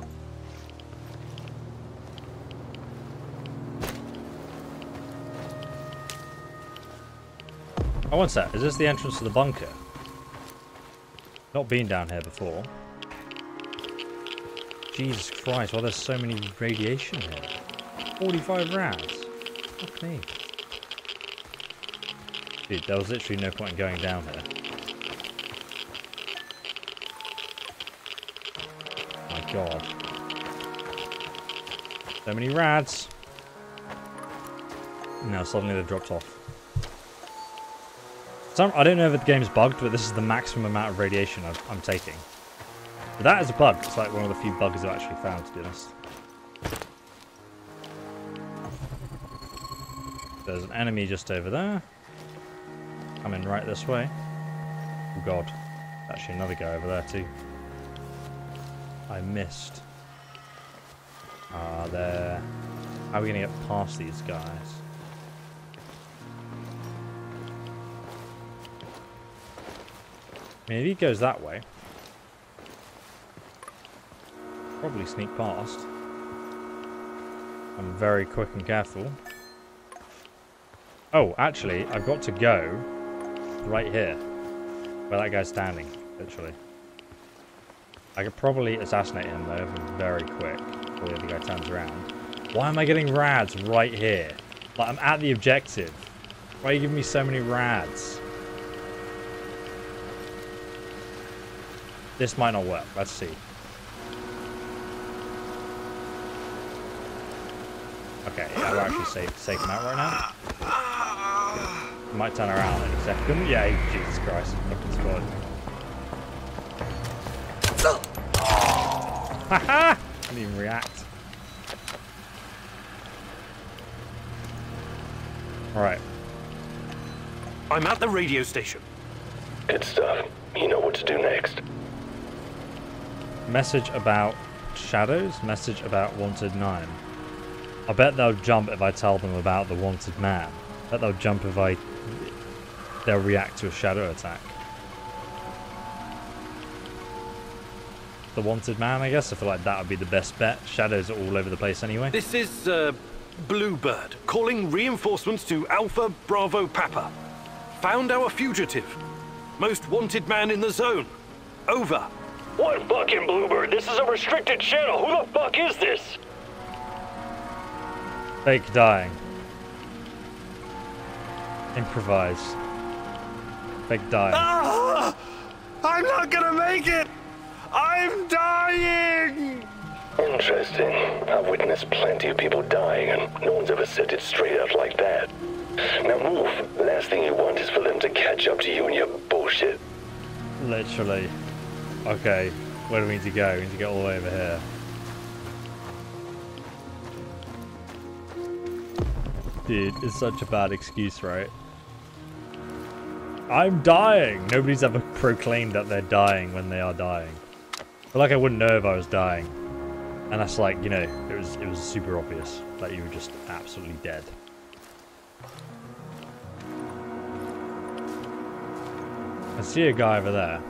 Oh, what's that? Is this the entrance to the bunker? Not been down here before. Jesus Christ, why there's so many radiation here? 45 rounds. Fuck me. Dude, there was literally no point in going down here. My god. So many rads. Now suddenly they've dropped off. I don't know if the game's bugged, but this is the maximum amount of radiation i I'm taking. But that is a bug. It's like one of the few bugs I've actually found, to be honest. There's an enemy just over there. Coming right this way. Oh god. Actually another guy over there too. I missed. Ah, uh, there. How are we going to get past these guys? I mean, if he goes that way, probably sneak past. I'm very quick and careful. Oh, actually, I've got to go right here, where that guy's standing, literally. I could probably assassinate him, though, if I'm very quick, before the other guy turns around. Why am I getting rads right here? Like, I'm at the objective. Why are you giving me so many rads? This might not work. Let's see. Okay, yeah, we're actually safe, safe him out right now. He might turn around in a second. Yeah, Jesus Christ, fucking squad. Haha! Didn't even react. Alright. I'm at the radio station. Good stuff. You know what to do next. Message about shadows, message about wanted nine. I bet they'll jump if I tell them about the wanted man. I bet they'll jump if I... They'll react to a shadow attack. The wanted man, I guess. I feel like that would be the best bet. Shadows are all over the place anyway. This is, uh, Bluebird, calling reinforcements to Alpha Bravo Papa. Found our fugitive. Most wanted man in the zone. Over. What fucking bluebird? This is a restricted channel. Who the fuck is this? Fake dying. Improvise. Fake dying. Ah! I'm not gonna make it! I'm dying! Interesting. I've witnessed plenty of people dying, and no one's ever said it straight out like that. Now move. Last thing you want is for them to catch up to you and your bullshit. Literally. Okay, where do we need to go? We need to get all the way over here. Dude, it's such a bad excuse, right? I'm dying! Nobody's ever proclaimed that they're dying when they are dying. But like I wouldn't know if I was dying. And that's like, you know, it was it was super obvious that you were just absolutely dead. I see a guy over there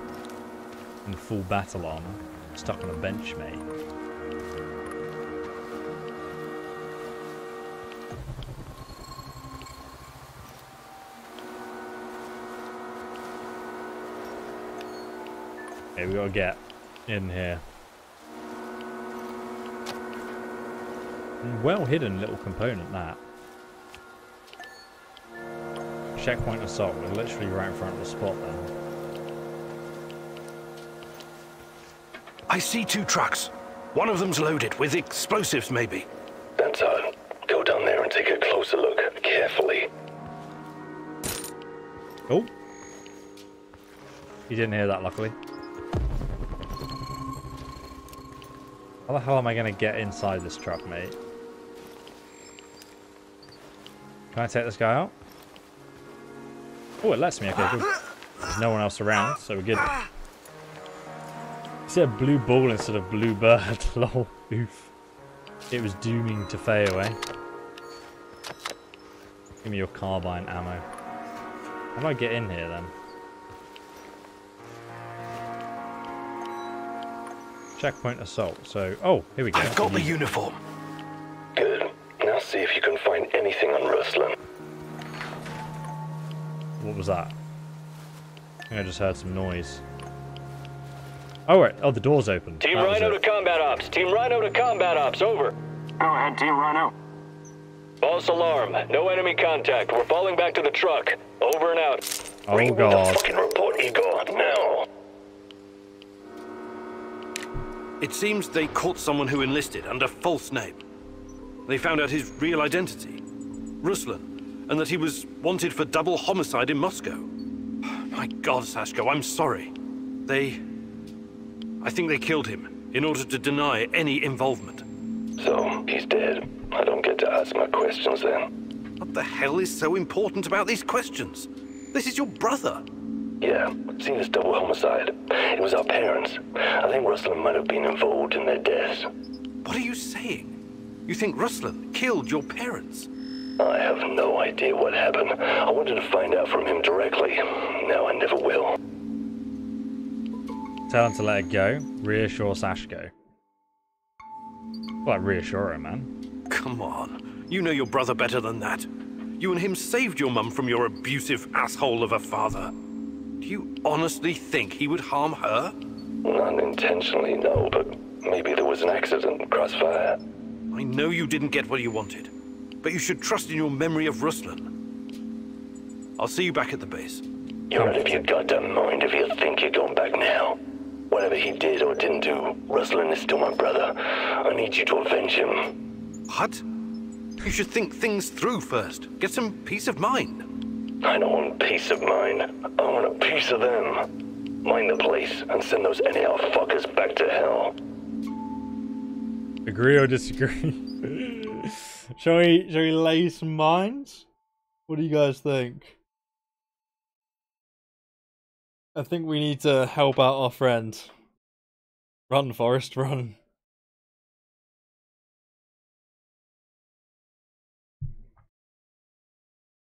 in full battle armor, stuck on a bench, mate. Okay, we gotta get in here. Well hidden little component that. Checkpoint assault, we're literally right in front of the spot then. I see two trucks. One of them's loaded with explosives, maybe. That's odd. Go down there and take a closer look, carefully. Oh. You didn't hear that, luckily. How the hell am I going to get inside this truck, mate? Can I take this guy out? Oh, it lets me. Okay, good. There's no one else around, so we're good. You said blue ball instead of blue bird. [LAUGHS] Lol. Oof. It was dooming to fade eh? away. Give me your carbine ammo. How do I get in here then? Checkpoint assault. So, oh, here we go. I've got the uniform. Good. Now see if you can find anything on Ruslan. What was that? I I just heard some noise. Oh, right. Oh, the door's open. Team That Rhino to combat ops. Team Rhino to combat ops. Over. Go ahead, Team Rhino. False alarm. No enemy contact. We're falling back to the truck. Over and out. Oh, God. Fucking report, Igor, now. It seems they caught someone who enlisted under false name. They found out his real identity, Ruslan, and that he was wanted for double homicide in Moscow. [SIGHS] My God, Sashko, I'm sorry. They... I think they killed him in order to deny any involvement. So, he's dead. I don't get to ask my questions then. What the hell is so important about these questions? This is your brother. Yeah, seen as double homicide. It was our parents. I think Ruslan might have been involved in their deaths. What are you saying? You think Ruslan killed your parents? I have no idea what happened. I wanted to find out from him directly. Now I never will. Tell him to let it go. Reassure Sashko. Well, reassure him, man. Come on. You know your brother better than that. You and him saved your mum from your abusive asshole of a father. Do you honestly think he would harm her? Not intentionally, no, but maybe there was an accident, crossfire. I know you didn't get what you wanted, but you should trust in your memory of Ruslan. I'll see you back at the base. You're out of your goddamn mind if you think you're going back now. Whatever he did or didn't do, Ruslan is still my brother. I need you to avenge him. What? You should think things through first. Get some peace of mind. I don't want peace of mind. I want a piece of them. Mind the place and send those NAR fuckers back to hell. Agree or disagree? [LAUGHS] shall we shall we lay some minds? What do you guys think? I think we need to help out our friend. Run, Forest, run.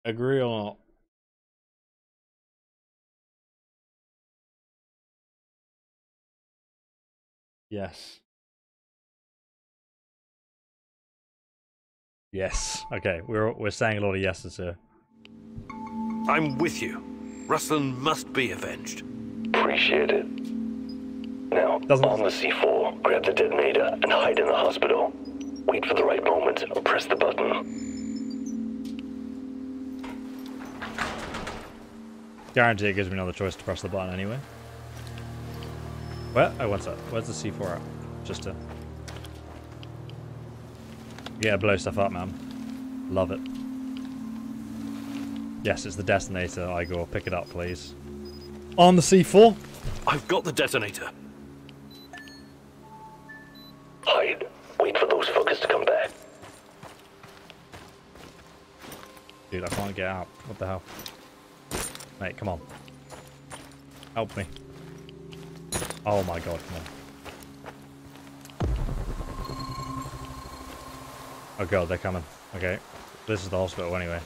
Agree or not? Yes. Yes. Okay, we're we're saying a lot of yeses here. I'm with you. Ruslan must be avenged. Appreciate it. Now, on the C4, grab the detonator and hide in the hospital. Wait for the right moment and press the button. Guarantee it gives me another choice to press the button anyway. Where? Oh, what's that? Where's the C4 at? Just to... Yeah, blow stuff up, man. Love it. Yes, it's the detonator, Igor. Pick it up, please. On the C4? I've got the detonator. Hide. Wait for those fuckers to come back. Dude, I can't get out. What the hell? Mate, come on. Help me. Oh my god, come on. Oh god, they're coming. Okay. This is the hospital anyway.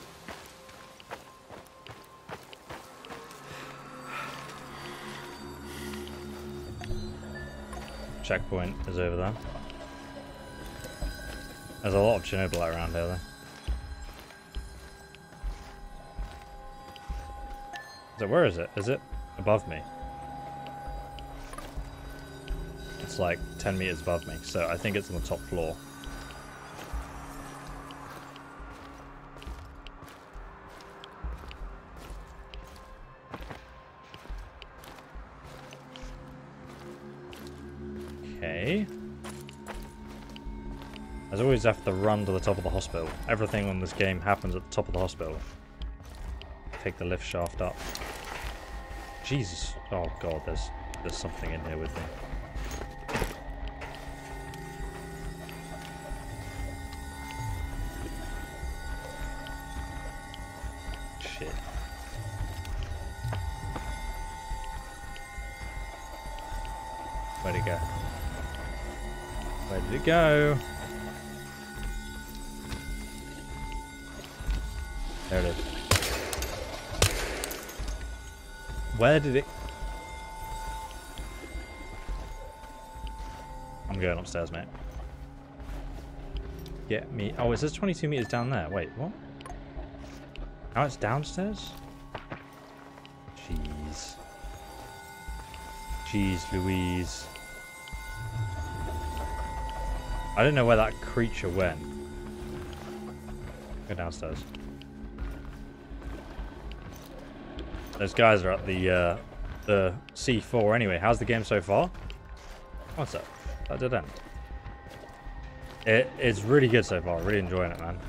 Checkpoint is over there. There's a lot of Chernobyl around here though. So where is it? Is it above me? Like 10 meters above me, so I think it's on the top floor. Okay. As always have to run to the top of the hospital. Everything on this game happens at the top of the hospital. Take the lift shaft up. Jesus. Oh god, there's there's something in here with me. Go? There it is. Where did it... I'm going upstairs, mate. Get me... Oh, it says 22 meters down there. Wait, what? Now it's downstairs? Jeez. Jeez Louise. I don't know where that creature went. Go downstairs. Those guys are at the uh, the C4 anyway. How's the game so far? What's up? That did end. It, it's really good so far. Really enjoying it, man.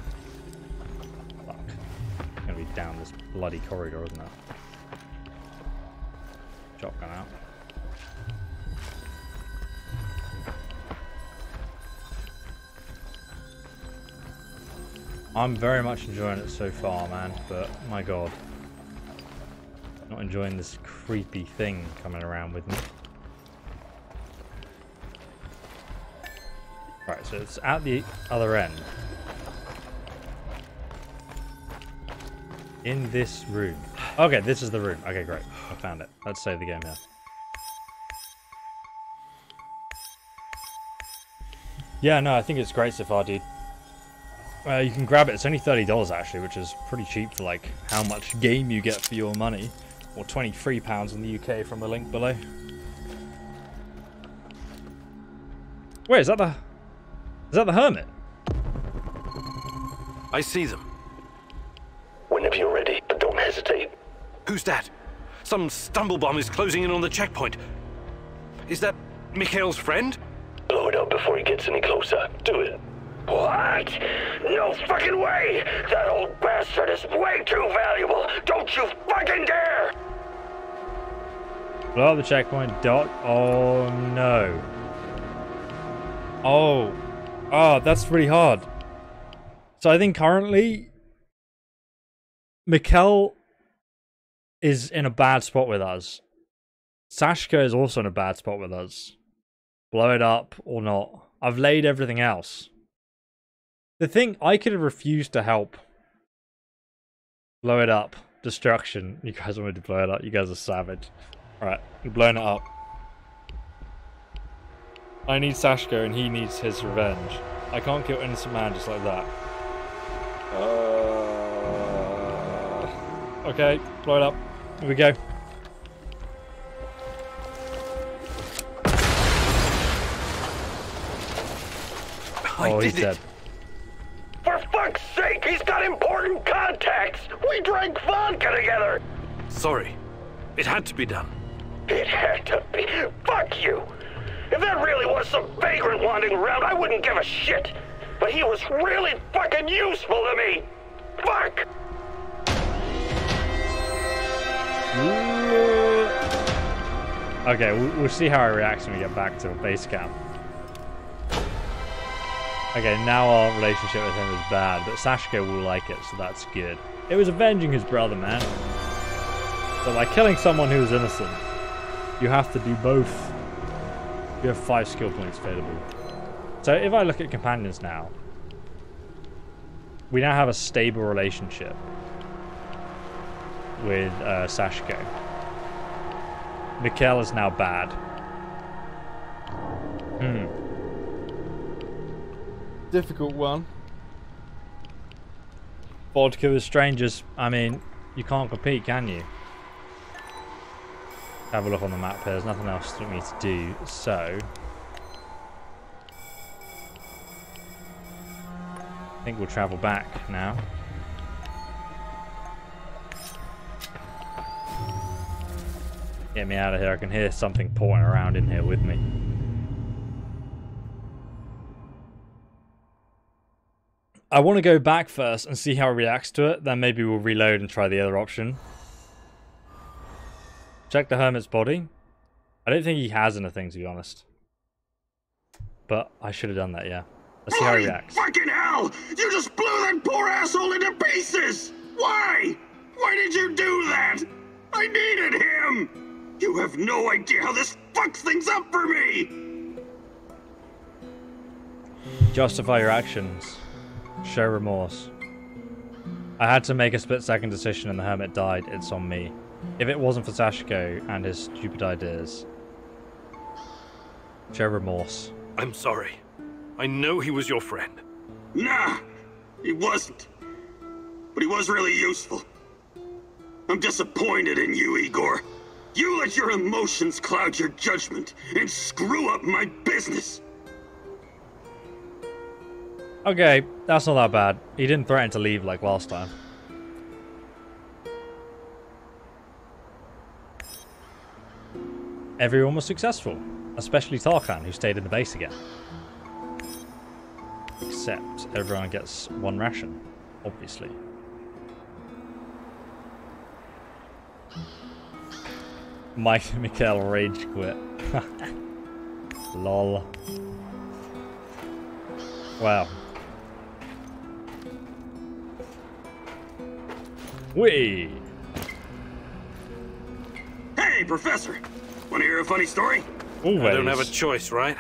Fuck. Gonna be down this bloody corridor, isn't it? Shotgun out. I'm very much enjoying it so far, man, but my god. Not enjoying this creepy thing coming around with me. Right, so it's at the other end. In this room. Okay, this is the room. Okay, great. I found it. Let's save the game here. Yeah, no, I think it's great so far, dude. Uh, you can grab it. It's only $30 actually, which is pretty cheap for like how much game you get for your money. Or £23 in the UK from the link below. Wait, is that the... Is that the Hermit? I see them. Whenever you're ready, but don't hesitate. Who's that? Some stumblebomb is closing in on the checkpoint. Is that Mikhail's friend? Blow it up before he gets any closer. Do it. What? No fucking way! That old bastard is way too valuable! Don't you fucking dare! Blow the checkpoint. Dot. Oh no. Oh. Oh, that's really hard. So I think currently Mikkel is in a bad spot with us. Sashko is also in a bad spot with us. Blow it up or not. I've laid everything else. The thing, I could have refused to help. Blow it up. Destruction. You guys wanted to blow it up. You guys are savage. Alright, you're blowing it up. I need Sashko and he needs his revenge. I can't kill innocent man just like that. Uh... Okay, blow it up. Here we go. I oh, he's dead. For fuck's sake, he's got important contacts! We drank vodka together! Sorry. It had to be done. It had to be. Fuck you! If that really was some vagrant wandering around, I wouldn't give a shit. But he was really fucking useful to me. Fuck! Okay, we'll, we'll see how he reacts when we get back to base camp. Okay, now our relationship with him is bad, but Sashko will like it, so that's good. It was avenging his brother, man. But by killing someone who's innocent, you have to do both. You have five skill points available. So if I look at companions now, we now have a stable relationship with uh, Sashko. Mikhail is now bad. Hmm. Difficult one. Vodka with strangers. I mean, you can't compete, can you? Have a look on the map here. There's nothing else for me to do. So, I think we'll travel back now. Get me out of here. I can hear something pouring around in here with me. I want to go back first and see how he reacts to it. Then maybe we'll reload and try the other option. Check the hermit's body. I don't think he has anything, to be honest. But I should have done that, yeah. Let's see how he reacts. Fucking hell! You just blew that poor asshole into pieces! Why? Why did you do that? I needed him! You have no idea how this fucks things up for me! Justify your actions. Show remorse. I had to make a split second decision and the hermit died. It's on me. If it wasn't for Sashko and his stupid ideas. Show remorse. I'm sorry. I know he was your friend. Nah, he wasn't. But he was really useful. I'm disappointed in you, Igor. You let your emotions cloud your judgment and screw up my business. Okay, that's not that bad. He didn't threaten to leave like last time. Everyone was successful, especially Tarakan, who stayed in the base again. Except everyone gets one ration, obviously. Mike and Mikhail rage quit. [LAUGHS] Lol. Wow. Wee. Hey, Professor! Want to hear a funny story? I don't have a choice, right?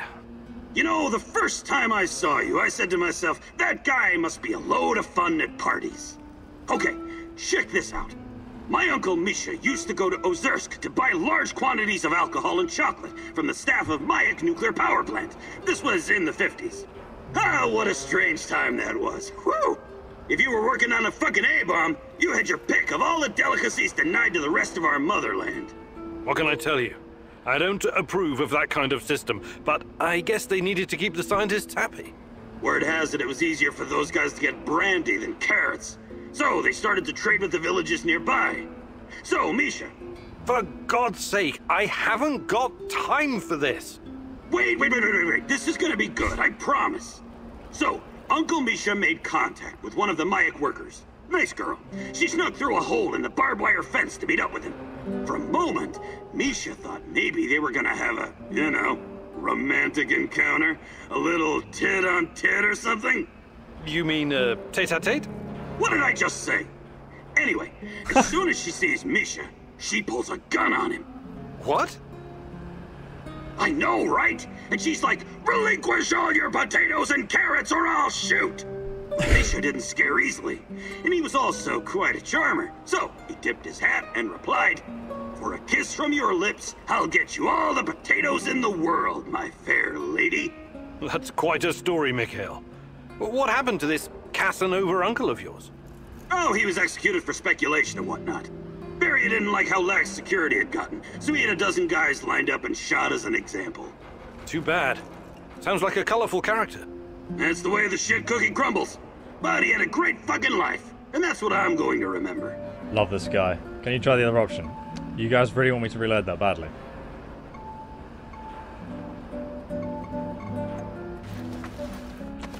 You know, the first time I saw you, I said to myself, that guy must be a load of fun at parties. Okay, check this out. My uncle Misha used to go to Ozersk to buy large quantities of alcohol and chocolate from the staff of Mayak nuclear power plant. This was in the 50s. Ah, what a strange time that was. Whew! If you were working on a fucking A-bomb, you had your pick of all the delicacies denied to the rest of our motherland. What can I tell you? I don't approve of that kind of system, but I guess they needed to keep the scientists happy. Word has it it was easier for those guys to get brandy than carrots. So they started to trade with the villages nearby. So, Misha. For God's sake, I haven't got time for this. Wait, wait, wait, wait, wait, wait. This is gonna be good, I promise. So, Uncle Misha made contact with one of the Mayak workers. Nice girl. She snuck through a hole in the barbed wire fence to meet up with him. For a moment, Misha thought maybe they were gonna have a, you know, romantic encounter. A little tit on tit or something. You mean, uh, tete-a-tete? What did I just say? Anyway, as [LAUGHS] soon as she sees Misha, she pulls a gun on him. What? I know, right? And she's like, relinquish all your potatoes and carrots or I'll shoot! Misha didn't scare easily, and he was also quite a charmer. So he tipped his hat and replied, For a kiss from your lips, I'll get you all the potatoes in the world, my fair lady. That's quite a story, Mikhail. What happened to this Casanova uncle of yours? Oh, he was executed for speculation and whatnot. Beria didn't like how lax security had gotten, so he had a dozen guys lined up and shot as an example. Too bad. Sounds like a colorful character. That's the way the shit cookie crumbles. But he had a great fucking life, and that's what I'm going to remember. Love this guy. Can you try the other option? You guys really want me to reload that badly?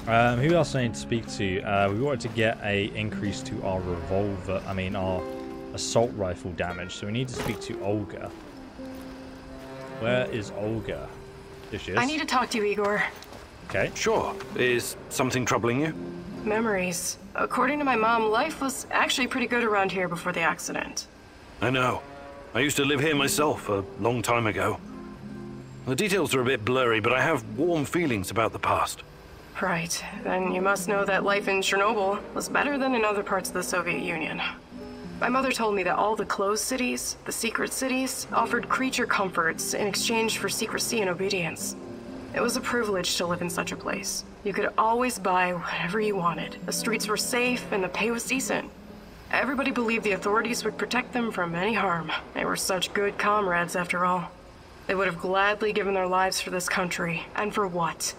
Um, who else I need to speak to? Uh, we wanted to get a increase to our revolver, I mean our assault rifle damage, so we need to speak to Olga. Where is Olga? There she is. I need to talk to you, Igor. Okay. Sure. Is something troubling you? Memories. According to my mom, life was actually pretty good around here before the accident. I know. I used to live here myself a long time ago. The details are a bit blurry, but I have warm feelings about the past. Right. Then you must know that life in Chernobyl was better than in other parts of the Soviet Union. My mother told me that all the closed cities, the secret cities, offered creature comforts in exchange for secrecy and obedience. It was a privilege to live in such a place. You could always buy whatever you wanted. The streets were safe and the pay was decent. Everybody believed the authorities would protect them from any harm. They were such good comrades, after all. They would have gladly given their lives for this country. And for what?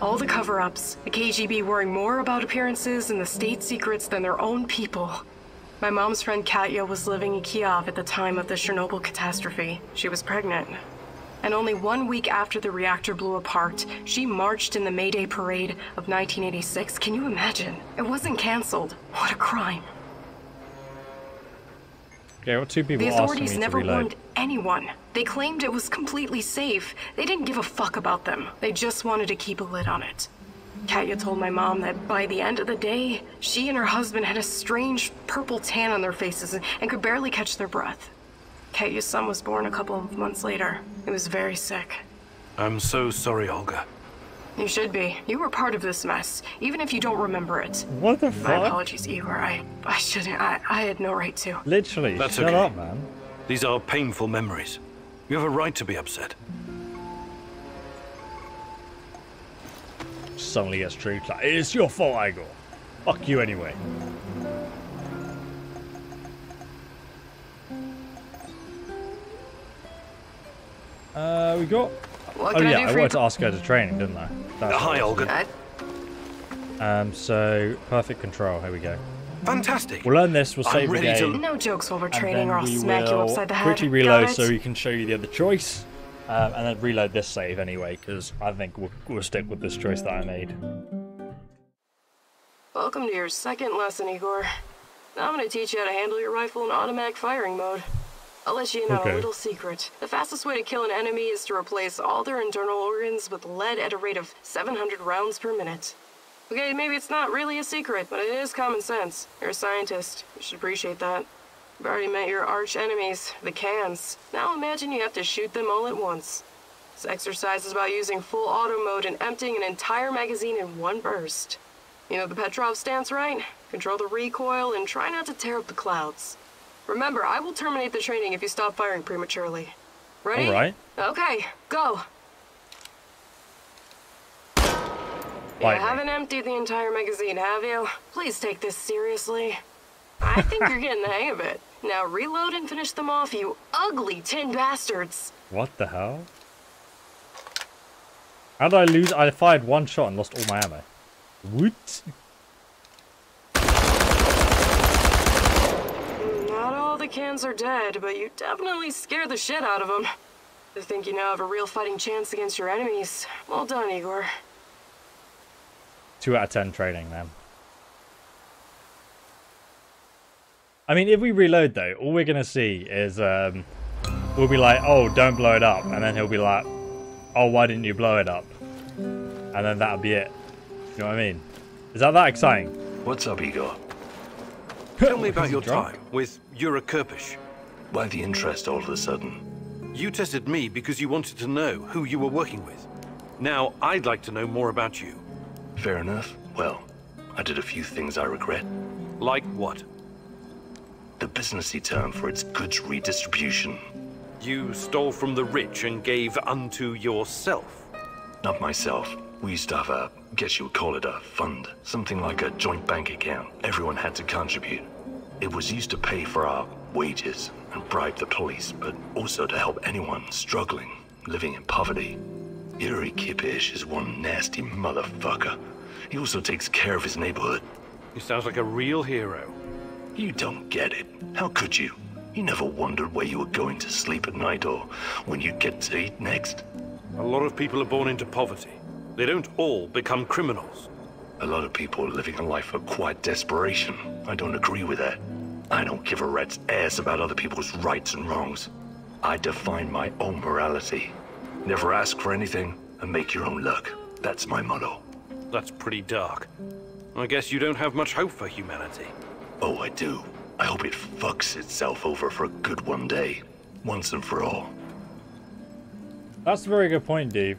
All the cover ups, the KGB worrying more about appearances and the state secrets than their own people. My mom's friend Katya was living in Kiev at the time of the Chernobyl catastrophe. She was pregnant. And only one week after the reactor blew apart, she marched in the May Day parade of 1986. Can you imagine? It wasn't canceled. What a crime. Okay, well, two people The authorities never warned anyone. They claimed it was completely safe. They didn't give a fuck about them. They just wanted to keep a lid on it. Katya told my mom that by the end of the day, she and her husband had a strange purple tan on their faces and could barely catch their breath. Katya's son was born a couple of months later. He was very sick. I'm so sorry, Olga. You should be. You were part of this mess, even if you don't remember it. What the fuck? My apologies, Igor. I, I shouldn't. I, I had no right to. Literally, That's shut okay. up, man. These are painful memories. You have a right to be upset. Suddenly gets true. Like, it's your fault, Igor. Fuck you anyway. Uh, we got. What oh can I yeah, I wanted to ask her to training, didn't I? That's hi, what I was Olga. Um, so perfect control. Here we go. Fantastic. We'll learn this. We'll I'm save the ready to- No jokes while we're training, or I'll smack you upside the head. Quickly Got reload so we can show you the other choice, um, and then reload this save anyway, because I think we'll, we'll stick with this choice that I made. Welcome to your second lesson, Igor. Now I'm gonna teach you how to handle your rifle in automatic firing mode. I'll let you in on Okay. a little secret. The fastest way to kill an enemy is to replace all their internal organs with lead at a rate of 700 rounds per minute. Okay, maybe it's not really a secret, but it is common sense. You're a scientist. You should appreciate that. You've already met your arch enemies, the cans. Now imagine you have to shoot them all at once. This exercise is about using full auto mode and emptying an entire magazine in one burst. You know the Petrov stance, right? Control the recoil and try not to tear up the clouds. Remember, I will terminate the training if you stop firing prematurely. Ready? All right. Okay, go. You haven't emptied the entire magazine, have you? Please take this seriously. I think you're getting the hang of it. Now reload and finish them off, you ugly tin bastards. What the hell? How did I lose? I fired one shot and lost all my ammo. What? Not all the cans are dead, but you definitely scared the shit out of them. To think you now have a real fighting chance against your enemies. Well done, Igor. Two out of ten training, man. I mean, if we reload though, all we're gonna see is um, we'll be like, "Oh, don't blow it up," and then he'll be like, "Oh, why didn't you blow it up?" And then that'll be it. You know what I mean? Is that that exciting? What's up, Igor? [LAUGHS] Tell me about your drunk? time with Yura Kirpish. Why the interest all of a sudden? You tested me because you wanted to know who you were working with. Now, I'd like to know more about you. Fair enough. Well, I did a few things I regret. Like what? The businessy term for its goods redistribution. You stole from the rich and gave unto yourself. Not myself. We used to have a, guess you would call it a fund. Something like a joint bank account. Everyone had to contribute. It was used to pay for our wages and bribe the police, but also to help anyone struggling, living in poverty. Yuri Kipish is one nasty motherfucker. He also takes care of his neighborhood. He sounds like a real hero. You don't get it. How could you? You never wondered where you were going to sleep at night or when you'd get to eat next? A lot of people are born into poverty. They don't all become criminals. A lot of people are living a life of quiet desperation. I don't agree with that. I don't give a rat's ass about other people's rights and wrongs. I define my own morality. Never ask for anything and make your own luck. That's my motto. That's pretty dark. I guess you don't have much hope for humanity. Oh, I do. I hope it fucks itself over for a good one day. Once and for all. That's a very good point, dude.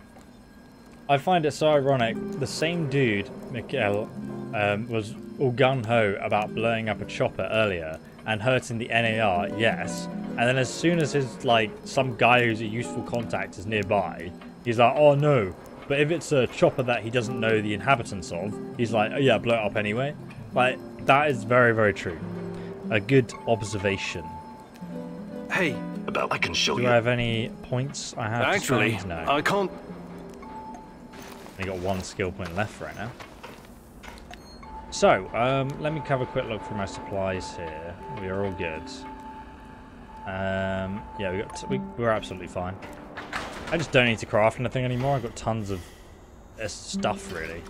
I find it so ironic. The same dude, Mikhail, um, was all gun ho about blowing up a chopper earlier and hurting the NAR, yes. And then as soon as his like some guy who's a useful contact is nearby, he's like, oh no. But if it's a chopper that he doesn't know the inhabitants of, he's like, oh yeah, blow it up anyway. Like that is very very true. A good observation. Hey, about I can show you. Do you. I have any points I have? to Actually, no. I can't. Got one skill point left right now. So, um, let me have a quick look through my supplies here. We are all good. Um, yeah, we got we, we're absolutely fine. I just don't need to craft anything anymore. I've got tons of uh, stuff, really.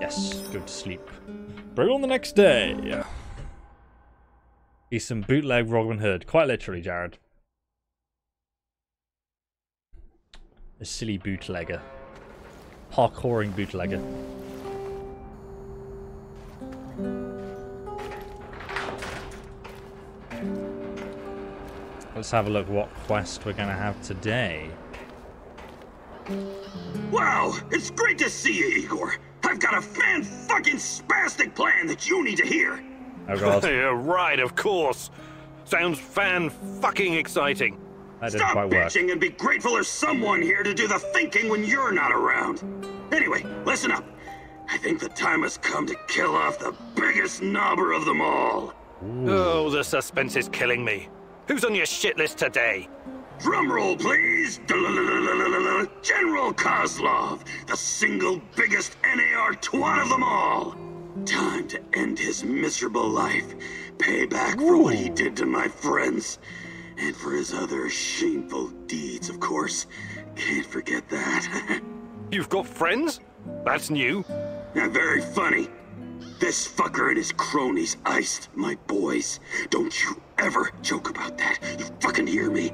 Yes, go to sleep. Bring on the next day. He's some bootleg Robin Hood. Quite literally, Jared. A silly bootlegger. Parkouring bootlegger. Let's have a look what quest we're going to have today. Wow, it's great to see you, Igor. I've got a fan-fucking spastic plan that you need to hear. Oh god. [LAUGHS] yeah, right, of course. Sounds fan-fucking exciting. That Stop quite work. bitching and be grateful there's someone here to do the thinking when you're not around. Anyway, listen up. I think the time has come to kill off the biggest knobber of them all. Oh, the suspense is killing me. Who's on your shit list today? Drum roll, please. General Kozlov, the single biggest NAR twat of them all. Time to end his miserable life. Pay back for what he did to my friends. And for his other shameful deeds, of course. Can't forget that. [LAUGHS] You've got friends? That's new. Now, very funny. This fucker and his cronies iced my boys. Don't you ever joke about that. You fucking hear me?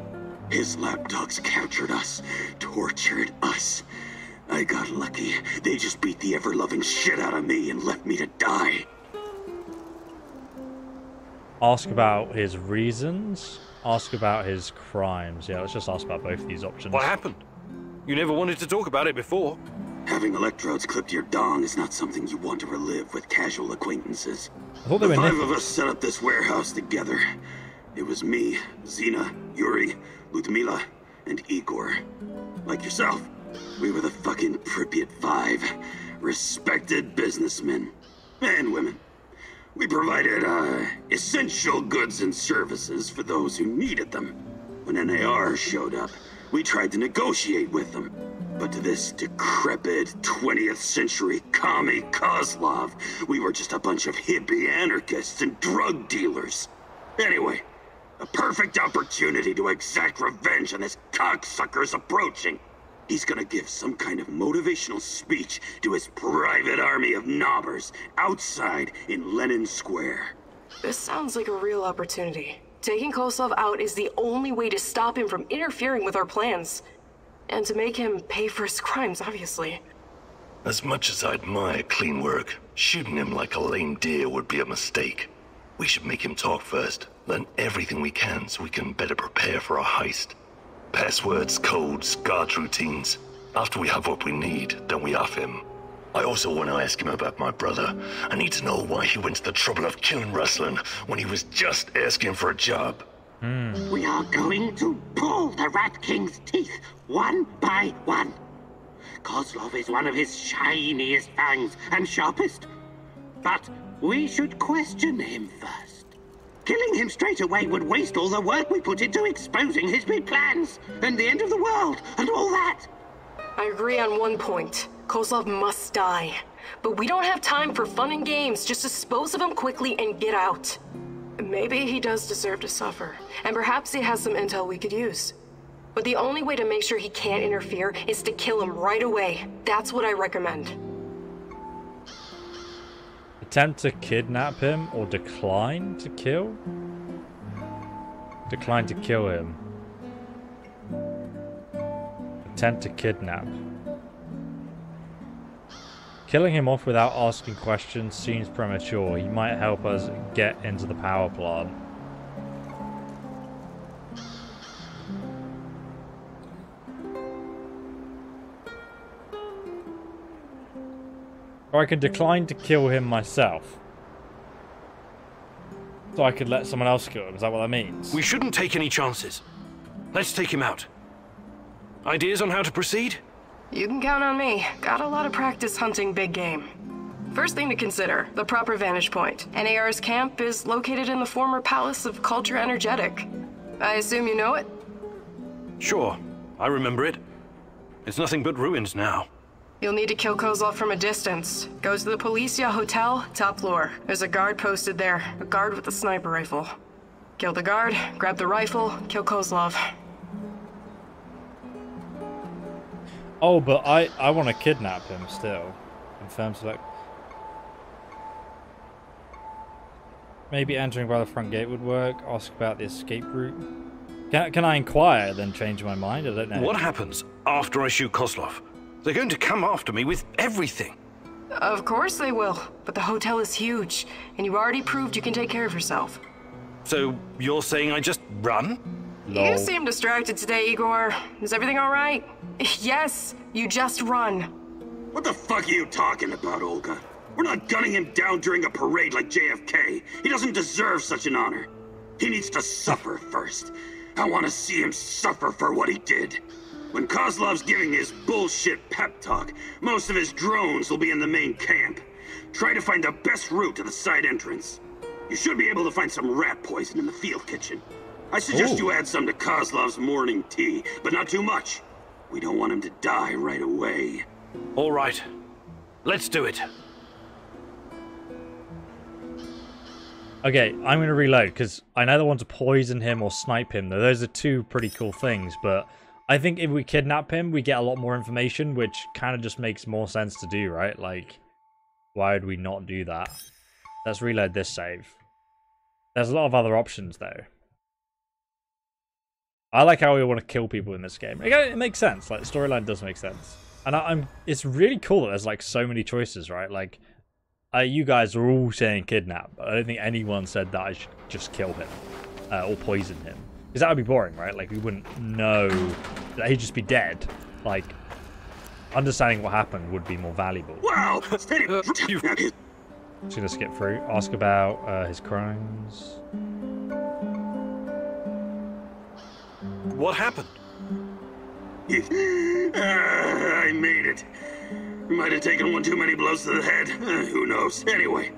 His lapdogs captured us, tortured us. I got lucky. They just beat the ever-loving shit out of me and left me to die. Ask about his reasons. Ask about his crimes. Yeah, let's just ask about both these options. What happened? You never wanted to talk about it before. Having electrodes clipped to your dong is not something you want to relive with casual acquaintances. I thought they the five of us set up this warehouse together. It was me, Zena, Yuri, Ludmila, and Igor. Like yourself, we were the fucking Pripyat Five. Respected businessmen. And women. We provided, uh, essential goods and services for those who needed them. When NAR showed up, we tried to negotiate with them. But to this decrepit 20th century commie Kozlov, we were just a bunch of hippie anarchists and drug dealers. Anyway, a perfect opportunity to exact revenge on this cocksucker's approaching. He's gonna give some kind of motivational speech to his private army of knobbers outside in Lenin Square. This sounds like a real opportunity. Taking Kozlov out is the only way to stop him from interfering with our plans. And to make him pay for his crimes, obviously. As much as I admire clean work, shooting him like a lame deer would be a mistake. We should make him talk first, learn everything we can so we can better prepare for our heist. Passwords, codes, guard routines. After we have what we need, then we off him. I also want to ask him about my brother. I need to know why he went to the trouble of killing Ruslan when he was just asking for a job. Hmm. We are going to pull the Rat King's teeth one by one. Kozlov is one of his shiniest fangs and sharpest. But we should question him first. Killing him straight away would waste all the work we put into exposing his big plans and the end of the world and all that. I agree on one point. Kozlov must die. But we don't have time for fun and games. Just dispose of him quickly and get out. Maybe he does deserve to suffer, and perhaps he has some intel we could use. But the only way to make sure he can't interfere is to kill him right away. That's what I recommend. Attempt to kidnap him or decline to kill? Decline to kill him. Attempt to kidnap. Killing him off without asking questions seems premature. He might help us get into the power plant. Or I can decline to kill him myself. So I could let someone else kill him. Is that what that means? We shouldn't take any chances. Let's take him out. Ideas on how to proceed? You can count on me. Got a lot of practice hunting big game. First thing to consider, the proper vantage point. NAR's camp is located in the former Palace of Culture Energetik. I assume you know it? Sure, I remember it. It's nothing but ruins now. You'll need to kill Kozlov from a distance. Goes to the Polissya Hotel, top floor. There's a guard posted there, a guard with a sniper rifle. Kill the guard, grab the rifle, kill Kozlov. Oh, but I, I want to kidnap him still. Confirm select. Maybe entering by the front gate would work. Ask about the escape route. Can, can I inquire, then change my mind? I don't know. What happens after I shoot Kozlov? They're going to come after me with everything. Of course they will, but the hotel is huge, and you already proved you can take care of yourself. So you're saying I just run? No. You seem distracted today, Igor. Is everything all right? [LAUGHS] Yes, you just run. What the fuck are you talking about, Olga? We're not gunning him down during a parade like JFK. He doesn't deserve such an honor. He needs to suffer first. I want to see him suffer for what he did. When Kozlov's giving his bullshit pep talk, most of his drones will be in the main camp. Try to find the best route to the side entrance. You should be able to find some rat poison in the field kitchen. I suggest Oh. you add some to Kozlov's morning tea, but not too much. We don't want him to die right away. All right. Let's do it. Okay, I'm going to reload because I neither want to poison him or snipe him. Though those are two pretty cool things, but I think if we kidnap him, we get a lot more information, which kind of just makes more sense to do, right? Like, why would we not do that? Let's reload this save. There's a lot of other options though. I like how we want to kill people in this game. Again, it makes sense. Like, the storyline does make sense, and I, I'm. It's really cool that there's like so many choices, right? Like, uh, you guys are all saying kidnap. I don't think anyone said that I should just kill him uh, or poison him. Because that would be boring, right? Like, we wouldn't know that he'd just be dead. Like, understanding what happened would be more valuable. Wow! Steady. Just gonna skip through. Ask about uh, his crimes. What happened? Ah, [LAUGHS] I made it. Might have taken one too many blows to the head. Uh, who knows? Anyway,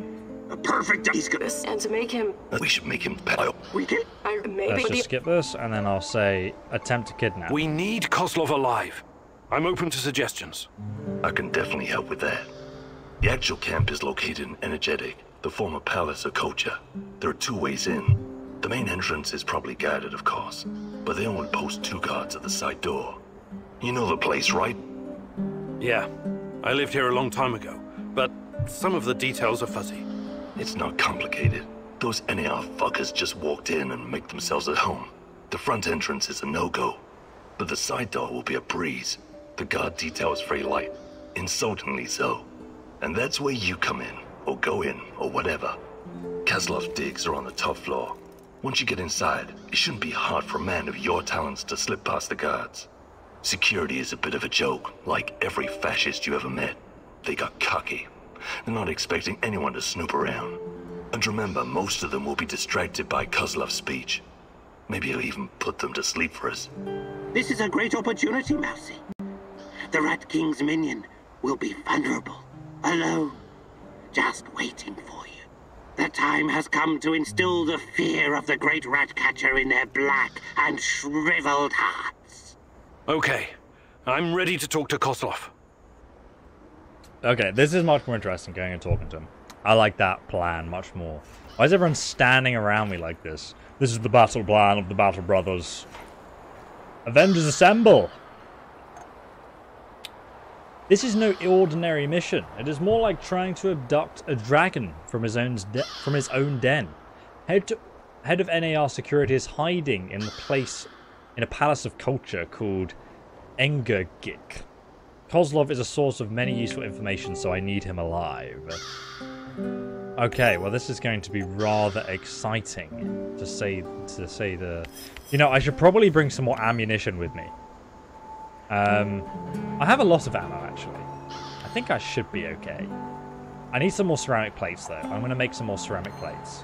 a perfect. He's gonna. And to make him, We should make him better. We can. I maybe Let's just skip this, and then I'll say attempt to kidnap. We need Kozlov alive. I'm open to suggestions. I can definitely help with that. The actual camp is located in Energetik, the former palace of Kocha. There are two ways in. The main entrance is probably guarded, of course, but they only post two guards at the side door. You know the place, right? Yeah, I lived here a long time ago, but some of the details are fuzzy. It's not complicated. Those NAR fuckers just walked in and make themselves at home. The front entrance is a no-go, but the side door will be a breeze. The guard detail is very light, insultingly so. And that's where you come in, or go in, or whatever. Kozlov's digs are on the top floor. Once you get inside, it shouldn't be hard for a man of your talents to slip past the guards. Security is a bit of a joke, like every fascist you ever met. They got cocky. They're not expecting anyone to snoop around. And remember, most of them will be distracted by Kozlov's speech. Maybe he'll even put them to sleep for us. This is a great opportunity, Mousy. The Rat King's minion will be vulnerable, alone, just waiting for you. The time has come to instill the fear of the great rat catcher in their black and shriveled hearts. Okay, I'm ready to talk to Kozlov. Okay, this is much more interesting going and talking to him. I like that plan much more. Why is everyone standing around me like this? This is the battle plan of the Battle Brothers. Avengers assemble! This is no ordinary mission. It is more like trying to abduct a dragon from his own from his own den. Head to, head of NAR security is hiding in the place in a palace of culture called Energetik. Kozlov is a source of many useful information, so I need him alive. Okay, well this is going to be rather exciting to say to say the you know, I should probably bring some more ammunition with me. Um I have a lot of ammo actually. I think I should be okay. I need some more ceramic plates though. I'm gonna make some more ceramic plates.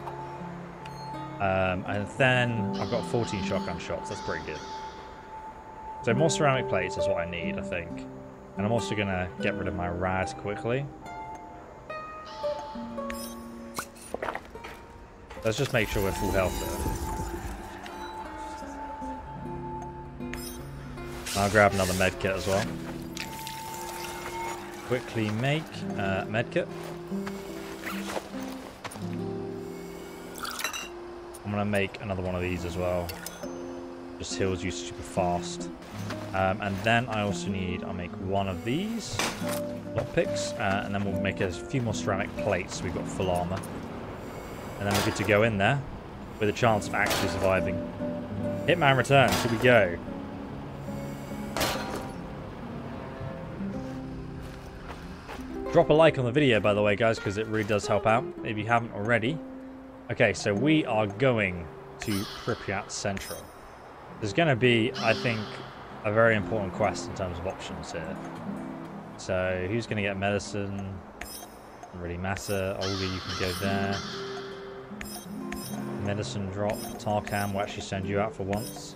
Um, and then I've got 14 shotgun shots, that's pretty good. So more ceramic plates is what I need, I think. And I'm also gonna get rid of my rad quickly. Let's just make sure we're full health. I'll grab another medkit as well. Quickly make uh, medkit. I'm gonna make another one of these as well. Just heals you super fast. Um, and then I also need, I'll make one of these lockpicks, uh, and then we'll make a few more ceramic plates. We've got full armor. And then we're good to go in there with a chance of actually surviving. Hitman returns. Here we go. Drop a like on the video, by the way, guys, because it really does help out if you haven't already. Okay, so we are going to Pripyat Central. There's going to be, I think, a very important quest in terms of options here. So, who's going to get medicine? Doesn't really matter. Olga, you can go there. Medicine drop. Tarakan will actually send you out for once.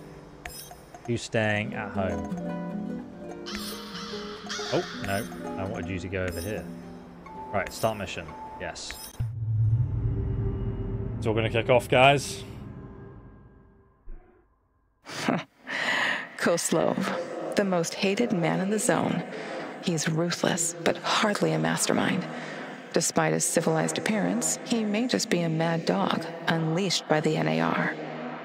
You staying at home? Oh, no. I wanted you to go over here. Right, start mission. Yes. It's all going to kick off, guys. [LAUGHS] Kozlov, the most hated man in the zone. He's ruthless, but hardly a mastermind. Despite his civilized appearance, he may just be a mad dog, unleashed by the NAR.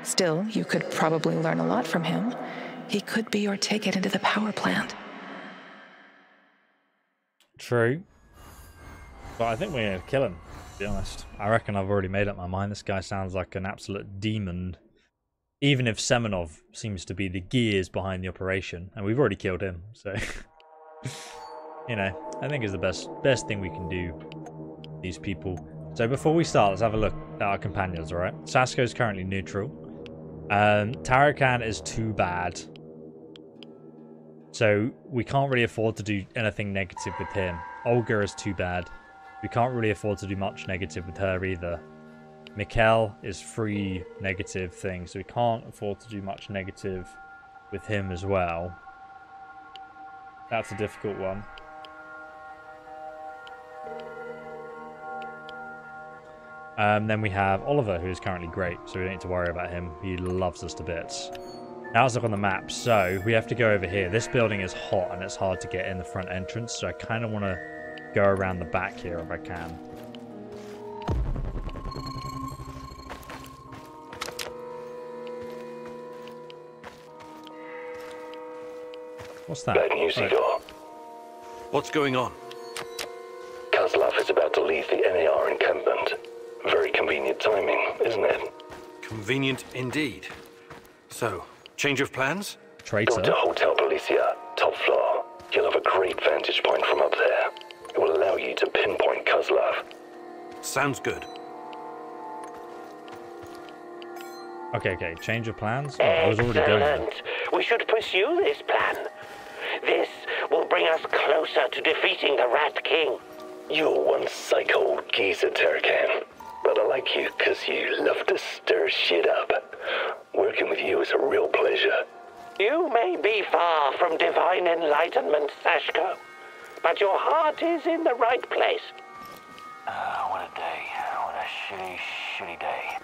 Still, you could probably learn a lot from him. He could be your ticket into the power plant. True. But I think we're going to kill him, to be honest. I reckon I've already made up my mind. This guy sounds like an absolute demon. Even if Semenov seems to be the gears behind the operation. And we've already killed him, so... [LAUGHS] you know, I think is the best best thing we can do these people. So before we start, let's have a look at our companions, alright? Sashko is currently neutral. Um, Tarakan is too bad. So we can't really afford to do anything negative with him. Olga is too bad. We can't really afford to do much negative with her either. Mikhail is free negative thing, so we can't afford to do much negative with him as well. That's a difficult one. Um, then we have Olivier, who is currently great, so we don't need to worry about him. He loves us to bits. Now let's look on the map. So we have to go over here. This building is hot and it's hard to get in the front entrance, so I kind of want to go around the back here if I can. What's that? Bad news, Right. Igor. What's going on? Kozlov is about to leave the NAR encampment. Very convenient timing, isn't it? Convenient indeed. So, change of plans? Traitor. Go to Hotel Polissya, top floor. You'll have a great vantage point from up there. It will allow you to pinpoint Kozlov. Sounds good. Okay, okay. Change of plans? Oh, I was already going. there. Excellent. We should pursue this plan. This will bring us closer to defeating the Rat King. You're one psycho old geezer, Tarakan. But I like you because you love to stir shit up. Working with you is a real pleasure. You may be far from divine enlightenment, Sashko, but your heart is in the right place. Uh, what a day. What a shitty, shitty day.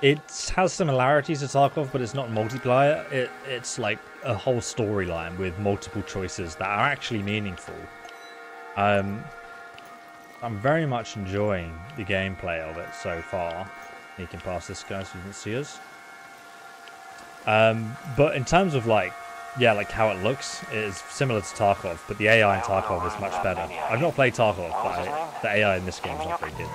It has similarities to Tarkov, but it's not multiplayer. It, it's like a whole storyline with multiple choices that are actually meaningful. Um, I'm very much enjoying the gameplay of it so far. You can pass this guy so you can see us. Um, but in terms of like, yeah, like how it looks, it is similar to Tarkov, but the AI in Tarkov is much better. I've not played Tarkov, but I, the AI in this game is not very good.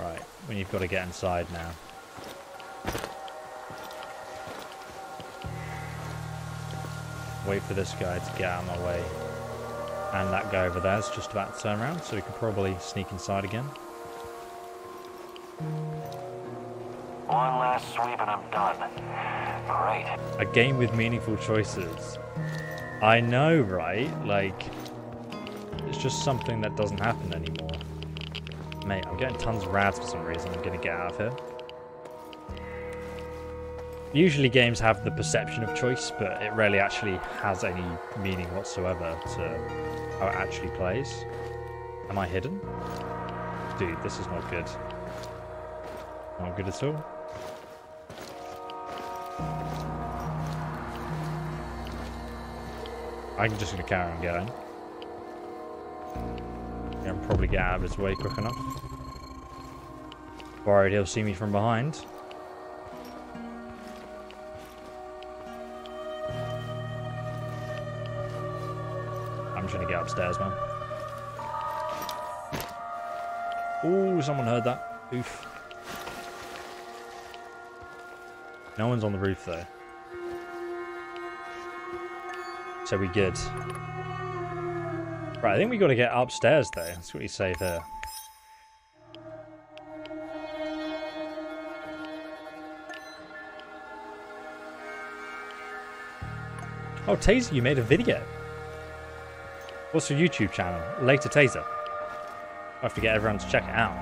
Right, when you've got to get inside now. Wait for this guy to get out of my way. And that guy over there is just about to turn around, so we can probably sneak inside again. One last sweep and I'm done. Great. A game with meaningful choices. I know, right? Like, it's just something that doesn't happen anymore. Mate, I'm getting tons of rads for some reason. I'm gonna get out of here. Usually games have the perception of choice, but it rarely actually has any meaning whatsoever to how it actually plays. Am I hidden? Dude, this is not good. Not good at all. I'm just gonna carry on going. I'll probably get out of his way quick enough. Worried he'll see me from behind. I'm just gonna get upstairs, man. Ooh, someone heard that. Oof. No one's on the roof though. So we good. Right, I think we got to get upstairs though. That's what you say there. Oh, Taser, you made a video. What's your YouTube channel? Later Taser. I have to get everyone to check it out.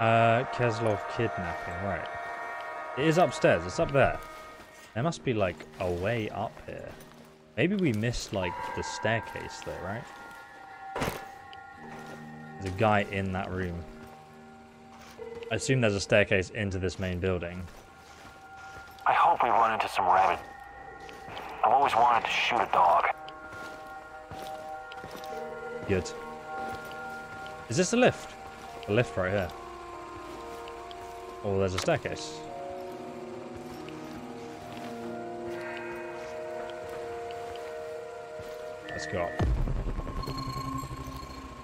Uh, Kozlov kidnapping, right. It is upstairs, it's up there. There must be like a way up here. Maybe we missed like the staircase though, right? There's a guy in that room. I assume there's a staircase into this main building. I hope we run into some rabbit. I've always wanted to shoot a dog. Good. Is this a lift? A lift right here. Oh, there's a staircase. Let's go up.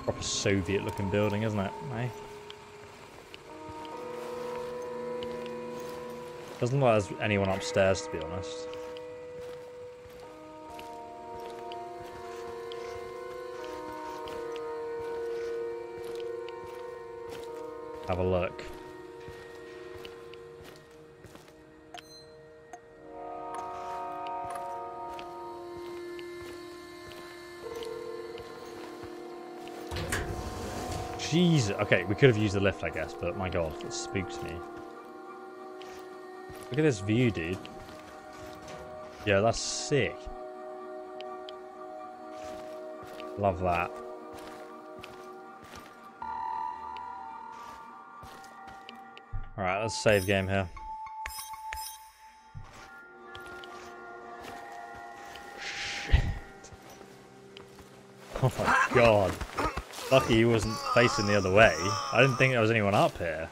Proper Soviet looking building, isn't it? Eh? Doesn't look like there's anyone upstairs, to be honest. Have a look. Jesus. Okay, we could have used the lift, I guess, but my god, it spooks me. Look at this view, dude. Yeah, that's sick. Love that. Alright, let's save game here. Shit. [LAUGHS] Oh my god. Lucky he wasn't facing the other way. I didn't think there was anyone up here.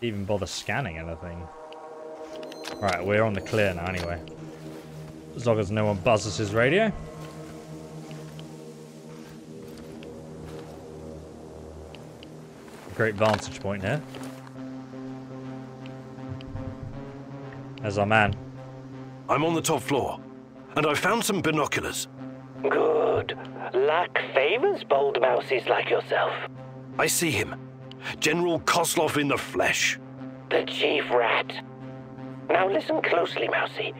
Didn't even bother scanning anything. Right, we're on the clear now anyway. As long as no one buzzes his radio. Great vantage point here. There's our man. I'm on the top floor, and I found some binoculars. Luck favors bold mouses like yourself. I see him. General Kozlov in the flesh. The chief rat. Now listen closely, Mousy.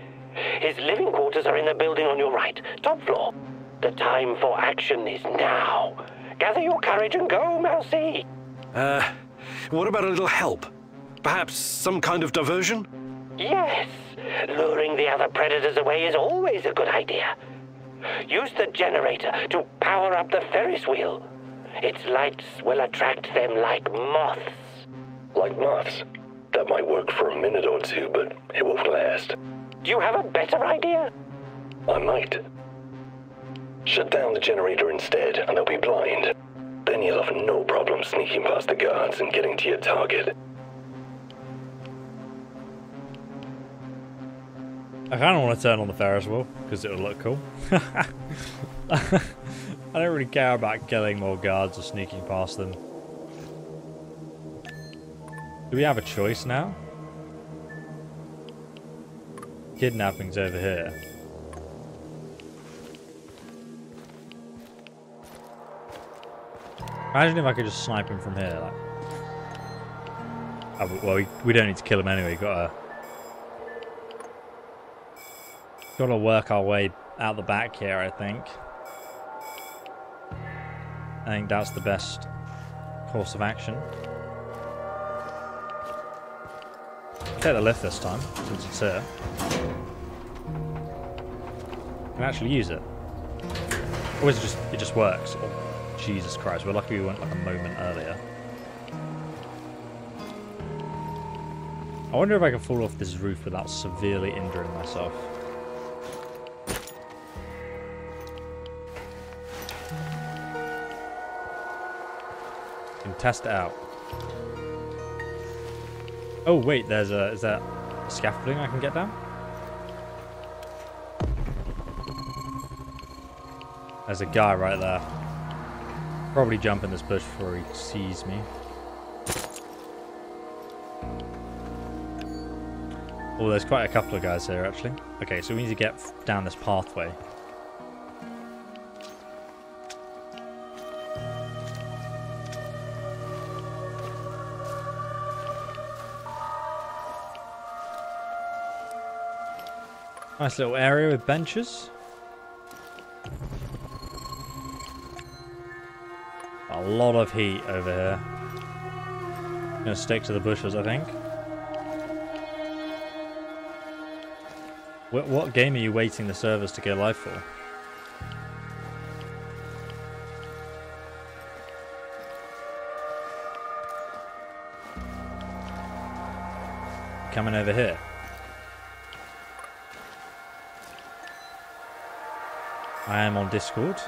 His living quarters are in the building on your right, top floor. The time for action is now. Gather your courage and go, Mousy. Uh, what about a little help? Perhaps some kind of diversion? Yes. Luring the other predators away is always a good idea. Use the generator to power up the Ferris wheel. Its lights will attract them like moths. Like moths? That might work for a minute or two, but it won't last. Do you have a better idea? I might. Shut down the generator instead, and they'll be blind. Then you'll have no problem sneaking past the guards and getting to your target. I kind of want to turn on the Ferris wheel because it would look cool. [LAUGHS] I don't really care about killing more guards or sneaking past them. Do we have a choice now? Kidnapping's over here. Imagine if I could just snipe him from here. Like. Oh, well, we, we don't need to kill him anyway. Gotta gotta work our way out the back here. I think. I think that's the best course of action. Take the lift this time, since it's here. Can actually use it. Or is it just it just works? Oh, Jesus Christ, we're lucky we went like a moment earlier. I wonder if I can fall off this roof without severely injuring myself. Test it out. Oh wait, there's a is that scaffolding I can get down? There's a guy right there. Probably jump in this bush before he sees me. Oh, there's quite a couple of guys here actually. Okay, so we need to get down this pathway. Nice little area with benches. A lot of heat over here. Gonna stick to the bushes, I think. What, what game are you waiting the servers to go live for? Coming over here. I am on Discord.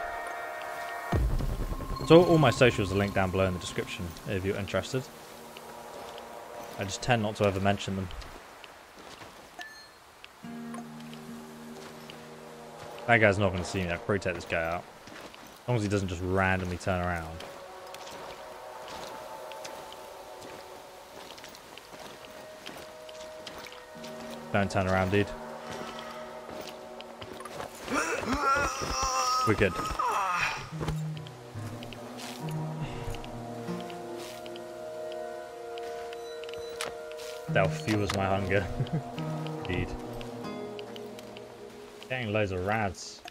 So all my socials are linked down below in the description if you're interested. I just tend not to ever mention them. That guy's not going to see me. I probably take this guy out. As long as he doesn't just randomly turn around. Don't turn around, dude. We're good. That fuels my hunger. [LAUGHS] Indeed. Getting loads of rats.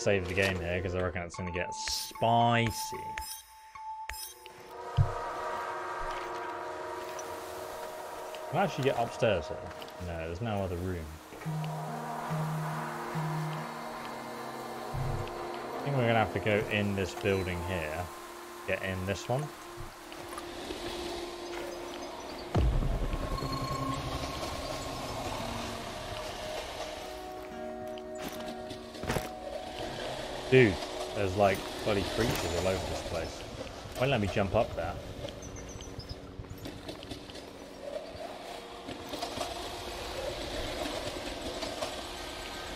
Save the game here because I reckon it's going to get spicy. Can I actually get upstairs here? No, there's no other room. I think we're going to have to go in this building here. Get in this one. Dude, there's like bloody creatures all over this place. Won't let me jump up there.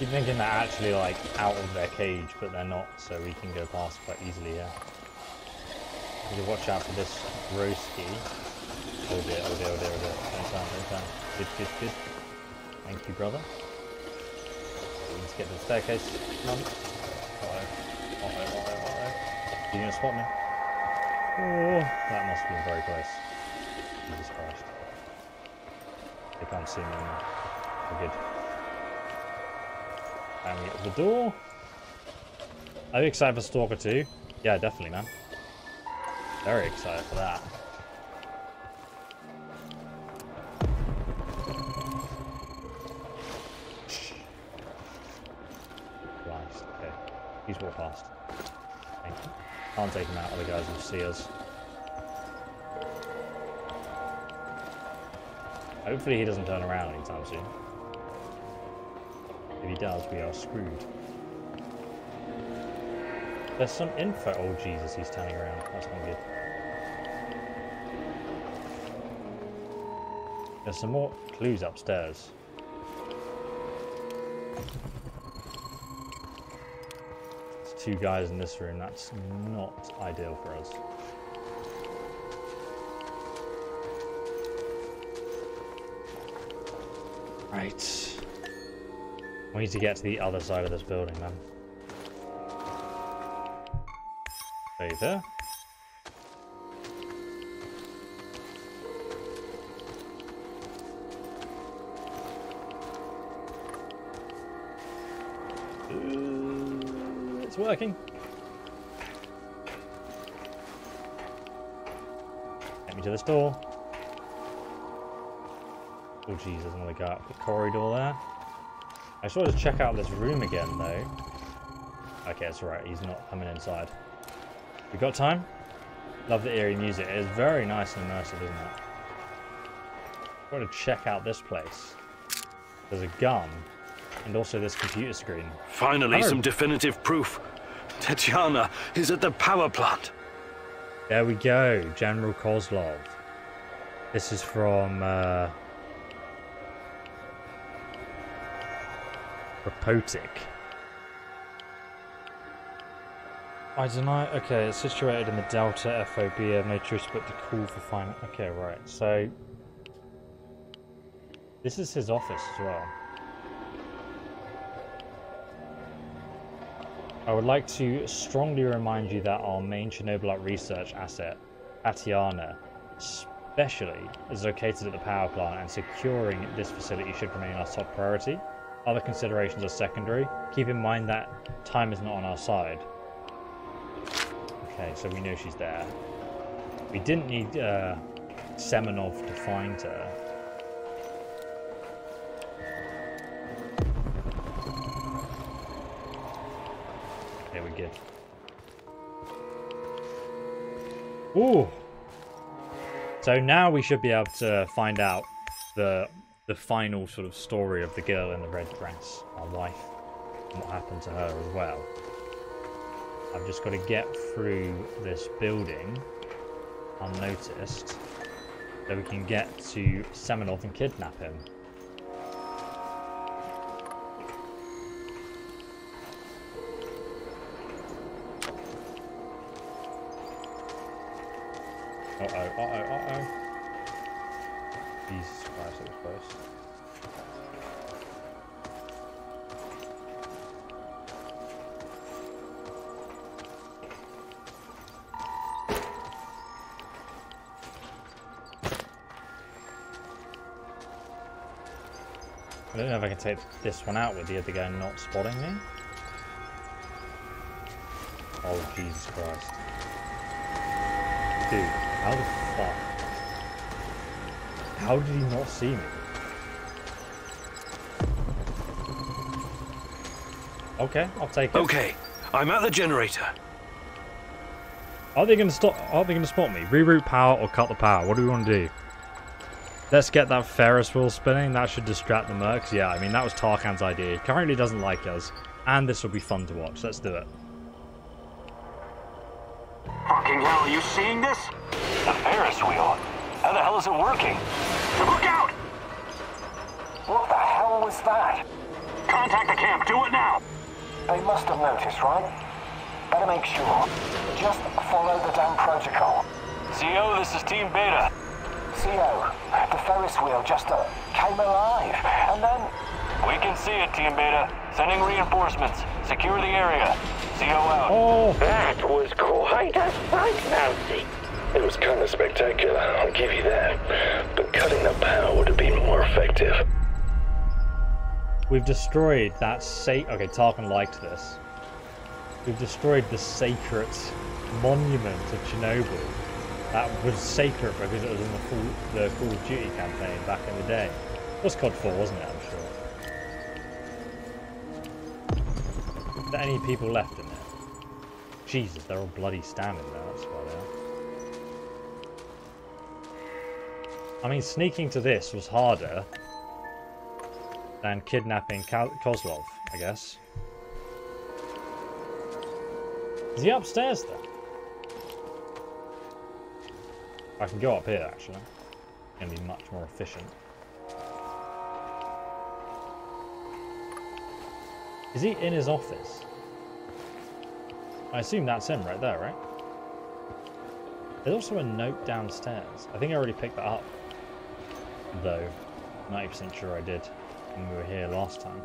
keep thinking they're actually like out of their cage, but they're not, so we can go past quite easily here. Need to watch out for this Broski. Oh dear, oh dear, oh dear, oh dear. Don't don't. Good, good, good. Thank you, brother. Let's get to the staircase. You gonna spot me? Oh, that must have been very close. Jesus Christ. They can't see me now. We're good. And we get the door. Are you excited for Stalker 2? Yeah, definitely, man. Very excited for that. See us. Hopefully he doesn't turn around anytime soon. If he does, we are screwed. There's some info. Oh Jesus, he's turning around. That's not good. There's some more clues upstairs. Two guys in this room. That's not ideal for us. Right. We need to get to the other side of this building, man. Stay working. Get me to this door. Oh jeez, there's another guy up the corridor there. I just wanted to check out this room again though. Okay, that's right, he's not coming inside. We got time? Love the eerie music. It is very nice and immersive, isn't it? Got to check out this place. There's a gun and also this computer screen. Finally, Oh. some definitive proof. Tatiana is at the power plant. There we go, General Kozlov. This is from uh, Rapotic. I don't know. Okay, it's situated in the Delta FOB. I have no choice but to call for final. Okay, right. So this is his office as well. I would like to strongly remind you that our main Chernobylite research asset, Tatiana, especially, is located at the power plant, and securing this facility should remain our top priority. Other considerations are secondary. Keep in mind that time is not on our side. Okay, so we know she's there. We didn't need uh, Semenov to find her. Ooh. So now we should be able to find out the the final sort of story of the girl in the red dress, our wife, and what happened to her as well. I've just got to get through this building unnoticed so we can get to Semenov and kidnap him. Uh-oh, uh-oh, uh-oh. Jesus Christ, that was close. I don't know if I can take this one out with the other guy not spotting me. Oh, Jesus Christ. Dude, how the fuck? How did he not see me? Okay, I'll take it. Okay, I'm at the generator. Are they gonna stop? Are they gonna spot me? Reroute power or cut the power? What do we want to do? Let's get that Ferris wheel spinning. That should distract the mercs. Yeah, I mean that was Tarakan's idea. He currently doesn't like us, and this will be fun to watch. Let's do it. Fucking hell, are you seeing this? The Ferris wheel? How the hell is it working? Look out! What the hell was that? Contact the camp, do it now! They must have noticed, right? Better make sure. Just follow the damn protocol. CO, this is Team Beta. CO, the Ferris wheel just uh, came alive, and then... We can see it, Team Beta. Sending reinforcements. Secure the area. CO out. Oh! That was quite a sight, Mousy. It was kind of spectacular, I'll give you that. But cutting the power would have been more effective. We've destroyed that sa- Okay, Tarakan liked this. We've destroyed the sacred monument of Chernobyl. That was sacred because it was in the the Call of Duty campaign back in the day. It was COD 4, wasn't it? I'm sure. Are there any people left in there? Jesus, they're all bloody standing there. That's why they are. I mean, sneaking to this was harder than kidnapping Kozlov, I guess. Is he upstairs then? I can go up here actually. Gonna be much more efficient. Is he in his office? I assume that's him right there, right? There's also a note downstairs. I think I already picked that up. Though, 90% sure I did when we were here last time.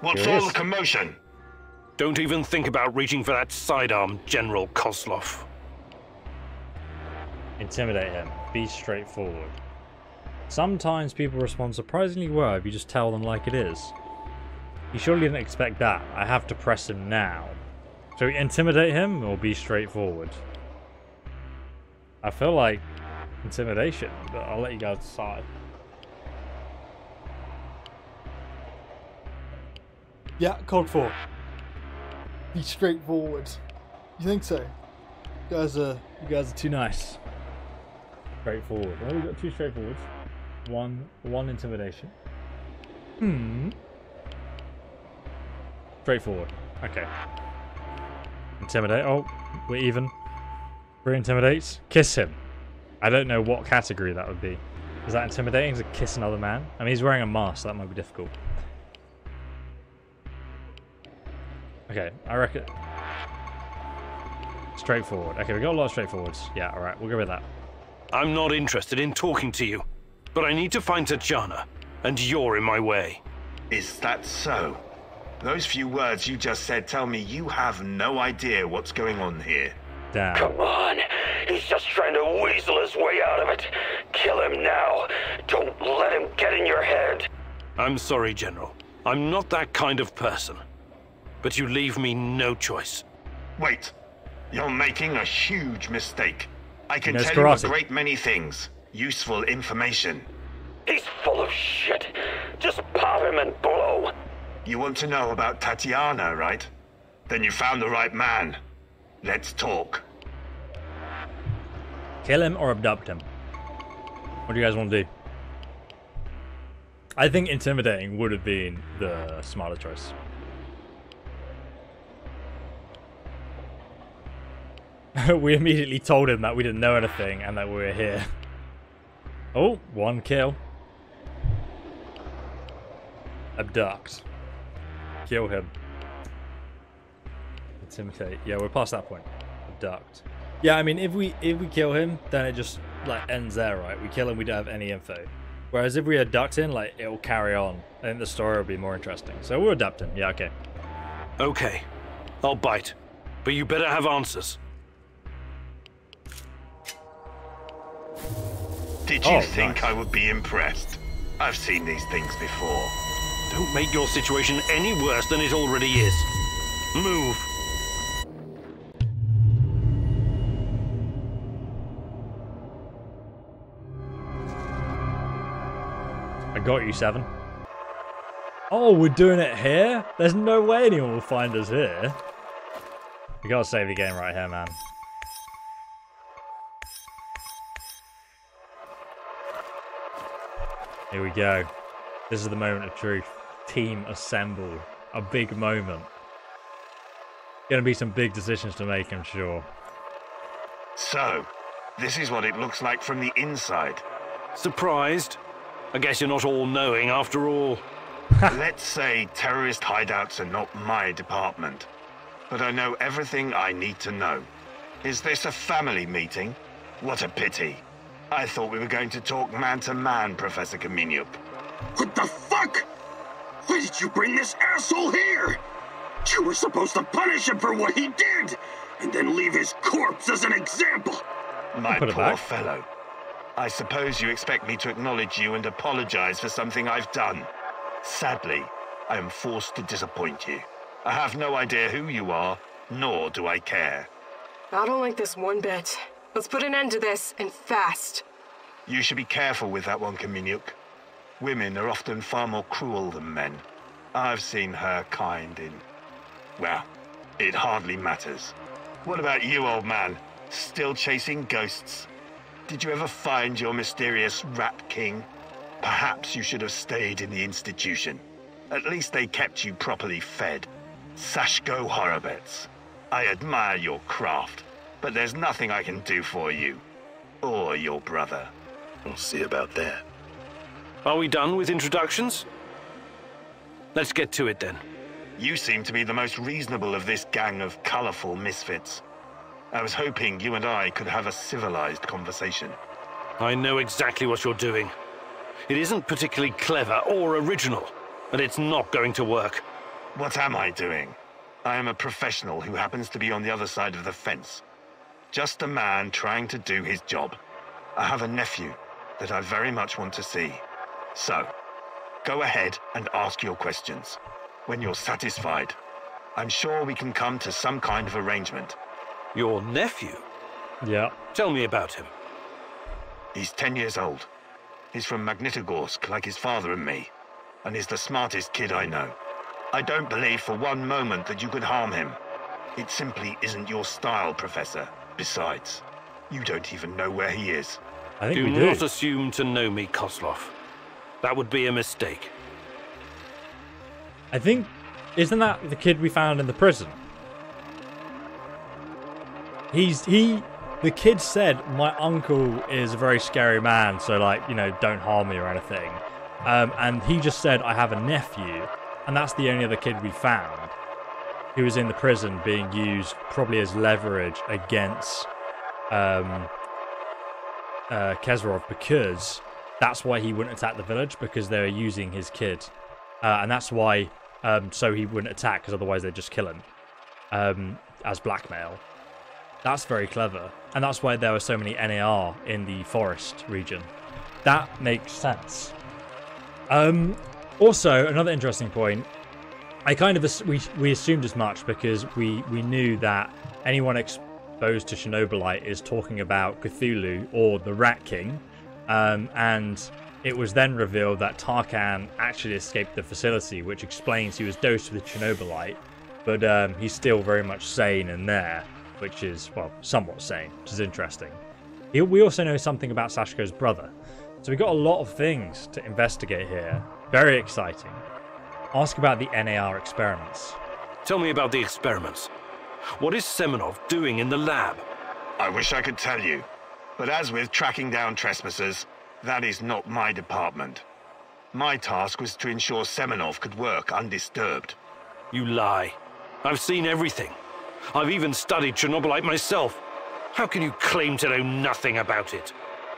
What's all the commotion? Don't even think about reaching for that sidearm, General Kozlov. Intimidate him. Be straightforward. Sometimes people respond surprisingly well if you just tell them like it is. You surely didn't expect that. I have to press him now. So we intimidate him or be straightforward? I feel like intimidation, but I'll let you guys decide. Yeah, code four. Be straightforward. You think so? You guys are you guys are too nice. Straightforward. Well, we've got two straightforwards. One one intimidation. Hmm. Straightforward. Okay. Intimidate. Oh, we're even. Three intimidates. Kiss him. I don't know what category that would be. Is that intimidating to kiss another man? I mean, he's wearing a mask, so that might be difficult. Okay, I reckon... Straightforward. Okay, we got a lot of straightforwards. Yeah, alright, we'll go with that. I'm not interested in talking to you, but I need to find Tatiana, and you're in my way. Is that so? Those few words you just said tell me you have no idea what's going on here. Damn. Come on. He's just trying to weasel his way out of it. Kill him now. Don't let him get in your head. I'm sorry, General. I'm not that kind of person. But you leave me no choice. Wait. You're making a huge mistake. I can Knows tell karate. you a great many things. Useful information. He's full of shit. Just pop him and blow. You want to know about Tatiana, right? Then you found the right man. Let's talk. Kill him or abduct him? What do you guys want to do? I think intimidating would have been the smarter choice. [LAUGHS] we immediately told him that we didn't know anything and that we were here. Oh, one kill. Abduct. Kill him. Intimidate. Yeah, we're past that point. Abduct. Yeah, I mean, if we if we kill him, then it just like ends there, right? We kill him, we don't have any info. Whereas if we abduct him, like it will carry on. I think the story will be more interesting. So we'll adapt him. Yeah, okay. Okay. I'll bite. But you better have answers. Did oh, you Oh, think I would be impressed? I've seen these things before. Don't make your situation any worse than it already is. Move. I got you, Seven. Oh, we're doing it here? There's no way anyone will find us here. We gotta save the game right here, man. Here we go. This is the moment of truth. Team assemble. A big moment. Gonna be some big decisions to make, I'm sure. So, this is what it looks like from the inside. Surprised? I guess you're not all knowing after all. [LAUGHS] Let's say terrorist hideouts are not my department. But I know everything I need to know. Is this a family meeting? What a pity. I thought we were going to talk man to man, Professor Khymynyuk. What the fuck? Why did you bring this asshole here? You were supposed to punish him for what he did, and then leave his corpse as an example. My poor back. fellow. I suppose you expect me to acknowledge you and apologize for something I've done. Sadly, I am forced to disappoint you. I have no idea who you are, nor do I care. I don't like this one bit. Let's put an end to this, and fast. You should be careful with that one, Khymynyuk. Women are often far more cruel than men. I've seen her kind in... Well, it hardly matters. What about you, old man? Still chasing ghosts? Did you ever find your mysterious Rat King? Perhaps you should have stayed in the institution. At least they kept you properly fed. Sashko Horobets. I admire your craft, but there's nothing I can do for you. Or your brother. We'll see about that. Are we done with introductions? Let's get to it then. You seem to be the most reasonable of this gang of colorful misfits. I was hoping you and I could have a civilized conversation. I know exactly what you're doing. It isn't particularly clever or original, but it's not going to work. What am I doing? I am a professional who happens to be on the other side of the fence. Just a man trying to do his job. I have a nephew that I very much want to see. So, go ahead and ask your questions. When you're satisfied, I'm sure we can come to some kind of arrangement. Your nephew? Yeah. Tell me about him. He's 10 years old. He's from Magnitogorsk, like his father and me, and he's the smartest kid I know. I don't believe for one moment that you could harm him. It simply isn't your style, Professor. Besides, you don't even know where he is. I think do we do. not assume to know me, Kozlov. That would be a mistake. I think, isn't that the kid we found in the prison? He's he. The kid said, "My uncle is a very scary man, so like you know, don't harm me or anything." Um, and he just said, "I have a nephew," and that's the only other kid we found who was in the prison being used probably as leverage against um, uh, Kezarov because that's why he wouldn't attack the village because they're using his kid, uh, and that's why um, so he wouldn't attack because otherwise they'd just kill him um, as blackmail. That's very clever, and that's why there were so many NAR in the forest region. That makes sense. Um, also, another interesting point. I kind of we we assumed as much because we we knew that anyone exposed to Chernobylite is talking about Cthulhu or the Rat King, um, and it was then revealed that Tarakan actually escaped the facility, which explains he was dosed with Chernobylite, but um, he's still very much sane in there, which is well somewhat sane, which is interesting. We also know something about Sashko's brother, so we got a lot of things to investigate here. Very exciting. Ask about the NAR experiments. Tell me about the experiments. What is Semenov doing in the lab? I wish I could tell you, but as with tracking down trespassers, that is not my department. My task was to ensure Semenov could work undisturbed. You lie. I've seen everything. I've even studied Chernobylite myself. How can you claim to know nothing about it?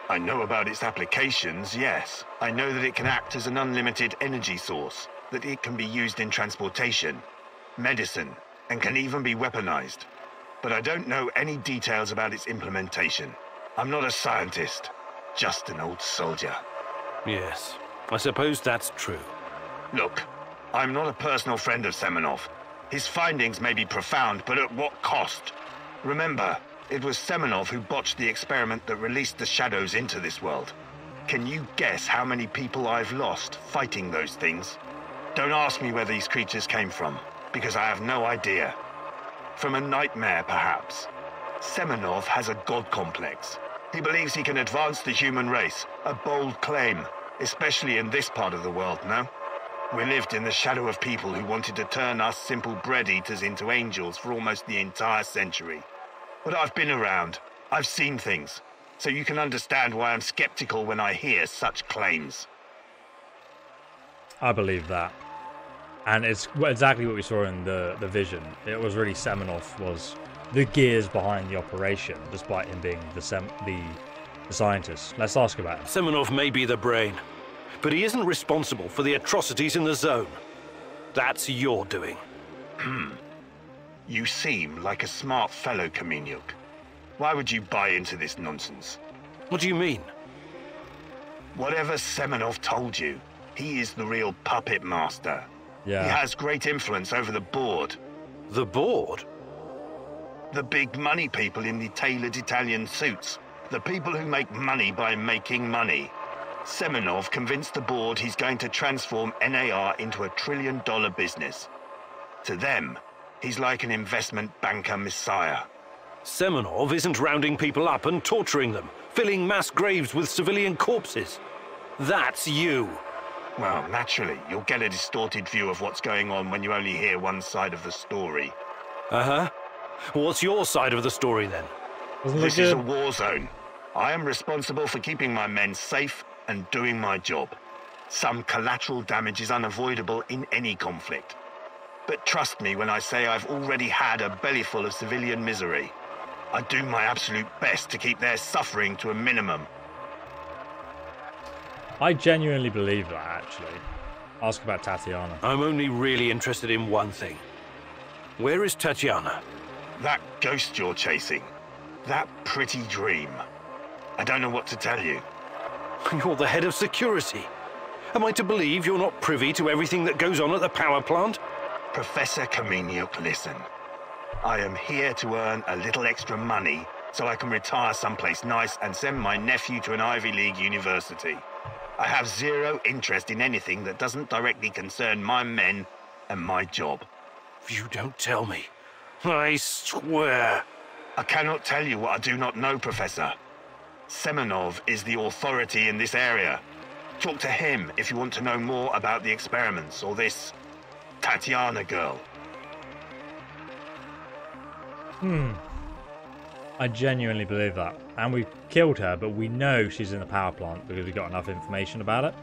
I know about its applications, yes. I know that it can act as an unlimited energy source, that it can be used in transportation, medicine, and can even be weaponized. But I don't know any details about its implementation. I'm not a scientist, just an old soldier. Yes, I suppose that's true. Look, I'm not a personal friend of Semenov. His findings may be profound, but at what cost? Remember, it was Semenov who botched the experiment that released the shadows into this world. Can you guess how many people I've lost fighting those things? Don't ask me where these creatures came from, because I have no idea. From a nightmare, perhaps. Semenov has a god complex. He believes he can advance the human race, a bold claim, especially in this part of the world, no? We lived in the shadow of people who wanted to turn us simple bread eaters into angels for almost the entire century. But I've been around. I've seen things. So you can understand why I'm skeptical when I hear such claims. I believe that. And it's exactly what we saw in the, the vision. It was really Semenov was the gears behind the operation, despite him being the sem- the, the scientist. Let's ask about him. Semenov may be the brain, but he isn't responsible for the atrocities in the zone. That's your doing. Hmm. [CLEARS THROAT] You seem like a smart fellow, Khymynyuk. Why would you buy into this nonsense? What do you mean? Whatever Semenov told you, he is the real puppet master. Yeah. He has great influence over the board. The board? The big money people in the tailored Italian suits. The people who make money by making money. Semenov convinced the board he's going to transform NAR into a trillion dollar business. To them, he's like an investment banker messiah. Semenov isn't rounding people up and torturing them, filling mass graves with civilian corpses. That's you. Well, naturally, you'll get a distorted view of what's going on when you only hear one side of the story. Uh huh. What's your side of the story then? this is a war zone. I am responsible for keeping my men safe and doing my job. Some collateral damage is unavoidable in any conflict. But trust me when I say I've already had a bellyful of civilian misery. I do my absolute best to keep their suffering to a minimum. I genuinely believe that, actually. Ask about Tatiana. I'm only really interested in one thing. Where is Tatiana? That ghost you're chasing. That pretty dream. I don't know what to tell you. [LAUGHS] You're the head of security. Am I to believe you're not privy to everything that goes on at the power plant? Professor Khymynyuk, listen. I am here to earn a little extra money so I can retire someplace nice and send my nephew to an Ivy League university. I have zero interest in anything that doesn't directly concern my men and my job. If you don't tell me. I swear. I cannot tell you what I do not know, Professor. Semenov is the authority in this area. Talk to him if you want to know more about the experiments or this Tatiana girl. Hmm. I genuinely believe that. And we've killed her, but we know she's in the power plant because we got enough information about it.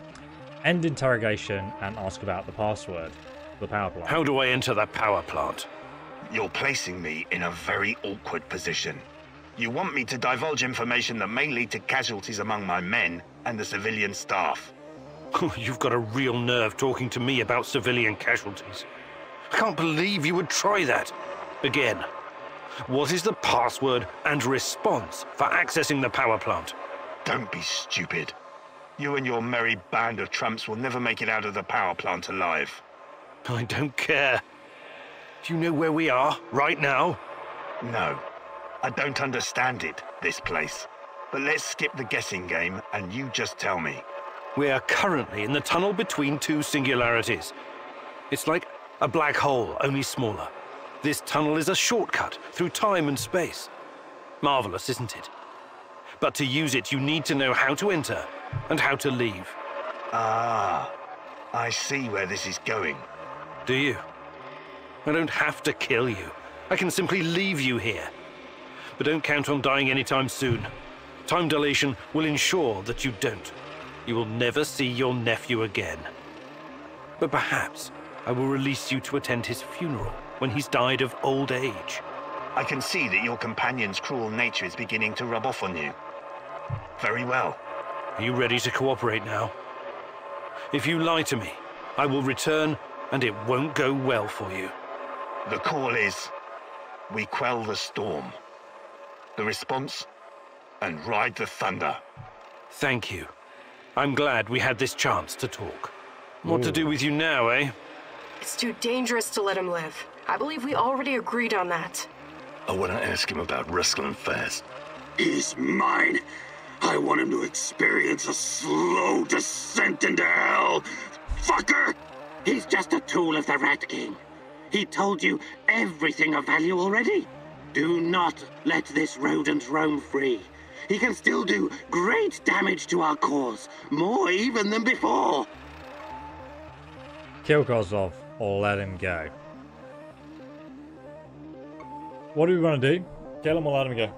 End interrogation and ask about the password for the power plant. How do I enter the power plant? You're placing me in a very awkward position. You want me to divulge information that may lead to casualties among my men and the civilian staff. [LAUGHS] You've got a real nerve talking to me about civilian casualties. I can't believe you would try that. Again, what is the password and response for accessing the power plant? Don't be stupid. You and your merry band of trumps will never make it out of the power plant alive. I don't care. Do you know where we are, right now? No. I don't understand it, this place. But let's skip the guessing game, and you just tell me. We are currently in the tunnel between two singularities. It's like a black hole, only smaller. This tunnel is a shortcut through time and space. Marvelous, isn't it? But to use it, you need to know how to enter and how to leave. Ah, I see where this is going. Do you? I don't have to kill you. I can simply leave you here. But don't count on dying anytime soon. Time dilation will ensure that you don't. You will never see your nephew again. But perhaps I will release you to attend his funeral when he's died of old age. I can see that your companion's cruel nature is beginning to rub off on you. Very well. Are you ready to cooperate now? If you lie to me, I will return and it won't go well for you. The call is we quell the storm. The response and ride the thunder. Thank you. I'm glad we had this chance to talk. What to do with you now, eh? It's too dangerous to let him live. I believe we already agreed on that. I want to ask him about wrestling first. He's mine. I want him to experience a slow descent into hell. Fucker! He's just a tool of the Rat King. He told you everything of value already. Do not let this rodent roam free. He can still do great damage to our cause, more even than before. Kill Kozlov or let him go. What do we want to do? Kill him or let him go?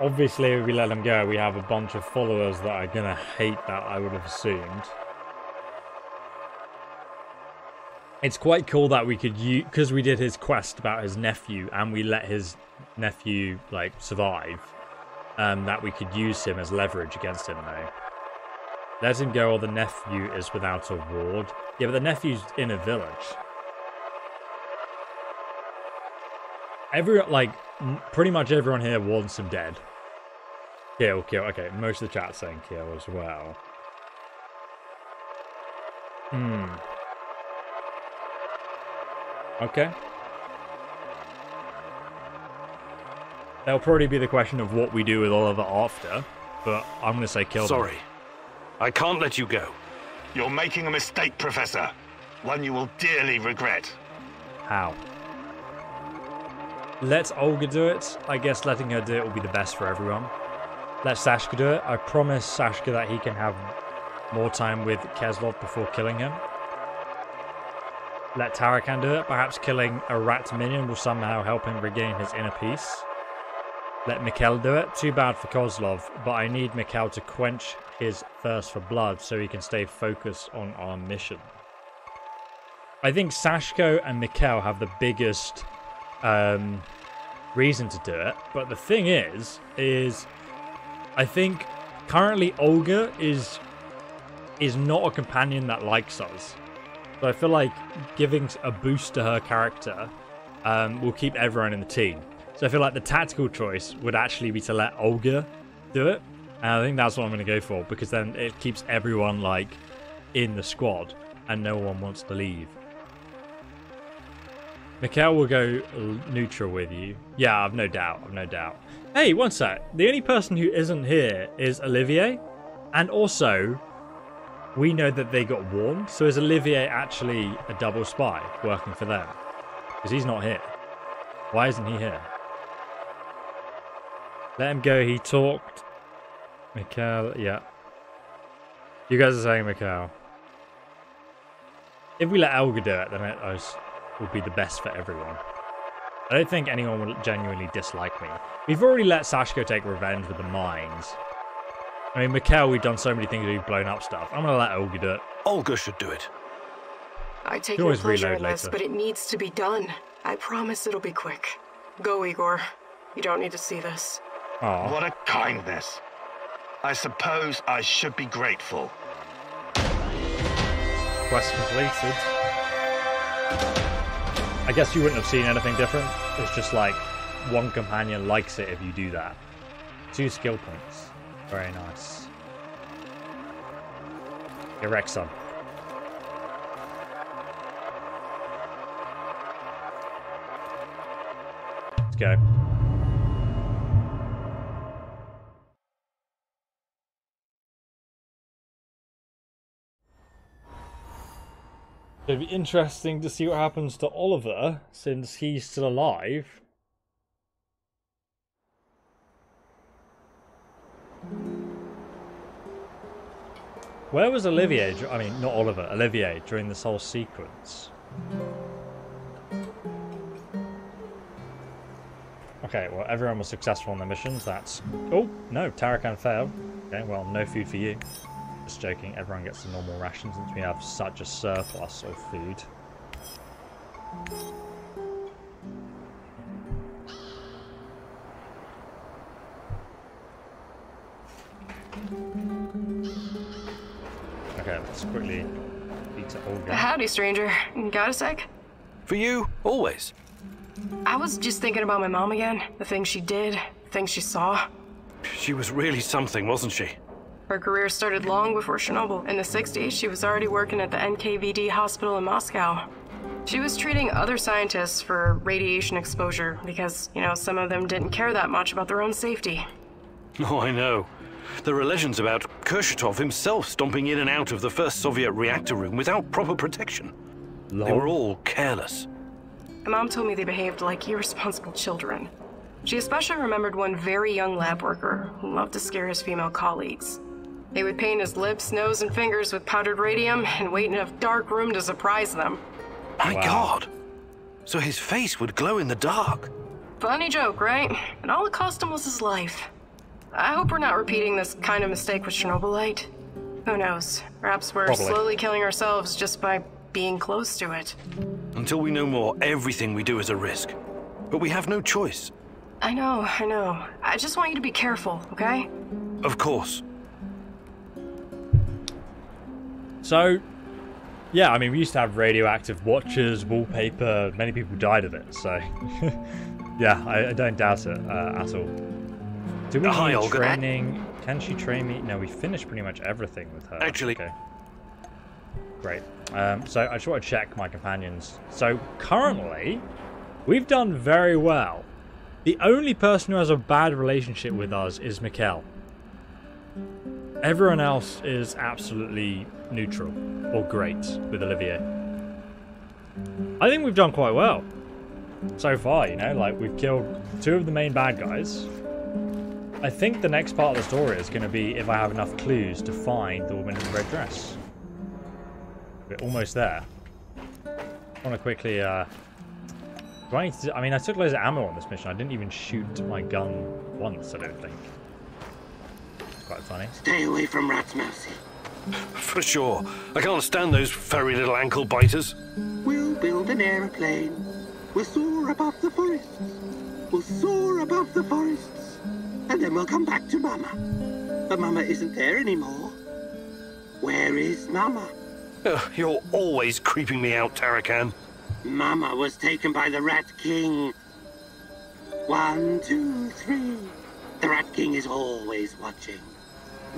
Obviously, if we let him go, we have a bunch of followers that are gonna hate that, I would have assumed. It's quite cool that we could use, because we did his quest about his nephew and we let his nephew, like, survive, um, that we could use him as leverage against him, though. Let him go or the nephew is without a ward. Yeah, but the nephew's in a village. Every, like, pretty much everyone here wants him dead. Kill, kill. Okay, most of the chat's saying kill as well. Hmm. Okay. There'll probably be the question of what we do with Oliver after, but I'm going to say kill them. Sorry. I can't let you go. You're making a mistake, Professor. One you will dearly regret. How? Let Olga do it. I guess letting her do it will be the best for everyone. Let Sashka do it. I promise Sashka that he can have more time with Kozlov before killing him. Let Tarakan do it. Perhaps killing a rat minion will somehow help him regain his inner peace. Let Mikhail do it. Too bad for Kozlov, but I need Mikhail to quench his thirst for blood so he can stay focused on our mission. I think Sashko and Mikhail have the biggest um, reason to do it, but the thing is, is I think currently Olga is is not a companion that likes us. So I feel like giving a boost to her character um, will keep everyone in the team. So I feel like the tactical choice would actually be to let Olga do it. And I think that's what I'm going to go for because then it keeps everyone like in the squad and no one wants to leave. Mikhail will go neutral with you. Yeah, I've no doubt. I've no doubt. Hey, one sec. The only person who isn't here is Olivier. And also, we know that they got warned. So is Olivier actually a double spy working for them? Because he's not here. Why isn't he here? Let him go. He talked. Mikhail, yeah. You guys are saying Mikhail. If we let Olga do it, then it will be the best for everyone. I don't think anyone will genuinely dislike me. We've already let Sashko take revenge with the mines. I mean, Mikhail, we've done so many things, we've blown up stuff. I'm gonna let Olga do it. Olga should do it. I take no pleasure in this, but it needs to be done. I promise it'll be quick. Go, Igor. You don't need to see this. Aww. What a kindness. I suppose I should be grateful. Quest completed. I guess you wouldn't have seen anything different. It's just like one companion likes it if you do that. Two skill points. Very nice. Erexon. Let's go. It'd be interesting to see what happens to Oliver since he's still alive. Where was Olivier? I mean, not Oliver, Olivier during this whole sequence. Okay, well, everyone was successful in their missions. That's... Oh, no, Tarakan failed. Okay, well, no food for you. Just joking, everyone gets the normal ration since we have such a surplus of food. Okay, let's quickly eat to Olga. Howdy, stranger. Got a sec? For you, always. I was just thinking about my mom again. The things she did, the things she saw. She was really something, wasn't she? Her career started long before Chernobyl. In the 60s, she was already working at the NKVD hospital in Moscow. She was treating other scientists for radiation exposure because, you know, some of them didn't care that much about their own safety. Oh, I know. There are legends about Kurchatov himself stomping in and out of the first Soviet reactor room without proper protection. Lol. They were all careless. My mom told me they behaved like irresponsible children. She especially remembered one very young lab worker who loved to scare his female colleagues. They would paint his lips, nose, and fingers with powdered radium and wait in a dark room to surprise them. My wow. god! So his face would glow in the dark. Funny joke, right? And all it cost him was his life. I hope we're not repeating this kind of mistake with Chernobylite. Who knows? Perhaps we're Probably. slowly killing ourselves just by being close to it. Until we know more, everything we do is a risk. But we have no choice. I know, I know. I just want you to be careful, okay? Of course. So, yeah, I mean, we used to have radioactive watches, wallpaper. Many people died of it, so [LAUGHS] yeah, I, I, don't doubt it uh, at all. Do we need training? Can she train me? No, we finished pretty much everything with her. Actually, okay. Great. Um, so I just want to check my companions. So currently, we've done very well. The only person who has a bad relationship with us is Mikhail. Everyone else is absolutely neutral or great with Olivier. I think we've done quite well so far, you know, like we've killed two of the main bad guys. I think the next part of the story is going to be if I have enough clues to find the woman in the red dress. We're almost there. I want to quickly, uh... Do I, need to, I mean, I took loads of ammo on this mission. I didn't even shoot my gun once, I don't think. It's Quite funny. Stay away from rats, Mousy. [LAUGHS] For sure. I can't stand those furry little ankle biters. We'll build an aeroplane. We'll soar above the forests. We'll soar above the forests. And then we'll come back to Mama. But Mama isn't there anymore. Where is Mama? You're always creeping me out, Tarakan. Mama was taken by the Rat King. One, two, three. The Rat King is always watching.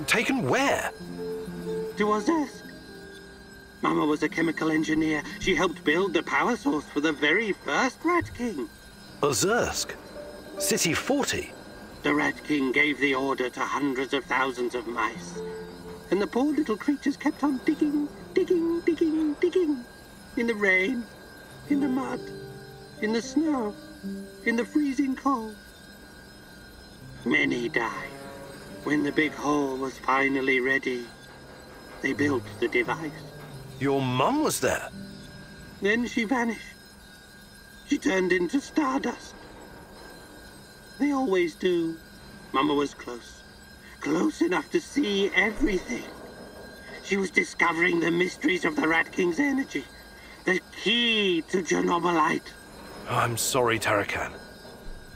Taken where? To Ozersk. Mama was a chemical engineer. She helped build the power source for the very first Rat King. Ozersk? City 40? The Rat King gave the order to hundreds of thousands of mice. And the poor little creatures kept on digging, digging, digging, digging. In the rain, in the mud, in the snow, in the freezing cold. Many died. When the big hole was finally ready, they built the device. Your mum was there? Then she vanished. She turned into stardust. They always do. Mama was close. Close enough to see everything. She was discovering the mysteries of the Rat King's energy. The key to Chernobylite. I'm sorry, Tarakan.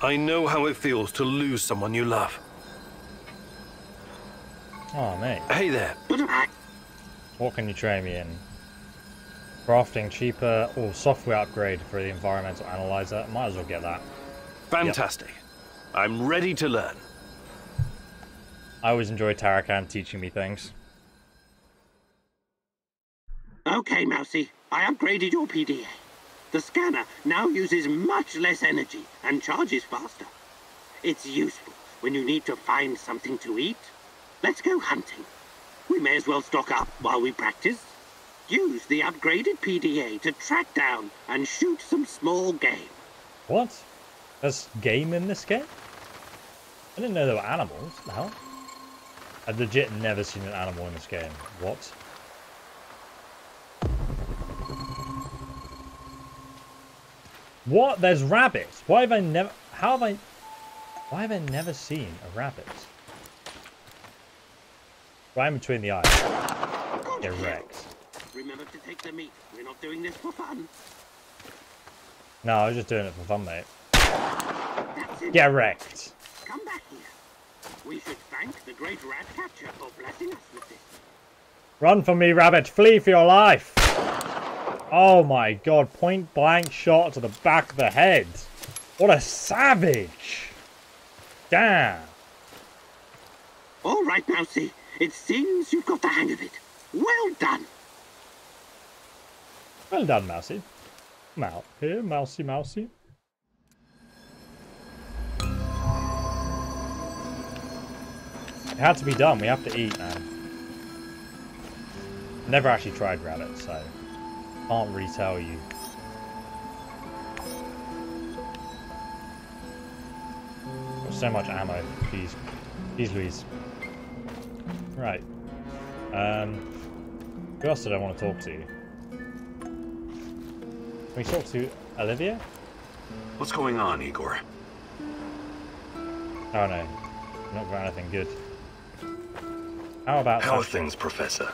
I know how it feels to lose someone you love. Oh, mate. Hey there. What can you train me in? Crafting cheaper or software upgrade for the environmental analyzer. Might as well get that. Fantastic. Yep. I'm ready to learn. I always enjoy Tarakan teaching me things. Okay, Mousy. I upgraded your PDA. The scanner now uses much less energy and charges faster. It's useful when you need to find something to eat. Let's go hunting. We may as well stock up while we practice. Use the upgraded PDA to track down and shoot some small game. What? There's game in this game? I didn't know there were animals. What the hell? I've legit never seen an animal in this game. What? What? There's rabbits. Why have I never... How have I... Why have I never seen a rabbit? Right in between the eyes. Erect. Remember to take the meat. We're not doing this for fun. No, I was just doing it for fun, mate. Get wrecked. Come back here. We should thank the great rat catcher for blessing us with this. Run from me, rabbit. Flee for your life. Oh my god, point blank shot to the back of the head. What a savage. Damn. All right, Mousy. It seems you've got the hang of it. Well done. Well done, Mousy. Now, here, Mousy, Mousy. It had to be done. We have to eat, man. Never actually tried rabbit, so can't really tell you. Got so much ammo. Jeez. Jeez Louise. Right. Um, who else did I want to talk to? Can we talk to Olivia? What's going on, Igor? Oh no. Not got anything good. How about How are things, Professor?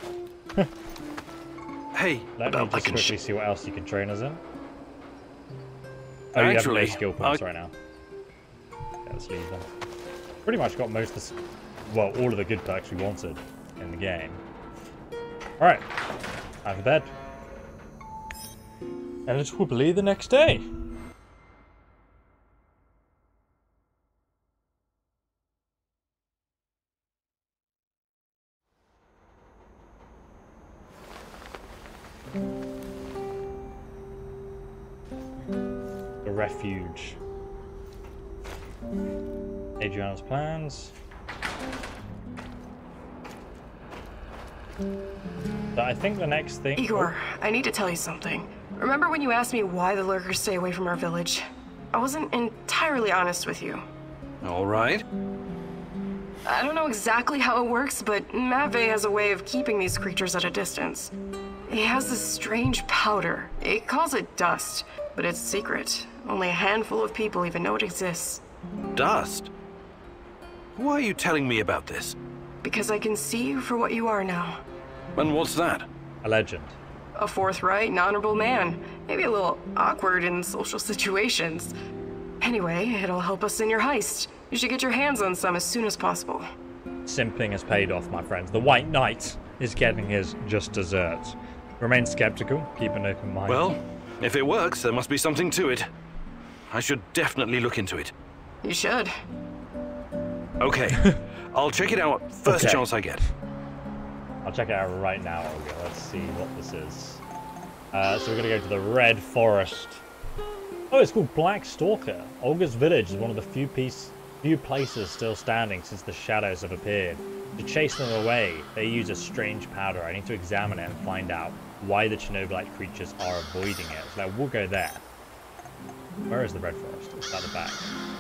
hey, let me just quickly see what else you can train us in. Oh, you have Actually, no skill points I- right now. Yeah, let's leave them. Pretty much got most of the, well, all of the good perks we wanted in the game. All right, time for bed. And it will be the next day. The. Adriana's plans. But I think the next thing. Igor, I need to tell you something. Remember when you asked me why the lurkers stay away from our village? I wasn't entirely honest with you. All right. I don't know exactly how it works, but Matvey has a way of keeping these creatures at a distance. He has this strange powder. It calls it dust, but it's secret. Only a handful of people even know it exists. Dust? Why are you telling me about this? Because I can see you for what you are now. And what's that? A legend. A forthright and honorable man. Maybe a little awkward in social [LAUGHS] situations. Anyway, it'll help us in your heist. You should get your hands on some as soon as possible. Simping has paid off, my friends. The White Knight is getting his just desserts. Remain skeptical, keep an open mind. Well, if it works, there must be something to it. I should definitely look into it. You should. Okay, [LAUGHS] I'll check it out first Okay. chance I get. I'll check it out right now, Olga. Let's see what this is. Uh, so we're gonna go to the Red Forest. Oh, it's called Black Stalker. Olga's village is one of the few piece, few places still standing since the shadows have appeared. To chase them away, they use a strange powder. I need to examine it and find out why the Chernobylite creatures are avoiding it. So we'll go there. Where is the Red Forest? It's at the back.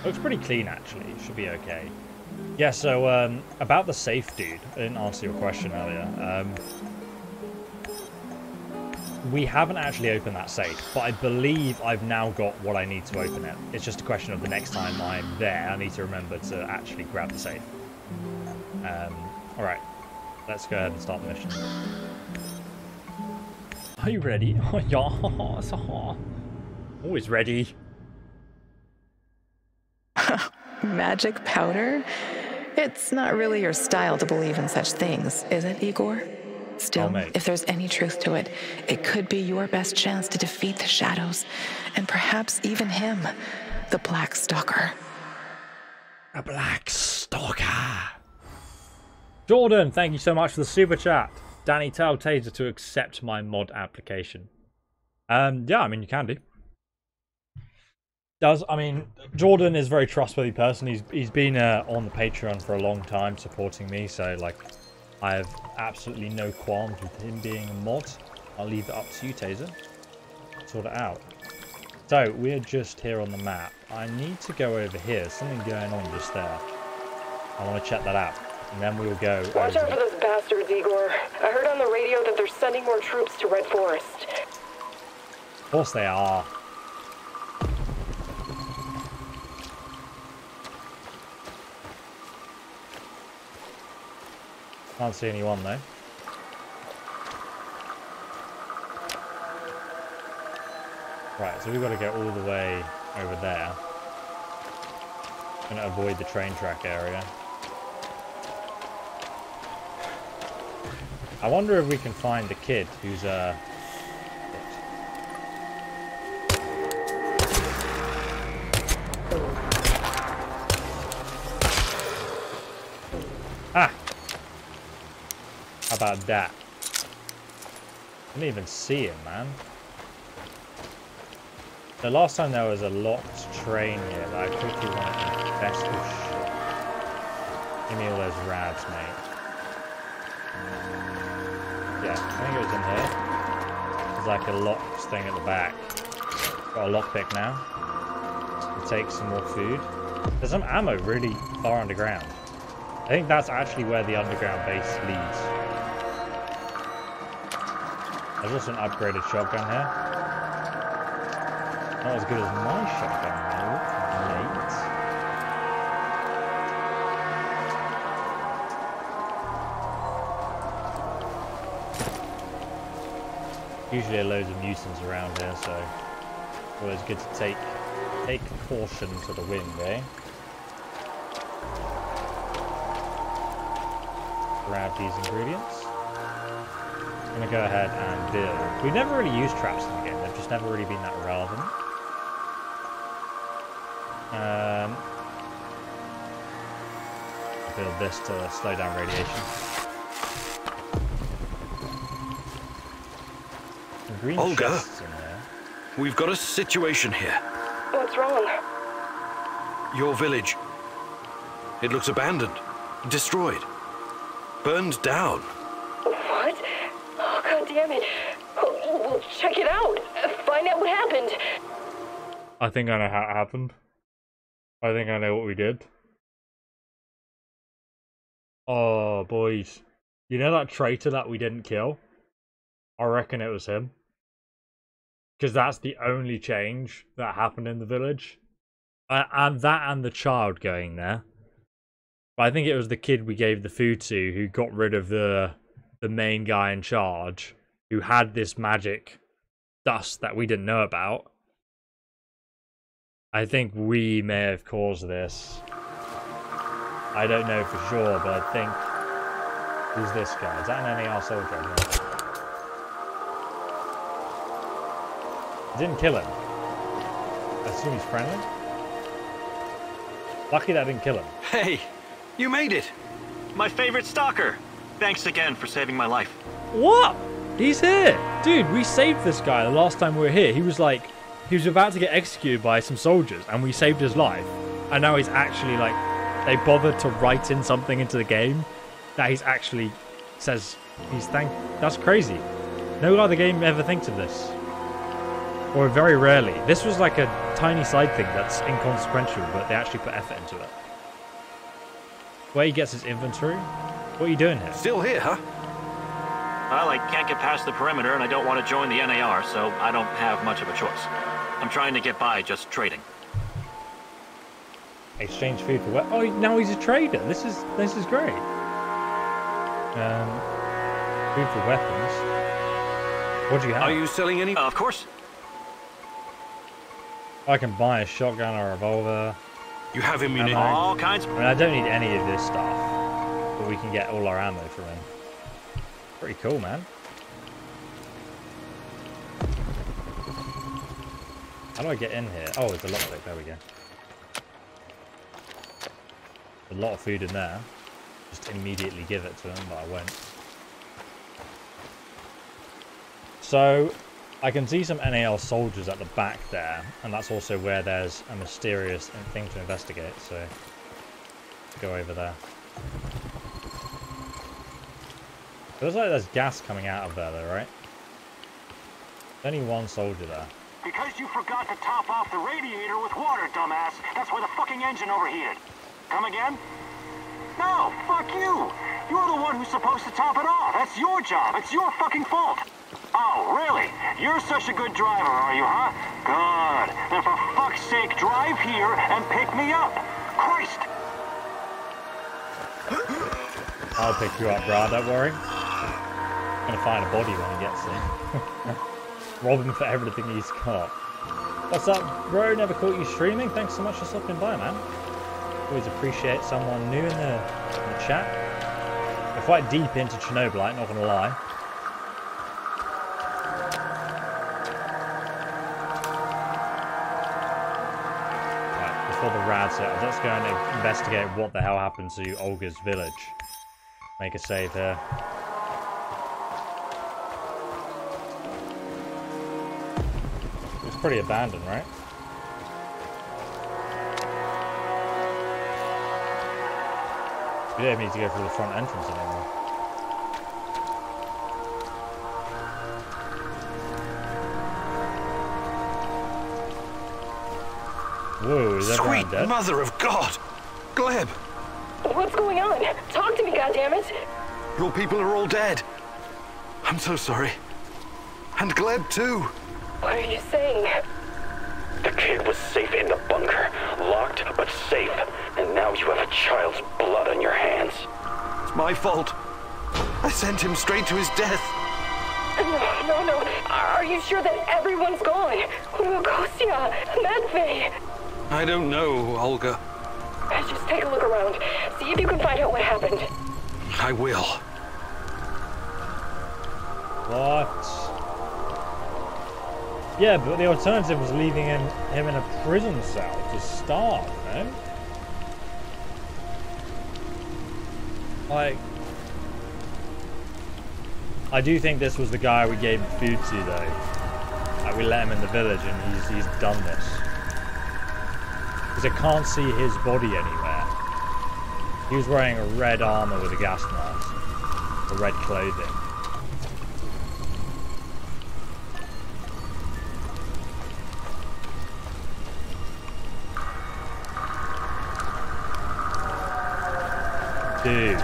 Looks pretty clean, actually. Should be okay. Yeah, so um, about the safe, dude. I didn't answer your question earlier. Um, we haven't actually opened that safe, but I believe I've now got what I need to open it. It's just a question of the next time I'm there, I need to remember to actually grab the safe. Um, Alright, let's go ahead and start the mission. Are you ready? [LAUGHS] Oh, yeah. so- [LAUGHS] Always ready. [LAUGHS] Magic powder? It's not really your style to believe in such things, is it, Igor? Still, mate. if there's any truth to it, it could be your best chance to defeat the shadows, and perhaps even him, the Black Stalker. A Black Stalker. Jordan, thank you so much for the super chat. Danny, tell Taser to accept my mod application. Um, yeah, I mean you can do. Does I mean Jordan is a very trustworthy person. He's he's been uh, on the Patreon for a long time, supporting me. So like, I have absolutely no qualms with him being a mod. I'll leave it up to you, Taser. Sort it out. So we're just here on the map. I need to go over here. Something going on just there. I want to check that out, and then we'll go. Watch out for those bastards, Igor. I heard on the radio that they're sending more troops to Red Forest. Of course they are. Can't see anyone though. Right, so we've got to go all the way over there. Gonna avoid the train track area. I wonder if we can find the kid who's uh Ah! How about that? I didn't even see him, man. The last time there was a locked train here that I quickly want to shit. Give me all those rads, mate. Yeah, I think it was in here. There's like a locked thing at the back. Got a lockpick now. Take some more food. There's some ammo really far underground. I think that's actually where the underground base leads. There's also an upgraded shotgun here. Not as good as my shotgun though, Usually loads of nuisance around here, so always good to take take caution to the wind, eh? Grab these ingredients. I'm gonna go ahead and build. We've never really used traps in the game, they've just never really been that relevant. Um, build this to slow down radiation. Green Olga. chests in there. We've got a situation here. What's wrong? Your village. It looks abandoned, destroyed, burned down. What? Oh, god damn it. We'll check it out. Find out what happened. I think I know how it happened. I think I know what we did. Oh, boys. You know that traitor that we didn't kill? I reckon it was him. Because that's the only change that happened in the village. Uh, and that and the child going there. But I think it was the kid we gave the food to who got rid of the the main guy in charge who had this magic dust that we didn't know about. I think we may have caused this. I don't know for sure, but I think who's this guy? Is that an NAR soldier? I. Didn't kill him. I assume he's friendly. Lucky that didn't kill him. Hey, you made it! My favorite stalker! Thanks again for saving my life. What? He's here! Dude, we saved this guy the last time we were here. He was like, he was about to get executed by some soldiers, and we saved his life. And now he's actually like, they bothered to write in something into the game that he's actually says he's thank. That's crazy. No other game ever thinks of this. Or very rarely. This was like a tiny side thing that's inconsequential, but they actually put effort into it. Where he gets his inventory? What are you doing here? Still here, huh? Well, I can't get past the perimeter and I don't want to join the NAR, so I don't have much of a choice. I'm trying to get by just trading. Exchange food for what? Oh, now he's a trader. This is this is great. Um, food for weapons. What do you have? Are you selling any? of course. I can buy a shotgun or a revolver. You have ammunition. All kinds. I mean, I don't need any of this stuff, but we can get all our ammo from him. Pretty cool, man. How do I get in here? Oh, it's a lockpick. There we go. A lot of food in there. Just immediately give it to him, but I won't. So, I can see some NAR soldiers at the back there, and that's also where there's a mysterious thing to investigate, so go over there. Looks like there's gas coming out of there though, right? Only one soldier there. Because you forgot to top off the radiator with water, dumbass. That's why the fucking engine overheated. Come again? No, fuck you. You're the one who's supposed to top it off. That's your job. It's your fucking fault. Oh, really? You're such a good driver, are you, huh? Good. Then for fuck's sake, drive here and pick me up. Christ! I'll pick you up, bro, don't worry. I'm gonna find a body when he gets there. [LAUGHS] Rob him for everything he's got. What's up, bro? Never caught you streaming. Thanks so much for stopping by, man. Always appreciate someone new in the, in the chat. We're quite deep into Chernobylite, not gonna lie. Before the set, let's go and investigate what the hell happened to Olga's village. Make a save here. It's pretty abandoned, right? We don't need to go through the front entrance anymore. Whoa, is everyone Sweet dead? mother of God! Gleb, What's going on? Talk to me, goddammit! your people are all dead. I'm so sorry. And Gleb too. What are you saying? The kid was safe in the bunker, locked but safe. And now you have a child's blood on your hands. It's my fault. I sent him straight to his death. No, no, no. Are you sure that everyone's gone? What about Kostya? Matvey? I don't know, Olga. Just take a look around. See if you can find out what happened. I will. What? Yeah, but the alternative was leaving him, him in a prison cell to starve, no? Like, I do think this was the guy we gave food to, though. Like, we let him in the village and he's, he's done this. Because I can't see his body anywhere. He was wearing a red armor with a gas mask. Or red clothing. Dude.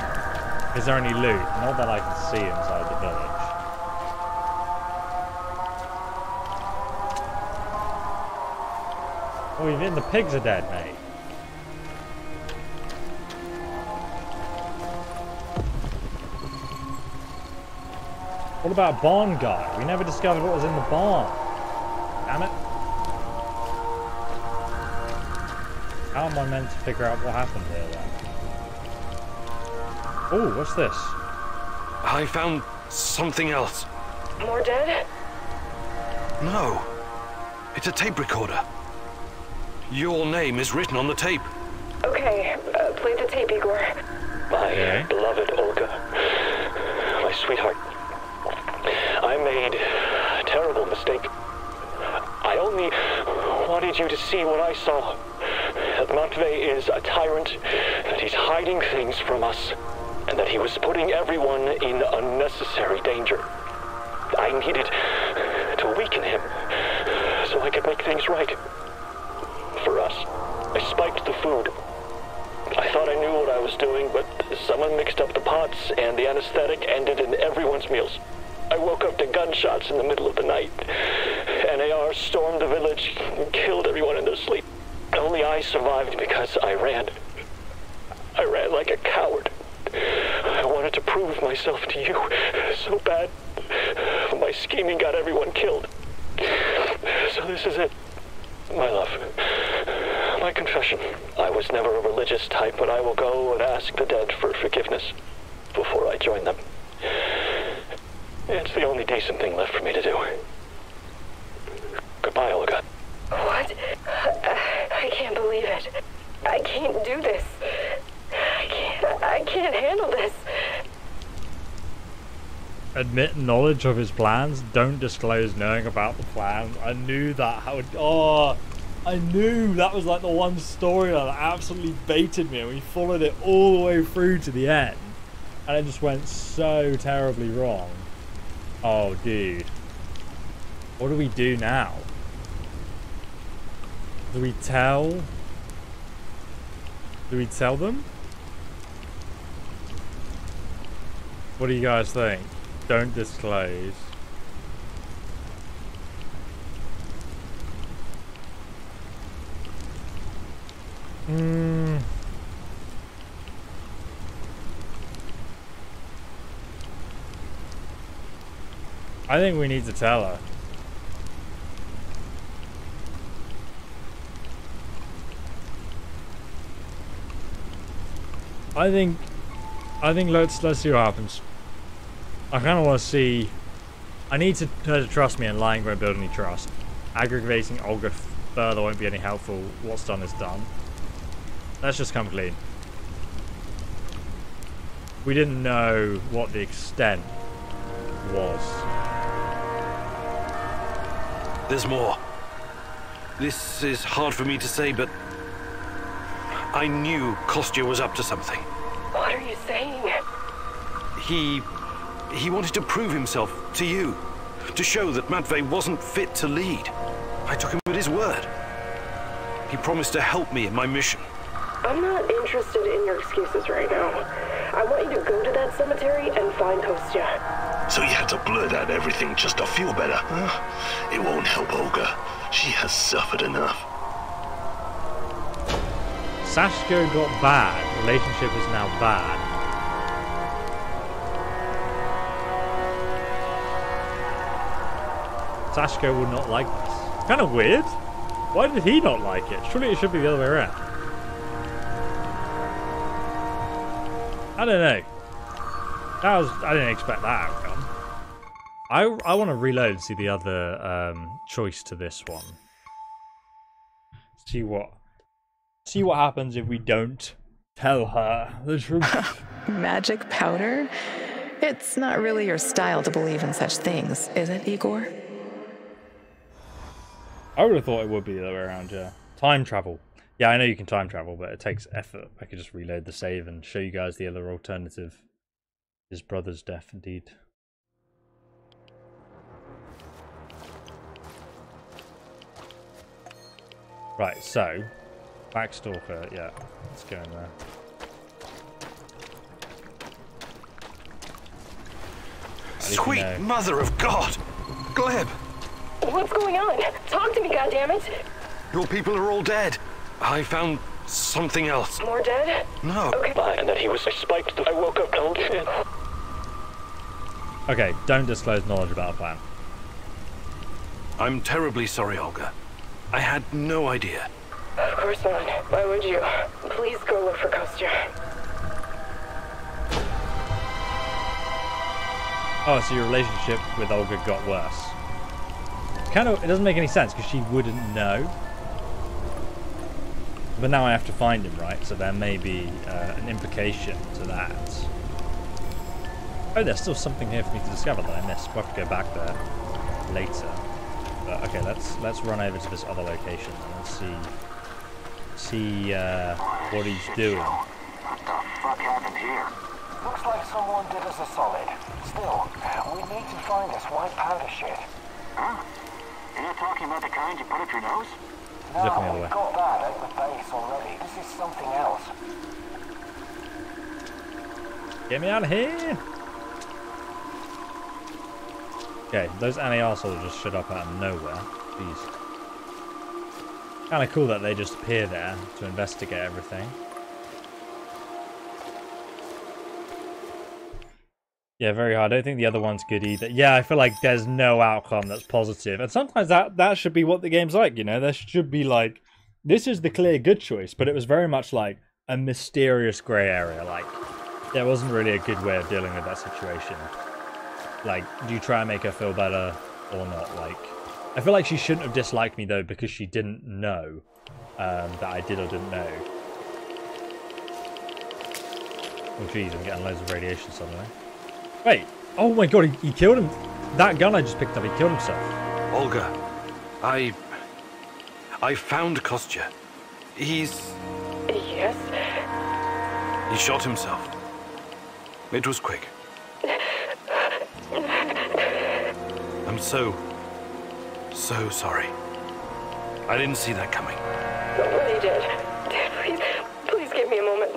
Is there any loot? Not that I can see inside the village. Oh, even the pigs are dead, mate. What about barn guy? We never discovered what was in the barn. Damn it. How am I meant to figure out what happened here then? Oh, what's this? I found something else. More dead? No. It's a tape recorder. Your name is written on the tape. Okay, uh, play the tape, Igor. My Okay. beloved Olga. My sweetheart. I made a terrible mistake. I only wanted you to see what I saw. That Matvey is a tyrant, that he's hiding things from us, and that he was putting everyone in unnecessary danger. I needed to weaken him so I could make things right. Food. I thought I knew what I was doing, but someone mixed up the pots, and the anesthetic ended in everyone's meals. I woke up to gunshots in the middle of the night. NAR stormed the village and killed everyone in their sleep. Only I survived because I ran. I ran like a coward. I wanted to prove myself to you so bad. My scheming got everyone killed. So this is it, my love. My confession. I was never a religious type, but I will go and ask the dead for forgiveness before I join them. It's the only decent thing left for me to do. Goodbye, Olga. What? I, I can't believe it. I can't do this. I can't. I can't handle this. Admit knowledge of his plans. Don't disclose knowing about the plans. I knew that. How? Oh, I knew that was like the one storyline that absolutely baited me, and we followed it all the way through to the end, and it just went so terribly wrong. Oh, dude. What do we do now? Do we tell? Do we tell them? What do you guys think? Don't disclose. Hmm. I think we need to tell her. I think I think let's let's see what happens. I kind of want to see. I need to her to trust me, and lying won't build any trust. Aggravating Olga further won't be any helpful. What's done is done. Let's just come clean. We didn't know what the extent was. There's more. This is hard for me to say, but I knew Kostya was up to something. What are you saying? He he wanted to prove himself to you, to show that Matvey wasn't fit to lead. I took him at his word. He promised to help me in my mission. I'm not interested in your excuses right now. I want you to go to that cemetery and find Kostya. So you had to blurt out everything just to feel better, huh? It won't help Olga. She has suffered enough. Sashko got bad. Relationship is now bad. Sashko would not like this. Kind of weird. Why did he not like it? Surely it should be the other way around. I don't know. That was I didn't expect that outcome. I I want to reload and see the other um, choice to this one. See what see what happens if we don't tell her the truth. [LAUGHS] Magic powder? It's not really your style to believe in such things, is it, Igor? I would have thought it would be the other way around, yeah. Time travel. Yeah, I know you can time travel, but it takes effort. I could just reload the save and show you guys the other alternative. His brother's death, indeed. Right, so Black Stalker, yeah, let's go in there. Sweet you know. mother of God! Gleb! What's going on? Talk to me, goddammit! Your people are all dead. I found something else. More dead? No. Okay. And that he was spiked. I woke up cold. okay, don't disclose knowledge about a plan. I'm terribly sorry, Olga. I had no idea. Of course not. Why would you? Please go look for Kostya. Oh, so your relationship with Olga got worse. Kind of, it doesn't make any sense because she wouldn't know. But now I have to find him, right? So there may be uh, an implication to that. Oh, there's still something here for me to discover that I missed. We'll have to go back there later. But okay, let's let's run over to this other location and let's see see uh, what he's doing. What the fuck happened here? Looks like someone did us a solid. Still, we need to find this white powder shit. Huh? You're not talking about the kind you put up your nose? No, we ah, got that at the base already. This is something else. Get me out of here! Okay, those NAR soldiers just shut up out of nowhere. Jeez. Kind of cool that they just appear there to investigate everything. Yeah, very hard. I don't think the other one's good either. Yeah, I feel like there's no outcome that's positive. And sometimes that, that should be what the game's like, you know? There should be like, this is the clear good choice, but it was very much like a mysterious grey area. Like, there wasn't really a good way of dealing with that situation. Like, do you try and make her feel better or not? Like, I feel like she shouldn't have disliked me though because she didn't know um, that I did or didn't know. Oh jeez, I'm getting loads of radiation suddenly. Wait, oh my god, he, he killed him. That gun I just picked up, he killed himself. Olga, I... I found Kostya. He's... Yes? He shot himself. It was quick. I'm so so sorry. I didn't see that coming. Nobody did. Please, please give me a moment.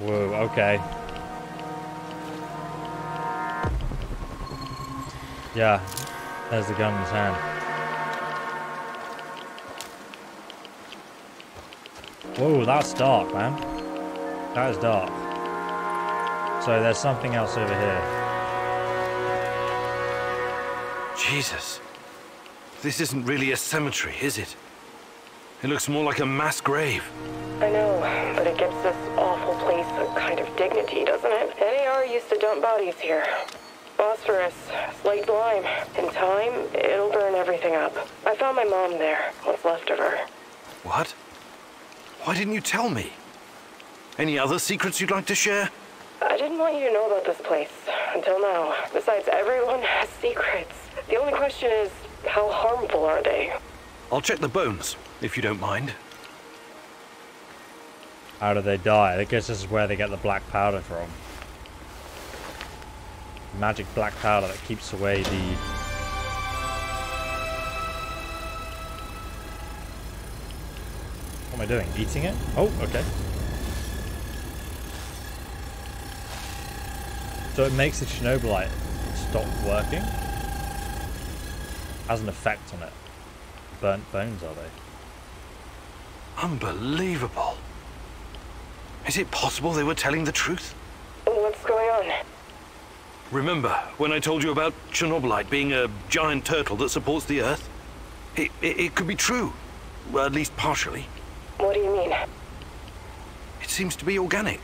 Whoa, okay. Yeah, there's the gun in his hand. Whoa, that's dark, man. That is dark. So there's something else over here. Jesus. This isn't really a cemetery, is it? It looks more like a mass grave. I know, but it gives this awful place a kind of dignity, doesn't it? NAR used to dump bodies here. Phosphorus, slaked lime. In time, it'll burn everything up. I found my mom there, what's left of her. What? Why didn't you tell me? Any other secrets you'd like to share? I didn't want you to know about this place until now. Besides, everyone has secrets. The only question is, how harmful are they? I'll check the bones, if you don't mind. How do they die? I guess this is where they get the black powder from. Magic black powder that keeps away the... What am I doing? Eating it? Oh, okay. So it makes the Chernobylite stop working? Has an effect on it. Burnt bones, are they? Unbelievable. Is it possible they were telling the truth? What's going on? Remember when I told you about Chernobylite being a giant turtle that supports the Earth? It, it, it could be true. Well, at least partially. What do you mean? It seems to be organic.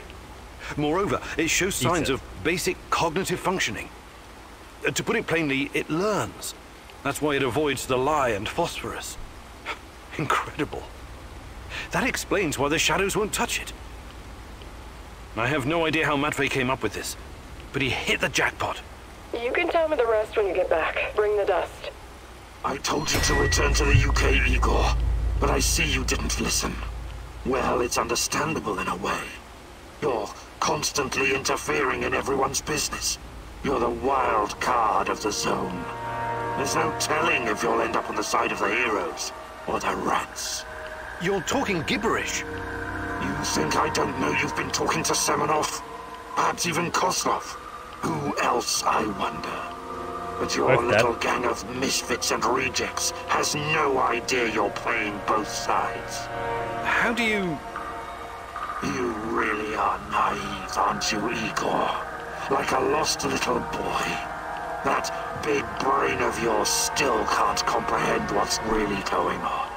Moreover, it shows signs it. of basic cognitive functioning. Uh, to put it plainly, it learns. That's why it avoids the lie and phosphorus. [LAUGHS] Incredible. That explains why the shadows won't touch it. I have no idea how Matvey came up with this, but he hit the jackpot. You can tell me the rest when you get back. Bring the dust. I told you to return to the UK, Igor. But I see you didn't listen. Well, it's understandable in a way. You're constantly interfering in everyone's business. You're the wild card of the zone. There's no telling if you'll end up on the side of the heroes or the rats. You're talking gibberish. You think I don't know you've been talking to Semenov? Perhaps even Kozlov? Who else, I wonder? But your Both little dead. gang of misfits and rejects has no idea you're playing both sides. How do you... You really are naive, aren't you, Igor? Like a lost little boy. That big brain of yours still can't comprehend what's really going on.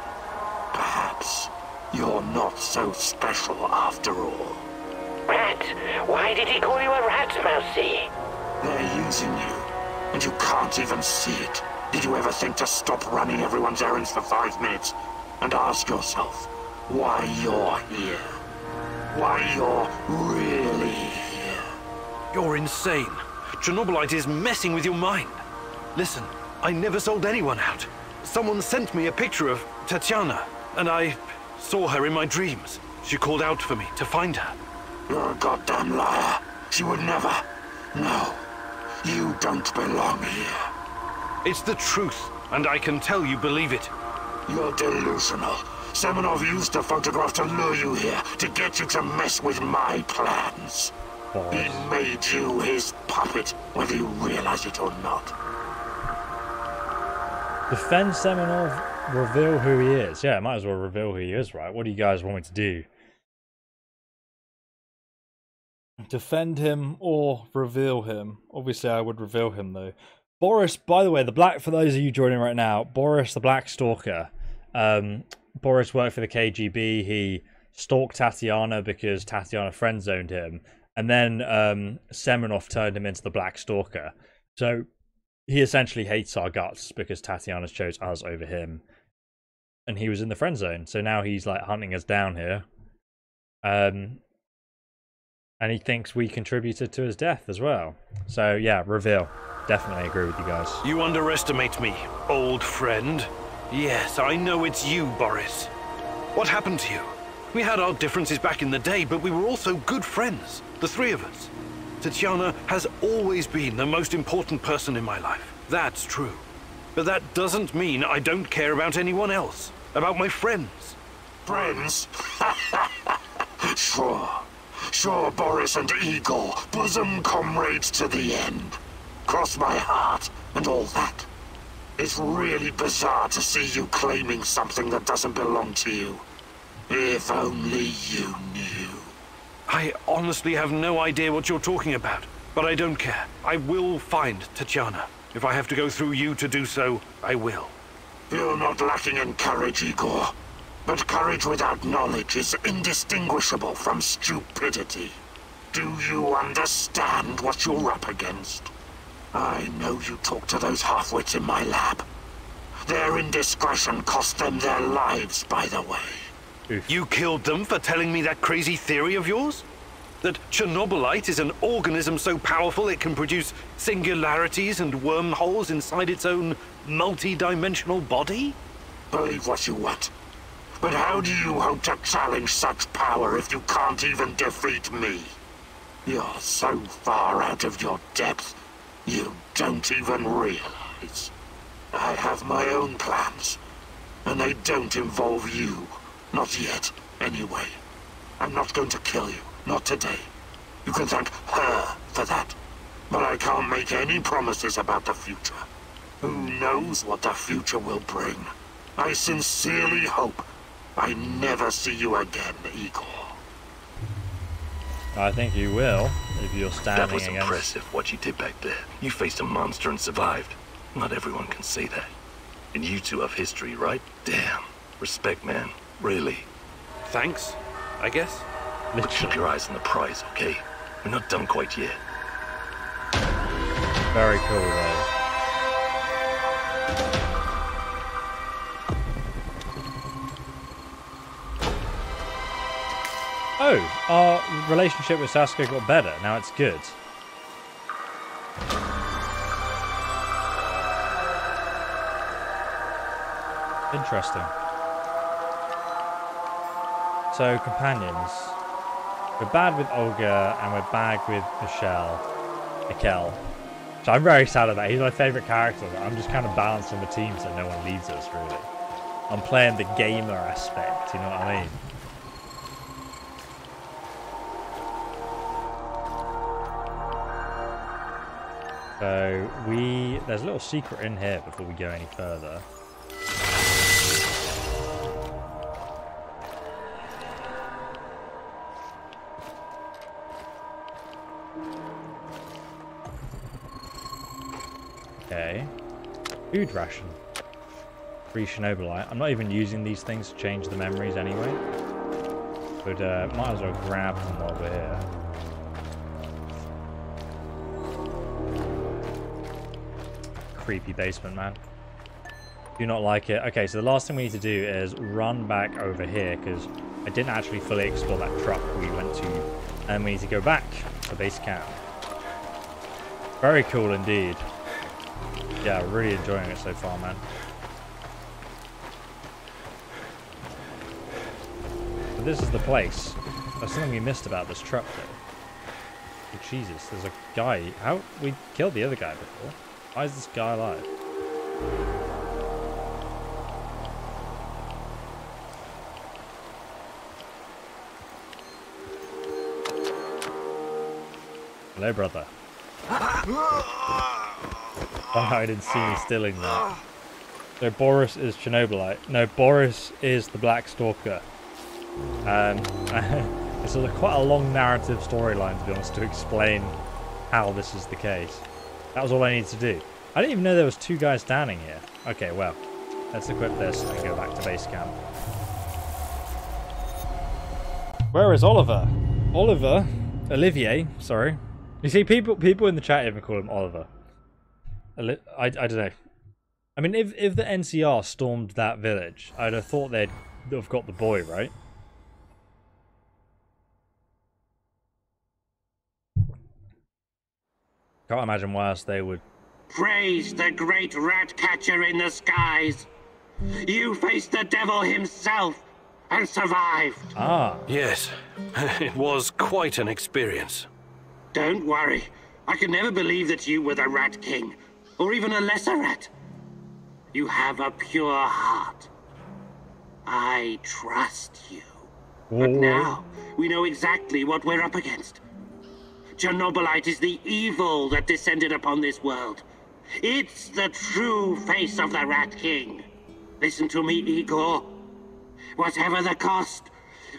Perhaps you're not so special after all. Rat? Why did he call you a rat, Mousy? They're using you, and you can't even see it. Did you ever think to stop running everyone's errands for five minutes and ask yourself why you're here? Why you're really here? You're insane. Chernobylite is messing with your mind. Listen, I never sold anyone out. Someone sent me a picture of Tatiana, and I saw her in my dreams. She called out for me to find her. You're a goddamn liar. She would never. No. You don't belong here. It's the truth, and I can tell you believe it. You're delusional. Semenov used a photograph to lure you here, to get you to mess with my plans. He made you his puppet, whether you realize it or not. Defend Semenov, reveal who he is. Yeah, might as well reveal who he is, right? What do you guys want me to do? Defend him or reveal him? Obviously, I would reveal him though. Boris, by the way, the black, for those of you joining right now, Boris the Black Stalker. Um, Boris worked for the KGB. He stalked Tatiana because Tatiana friend zoned him. And then um, Semenov turned him into the Black Stalker. So he essentially hates our guts because Tatiana chose us over him. And he was in the friend zone. So now he's like hunting us down here. Um, and he thinks we contributed to his death as well. So yeah, reveal. Definitely agree with you guys. You underestimate me, old friend. Yes, I know it's you, Boris. What happened to you? We had our differences back in the day, but we were also good friends, the three of us. Tatiana has always been the most important person in my life. That's true. But that doesn't mean I don't care about anyone else, about my friends. Friends? [LAUGHS] sure. Sure, Boris and Igor, bosom comrades to the end. Cross my heart and all that. It's really bizarre to see you claiming something that doesn't belong to you. If only you knew. I honestly have no idea what you're talking about, but I don't care. I will find Tatiana. If I have to go through you to do so, I will. You're not lacking in courage, Igor. But courage without knowledge is indistinguishable from stupidity. Do you understand what you're up against? I know you talk to those halfwits in my lab. Their indiscretion cost them their lives, by the way. You killed them for telling me that crazy theory of yours? That Chernobylite is an organism so powerful it can produce singularities and wormholes inside its own multi-dimensional body? Believe what you want. But how do you hope to challenge such power if you can't even defeat me? You're so far out of your depth, you don't even realize. I have my own plans, and they don't involve you. Not yet, anyway. I'm not going to kill you, not today. You can thank her for that. But I can't make any promises about the future. Who knows what the future will bring? I sincerely hope I never see you again, Igor. I think you will if you're standing That was against. impressive, what you did back there. You faced a monster and survived. Not everyone can say that. And you two have history, right? Damn. Respect, man. Really. Thanks, I guess. But keep your eyes on the prize, okay? We're not done quite yet. Very cool though. Oh, our relationship with Sashko got better. Now it's good. Interesting. So, companions. We're bad with Olga and we're bad with Michelle. Mikkel. So I'm very sad about. That. He's my favourite character. I'm just kind of balancing the team so no one leaves us, really. I'm playing the gamer aspect, you know what I mean? So we, there's a little secret in here before we go any further. Okay. Food ration. Free Chernobylite. I'm not even using these things to change the memories anyway. But uh, might as well grab them while we're here. Creepy basement, man. Do not like it. Okay, so the last thing we need to do is run back over here because I didn't actually fully explore that truck we went to. And we need to go back to base camp. Very cool indeed. Yeah, really enjoying it so far, man. But this is the place. There's something we missed about this truck, though. Oh, Jesus, there's a guy. How? We killed the other guy before. Why is this guy alive? Hello, brother. [LAUGHS] Oh, I didn't see me stealing that. So Boris is Chernobylite. No, Boris is the Black Stalker. Um, [LAUGHS] it's a, quite a long narrative storyline, to be honest, to explain how this is the case. That was all I needed to do. I didn't even know there was two guys standing here. Okay, well, let's equip this and go back to base camp. Where is Oliver? Oliver? Olivier, sorry. You see, people people in the chat even call him Oliver. I, I don't know. I mean, if, if the NCR stormed that village, I'd have thought they'd have got the boy, right? Can't imagine why else they would. Praise the great rat catcher in the skies. You faced the devil himself and survived. Ah. Yes, [LAUGHS] it was quite an experience. Don't worry. I could never believe that you were the Rat King, or even a lesser rat. You have a pure heart. I trust you. But now, we know exactly what we're up against. Chernobylite is the evil that descended upon this world. It's the true face of the Rat King. Listen to me, Igor. Whatever the cost,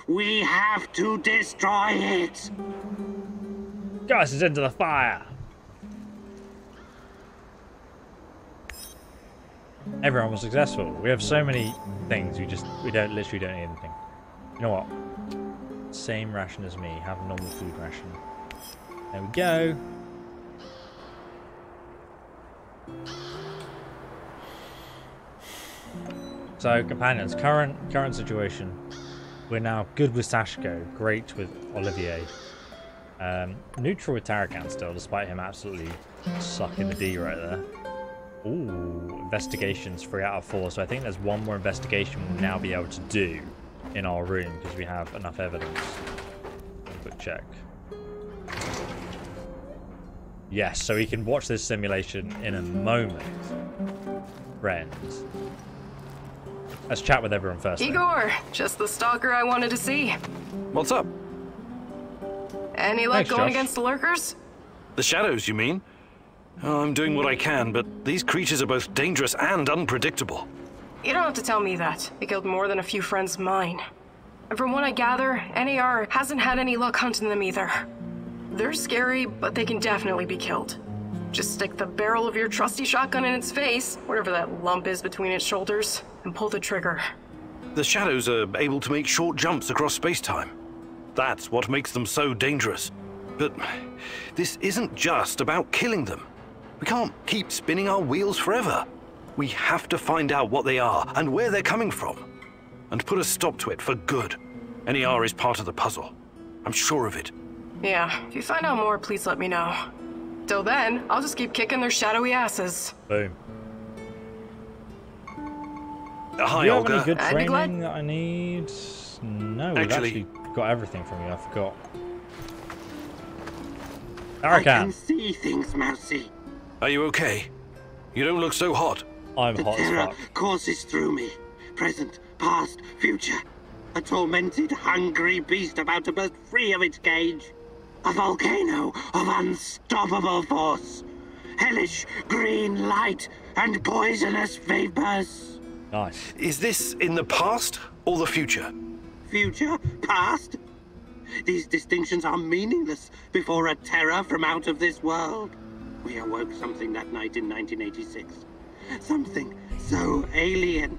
we have to destroy it. Gas is into the fire. Everyone was successful. We have so many things. We just we don't literally don't need anything. You know what? Same ration as me. Have normal food ration. There we go. So companions, current current situation. We're now good with Sashko, great with Olivier. Um, neutral with Tarakan still, despite him absolutely sucking the D right there. Ooh, investigations three out of four. So I think there's one more investigation we'll now be able to do in our room because we have enough evidence. Quick check. Yes, so we can watch this simulation in a moment. Friends. Let's chat with everyone first. Igor, just the stalker I wanted to see. What's up? Any luck Thanks, going Josh. against the lurkers? The shadows, you mean? Oh, I'm doing what I can, but these creatures are both dangerous and unpredictable. You don't have to tell me that. They killed more than a few friends of mine. And from what I gather, NAR hasn't had any luck hunting them either. They're scary, but they can definitely be killed. Just stick the barrel of your trusty shotgun in its face, whatever that lump is between its shoulders, and pull the trigger. The shadows are able to make short jumps across space-time. That's what makes them so dangerous. But this isn't just about killing them. We can't keep spinning our wheels forever. We have to find out what they are and where they're coming from. And put a stop to it for good. NAR is part of the puzzle. I'm sure of it. Yeah, if you find out more, please let me know. Till then, I'll just keep kicking their shadowy asses. Boom. Hi, Do you have any good I'd training that I need? No, we've Actually- actually got everything from you. I forgot. I Arakan. can see things, Mousy. Are you okay? You don't look so hot. I'm The hot as terror fuck. courses through me. Present, past, future. A tormented, hungry beast about to burst free of its cage. A volcano of unstoppable force. Hellish green light and poisonous vapors. Nice. Is this in the past or the future? Future, past. These distinctions are meaningless before a terror from out of this world. We awoke something that night in 1986. Something so alien.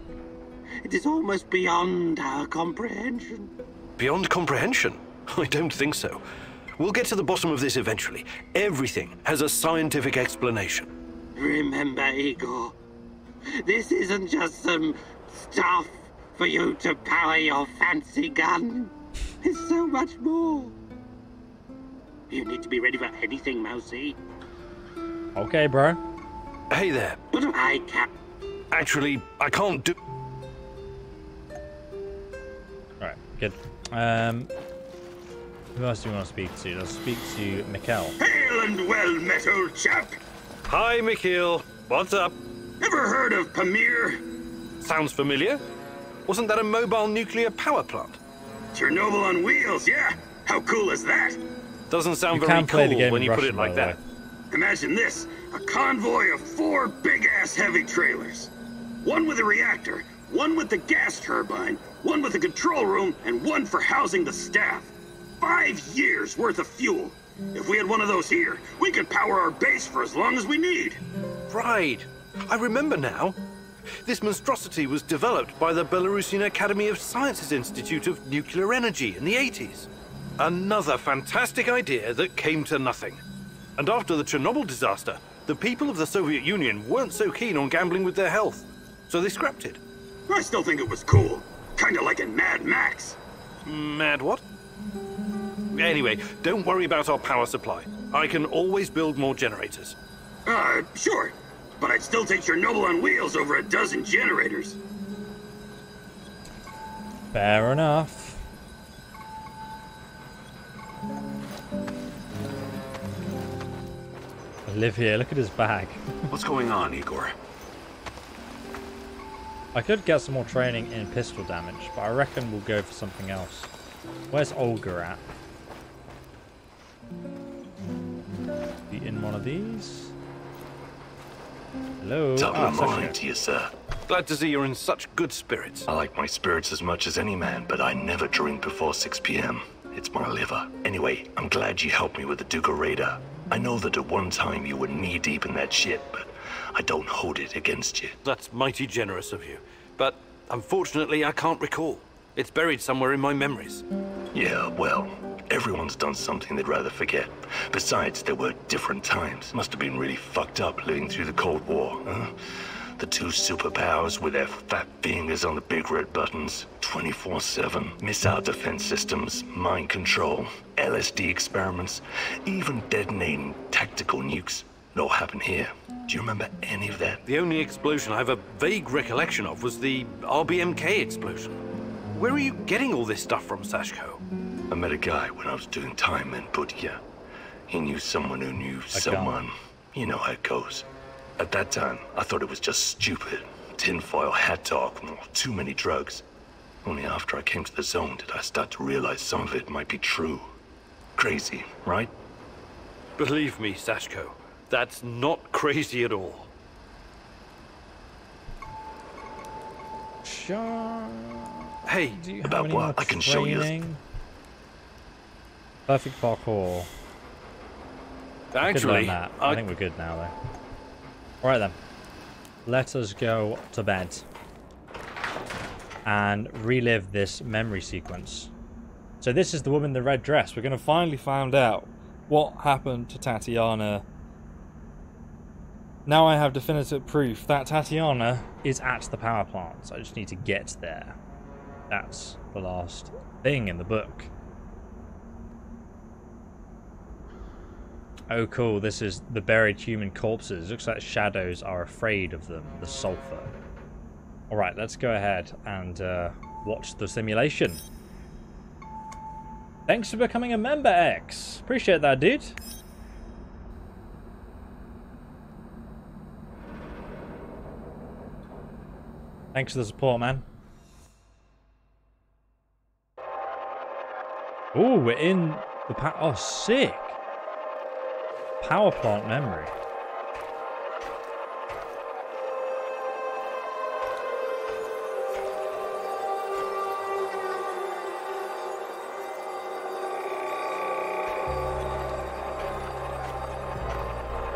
It is almost beyond our comprehension. Beyond comprehension? [LAUGHS] I don't think so. We'll get to the bottom of this eventually. Everything has a scientific explanation. Remember, Igor, this isn't just some stuff for you to power your fancy gun. It's so much more. You need to be ready for anything, Mousy. Okay, bro. Hey there. But I can't. Actually, I can't do. Alright, good. Um, who else do we want to speak to? Let's speak to Mikkel. Hail and well met, old chap. Hi, Mikhail. What's up? Ever heard of Pamir? Sounds familiar. Wasn't that a mobile nuclear power plant? Chernobyl on wheels, yeah? How cool is that? Doesn't sound You very can play the cool game when in you put it like the that. Imagine this a convoy of four big ass heavy trailers. One with a reactor, one with the gas turbine, one with a control room, and one for housing the staff. Five years worth of fuel. If we had one of those here, we could power our base for as long as we need. Right. I remember now. This monstrosity was developed by the Belarusian Academy of Sciences Institute of Nuclear Energy in the 80s. Another fantastic idea that came to nothing. And after the Chernobyl disaster, the people of the Soviet Union weren't so keen on gambling with their health, so they scrapped it. I still think it was cool. Kinda like in Mad Max. Mad what? Anyway, don't worry about our power supply. I can always build more generators. Uh, sure. But I'd still take Chernobyl on wheels over a dozen generators. Fair enough. I live here. Look at his bag. [LAUGHS] What's going on, Igor? I could get some more training in pistol damage, but I reckon we'll go for something else. Where's Olga at? Be in one of these? Hello? Top Ah, of the Sasha. morning to you, sir. Glad to see you're in such good spirits. I like my spirits as much as any man, but I never drink before 6 p.m. It's my liver. Anyway, I'm glad you helped me with the Duga Radar. I know that at one time you were knee deep in that shit, but I don't hold it against you. That's mighty generous of you. But unfortunately, I can't recall. It's buried somewhere in my memories. Yeah, well, everyone's done something they'd rather forget. Besides, there were different times. Must have been really fucked up living through the Cold War, huh? The two superpowers with their fat fingers on the big red buttons, 24 7, missile defense systems, mind control, LSD experiments, even detonating tactical nukes. It all happened here. Do you remember any of that? The only explosion I have a vague recollection of was the RBMK explosion. Where are you getting all this stuff from, Sashko? I met a guy when I was doing time in Butya. He knew someone who knew someone. You know how it goes. At that time, I thought it was just stupid. Tinfoil hat talk, or too many drugs. Only after I came to the zone did I start to realize some of it might be true. Crazy, right? Believe me, Sashko, that's not crazy at all. Sure. Hey, Do you have About what? I can show you. Perfect parkour. Actually. I I- think we're good now, though. Right then. Let us go to bed and relive this memory sequence. So this is the woman in the red dress. We're going to finally find out what happened to Tatiana. Now I have definitive proof that Tatiana is at the power plant. So I just need to get there. That's the last thing in the book. Oh, cool. This is the buried human corpses. Looks like shadows are afraid of them, the sulfur. Alright, let's go ahead and uh, watch the simulation. Thanks for becoming a member, X. Appreciate that, dude. Thanks for the support, man. Oh, we're in the pa- Oh, sick. Power plant memory.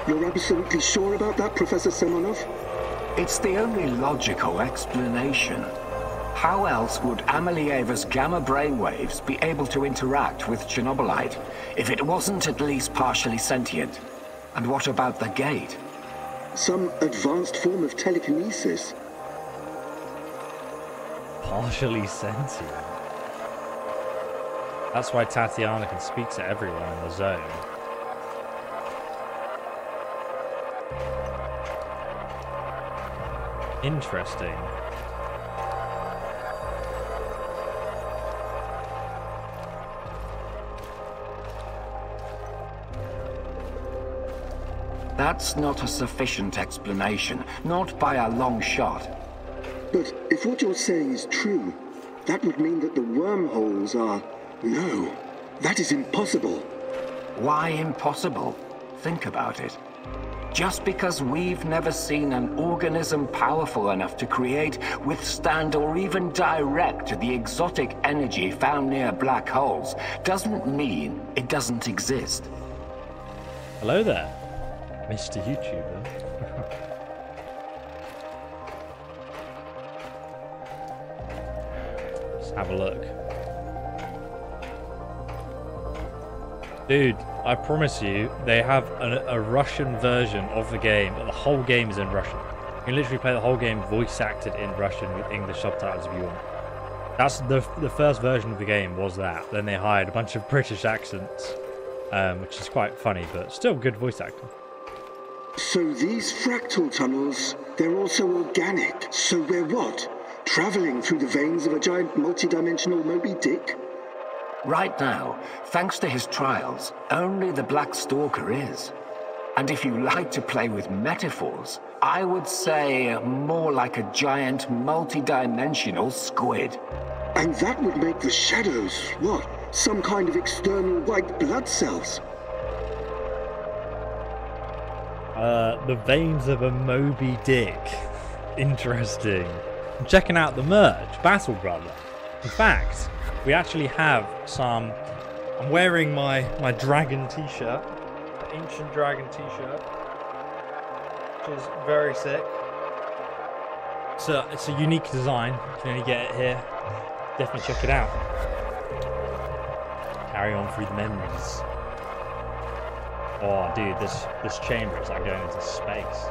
You're absolutely sure about that, Professor Semenov? It's the only logical explanation. How else would Amelieva's gamma brainwaves be able to interact with Chernobylite if it wasn't at least partially sentient? And what about the gate? Some advanced form of telekinesis. Partially sentient. That's why Tatiana can speak to everyone in the zone. Interesting. That's not a sufficient explanation, not by a long shot. But if what you're saying is true, that would mean that the wormholes are... No, that is impossible. Why impossible? Think about it. Just because we've never seen an organism powerful enough to create, withstand, or even direct the exotic energy found near black holes doesn't mean it doesn't exist. Hello there, Mr. YouTuber. [LAUGHS] Let's have a look. Dude, I promise you, they have a, Russian version of the game. But the whole game is in Russian. You can literally play the whole game voice acted in Russian with English subtitles if you want. That's the the first version of the game was that. Then they hired a bunch of British accents, um, which is quite funny, but still good voice acting. So these fractal tunnels, they're also organic. So we're what? Traveling through the veins of a giant multidimensional Moby Dick? Right now, thanks to his trials, only the Black Stalker is. And if you like to play with metaphors, I would say more like a giant multi-dimensional squid. And that would make the shadows, what? Some kind of external white blood cells? Uh, the veins of a Moby Dick. Interesting. I'm checking out the merch, Battle Brother. In fact, we actually have some. I'm wearing my my dragon T-shirt, ancient dragon T-shirt, which is very sick. So it's a unique design. You can only get it here. Definitely check it out. Carry on through the memories. Oh, dude, this this chamber is like going into space.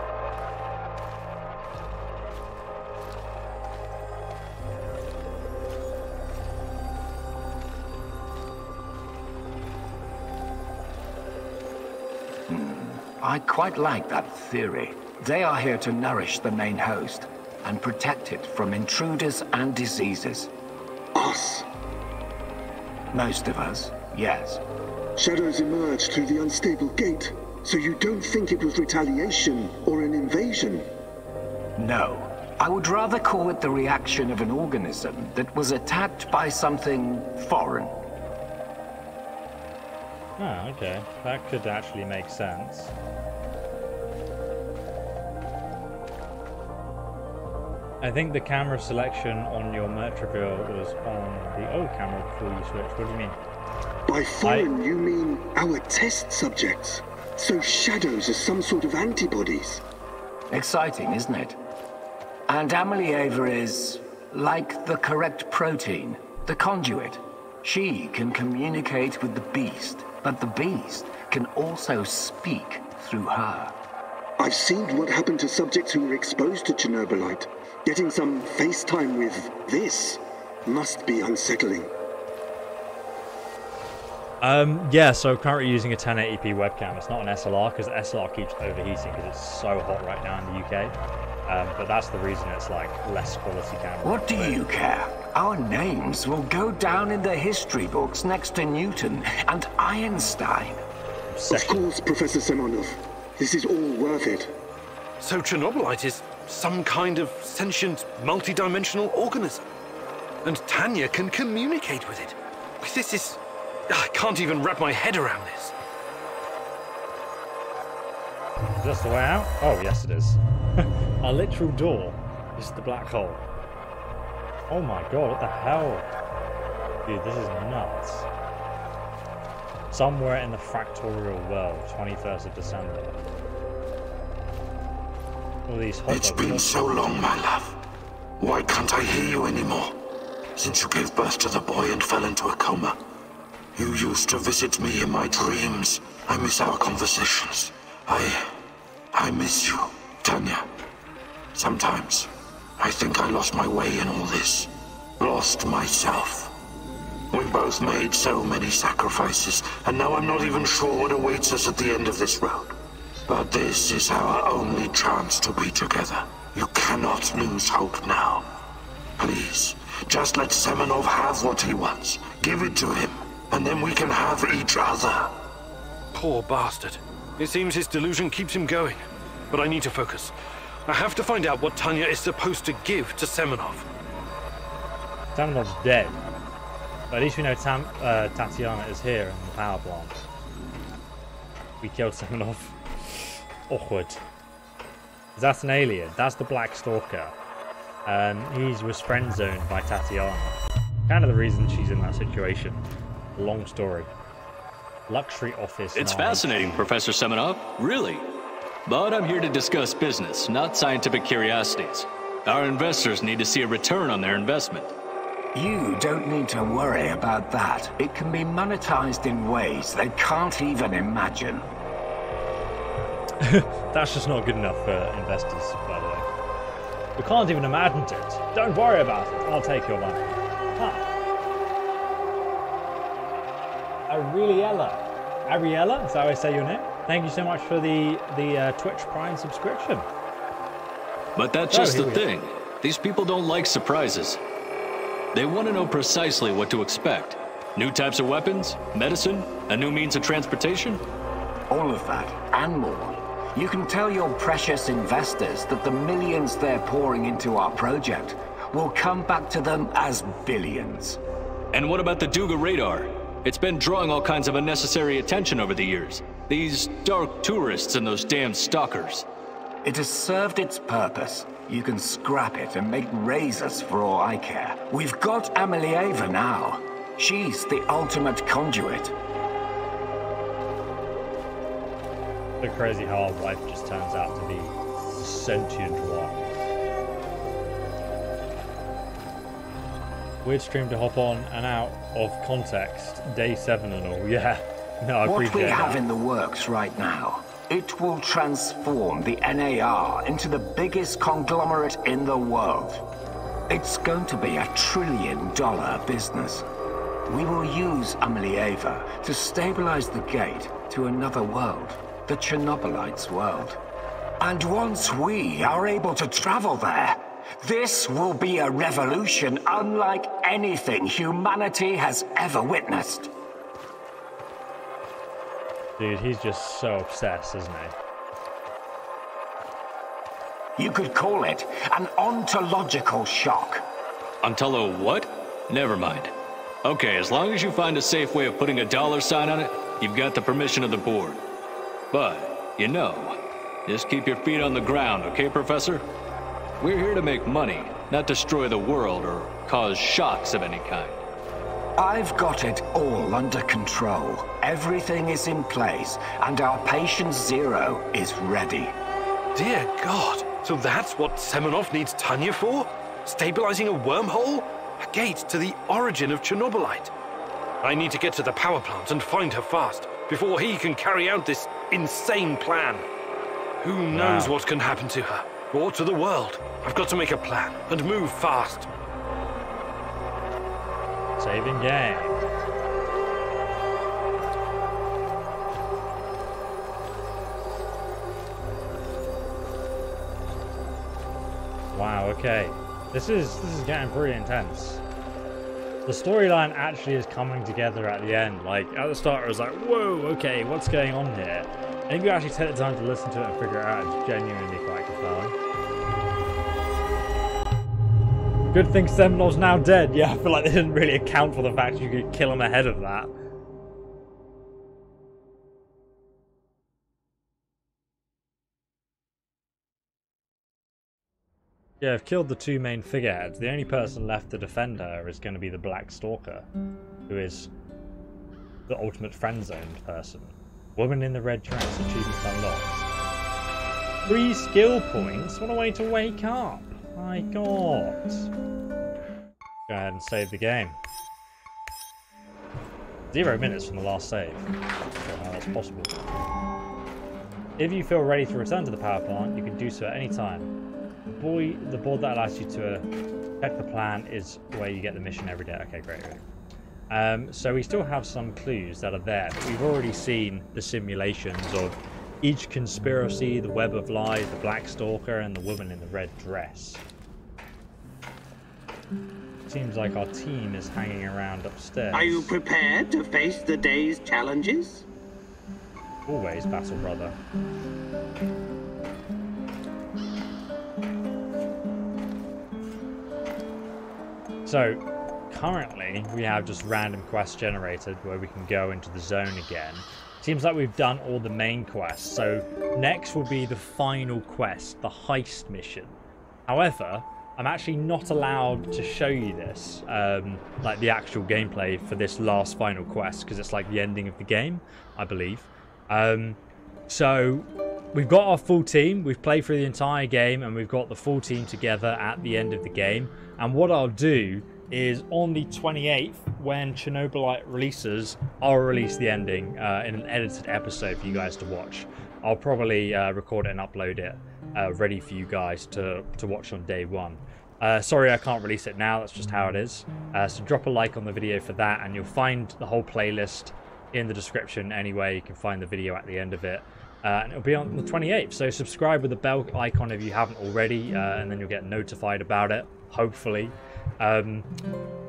Hmm. I quite like that theory. They are here to nourish the main host and protect it from intruders and diseases. Us? Most of us, yes. Shadows emerged through the unstable gate, so you don't think it was retaliation or an invasion? No. I would rather call it the reaction of an organism that was attacked by something foreign. Ah, okay. That could actually make sense. I think the camera selection on your merch reveal was on the old camera before you switched. What do you mean? By foreign, you mean our test subjects? So shadows are some sort of antibodies? Exciting, isn't it? And Amelieva is like the correct protein, the conduit. She can communicate with the beast, but the beast can also speak through her. I've seen what happened to subjects who were exposed to Chernobylite. Getting some FaceTime with this must be unsettling. Um, yeah, so currently using a 1080p webcam. It's not an SLR because the SLR keeps overheating because it's so hot right now in the UK. Um, but that's the reason it's like less quality camera. What do you care? our names will go down in the history books next to Newton and Einstein. Of course, Professor Semenov. This is all worth it. So Chernobylite is some kind of sentient, multidimensional organism. And Tanya can communicate with it. This is... Ah, I can't even wrap my head around this. Is this the way out? Oh, yes it is. [LAUGHS] Our literal door is the black hole. Oh my god, what the hell? Dude, this is nuts. Somewhere in the fractorial world, 21st of December. All these hot It's dogs been are- so long, my love. Why can't I hear you anymore? Since you gave birth to the boy and fell into a coma. You used to visit me in my dreams. I miss our conversations. I... I miss you, Tanya. Sometimes, I think I lost my way in all this. Lost myself. We both made so many sacrifices, and now I'm not even sure what awaits us at the end of this road. But this is our only chance to be together. You cannot lose hope now. Please, just let Semenov have what he wants. Give it to him, and then we can have each other. Poor bastard. It seems his delusion keeps him going. But I need to focus. I have to find out what Tanya is supposed to give to Semenov. Semenov's dead. But at least we know Tam, uh, Tatiana is here in the power plant. We killed Semenov. [LAUGHS] Awkward. Is that an alien? That's the Black Stalker. Um, he was friend zoned by Tatiana. Kind of the reason she's in that situation. Long story. Luxury office. It's nice. fascinating, Professor Semenov, really. But I'm here to discuss business, not scientific curiosities. Our investors need to see a return on their investment. You don't need to worry about that. It can be monetized in ways they can't even imagine. [LAUGHS] That's just not good enough for investors, by the way. We can't even imagine it. Don't worry about it. I'll take your money. Ariella. Ariella, is that how I say your name? Thank you so much for the the uh, Twitch Prime subscription. But that's just here the we go. thing. These people don't like surprises. They want to know precisely what to expect. New types of weapons, medicine, a new means of transportation. All of that, and more. You can tell your precious investors that the millions they're pouring into our project will come back to them as billions. And what about the Duga radar? It's been drawing all kinds of unnecessary attention over the years. These dark tourists and those damn stalkers. It has served its purpose. You can scrap it and make razors for all I care. We've got Amelieva now. She's the ultimate conduit. So crazy how our wife just turns out to be the sentient Weird stream to hop on and out of context. Day seven and all. [LAUGHS] Yeah. No, I what we appreciate have that. in the works right now, it will transform the NAR into the biggest conglomerate in the world. It's going to be a trillion dollar business. We will use Amelieva to stabilize the gate to another world, the Chernobylites' world. And once we are able to travel there, this will be a revolution unlike anything humanity has ever witnessed. Dude, he's just so obsessed, isn't he? You could call it an ontological shock. Ontolo what? Never mind. Okay, as long as you find a safe way of putting a dollar sign on it, you've got the permission of the board. But, you know, just keep your feet on the ground, okay, Professor? We're here to make money, not destroy the world or cause shocks of any kind. I've got it all under control. Everything is in place, and our patient zero is ready. Dear God, so that's what Semenov needs Tanya for? Stabilizing a wormhole? A gate to the origin of Chernobylite. I need to get to the power plant and find her fast, before he can carry out this insane plan. Who knows Wow. what can happen to her, or to the world? I've got to make a plan, and move fast. Saving game. Wow, okay. This is this is getting pretty intense. the storyline actually is coming together at the end. Like, at the start, I was like, whoa, okay, what's going on here? And if you actually take the time to listen to it and figure it out, it's genuinely quite compelling. Good thing Semenov's now dead. Yeah, I feel like they didn't really account for the fact you could kill him ahead of that. Yeah, I've killed the two main figureheads. The only person left to defend her is going to be the Black Stalker, who is the ultimate friend-zoned person. Woman in the red dress, achievement unlocked. Three skill points? What a way to wake up! My god. Go ahead and save the game. Zero minutes from the last save. How that's possible. If you feel ready to return to the power plant, you can do so at any time boy, the board that allows you to uh, check the plan is where you get the mission every day. Okay, great, great. Um, so we still have some clues that are there, but we've already seen the simulations of each conspiracy, the web of lies, the black stalker, and the woman in the red dress. Seems like our team is hanging around upstairs. Are you prepared to face the day's challenges? Always, battle brother. So, currently, we have just random quests generated where we can go into the zone again. Seems like we've done all the main quests, so next will be the final quest, the heist mission. However, I'm actually not allowed to show you this, um, like the actual gameplay for this last final quest, because it's like the ending of the game, I believe. Um, so we've got our full team, we've played through the entire game, and we've got the full team together at the end of the game. And what I'll do is on the 28th, when Chernobylite releases, I'll release the ending uh, in an edited episode for you guys to watch. I'll probably uh, record it and upload it uh, ready for you guys to, to watch on day one. Uh, sorry I can't release it now, that's just how it is. Uh, so drop a like on the video for that and you'll find the whole playlist in the description anyway. You can find the video at the end of it. Uh, and it'll be on the 28th. So subscribe with the bell icon if you haven't already, uh, and then you'll get notified about it, hopefully. Um,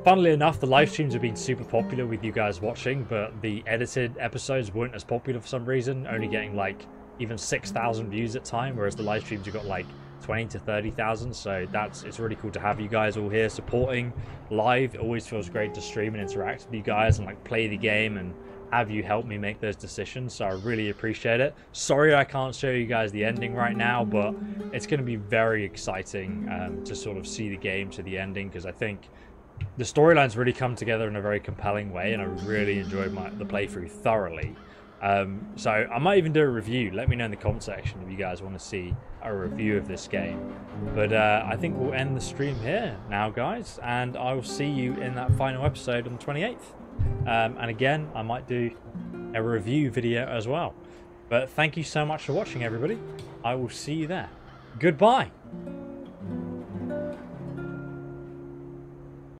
funnily enough, the live streams have been super popular with you guys watching, but the edited episodes weren't as popular for some reason, only getting like even 6,000 views at time, whereas the live streams have got like 20 to 30,000. So that's it's really cool to have you guys all here supporting live. It always feels great to stream and interact with you guys and like play the game and have you help me make those decisions. So I really appreciate it. Sorry I can't show you guys the ending right now, but it's going to be very exciting um, to sort of see the game to the ending because I think the storylines really come together in a very compelling way, and I really enjoyed my, the playthrough thoroughly. Um, so I might even do a review. Let me know in the comment section if you guys want to see a review of this game. But uh, I think we'll end the stream here now, guys, and I will see you in that final episode on the 28th. Um, and again, I might do a review video as well. But thank you so much for watching, everybody. I will see you there. Goodbye.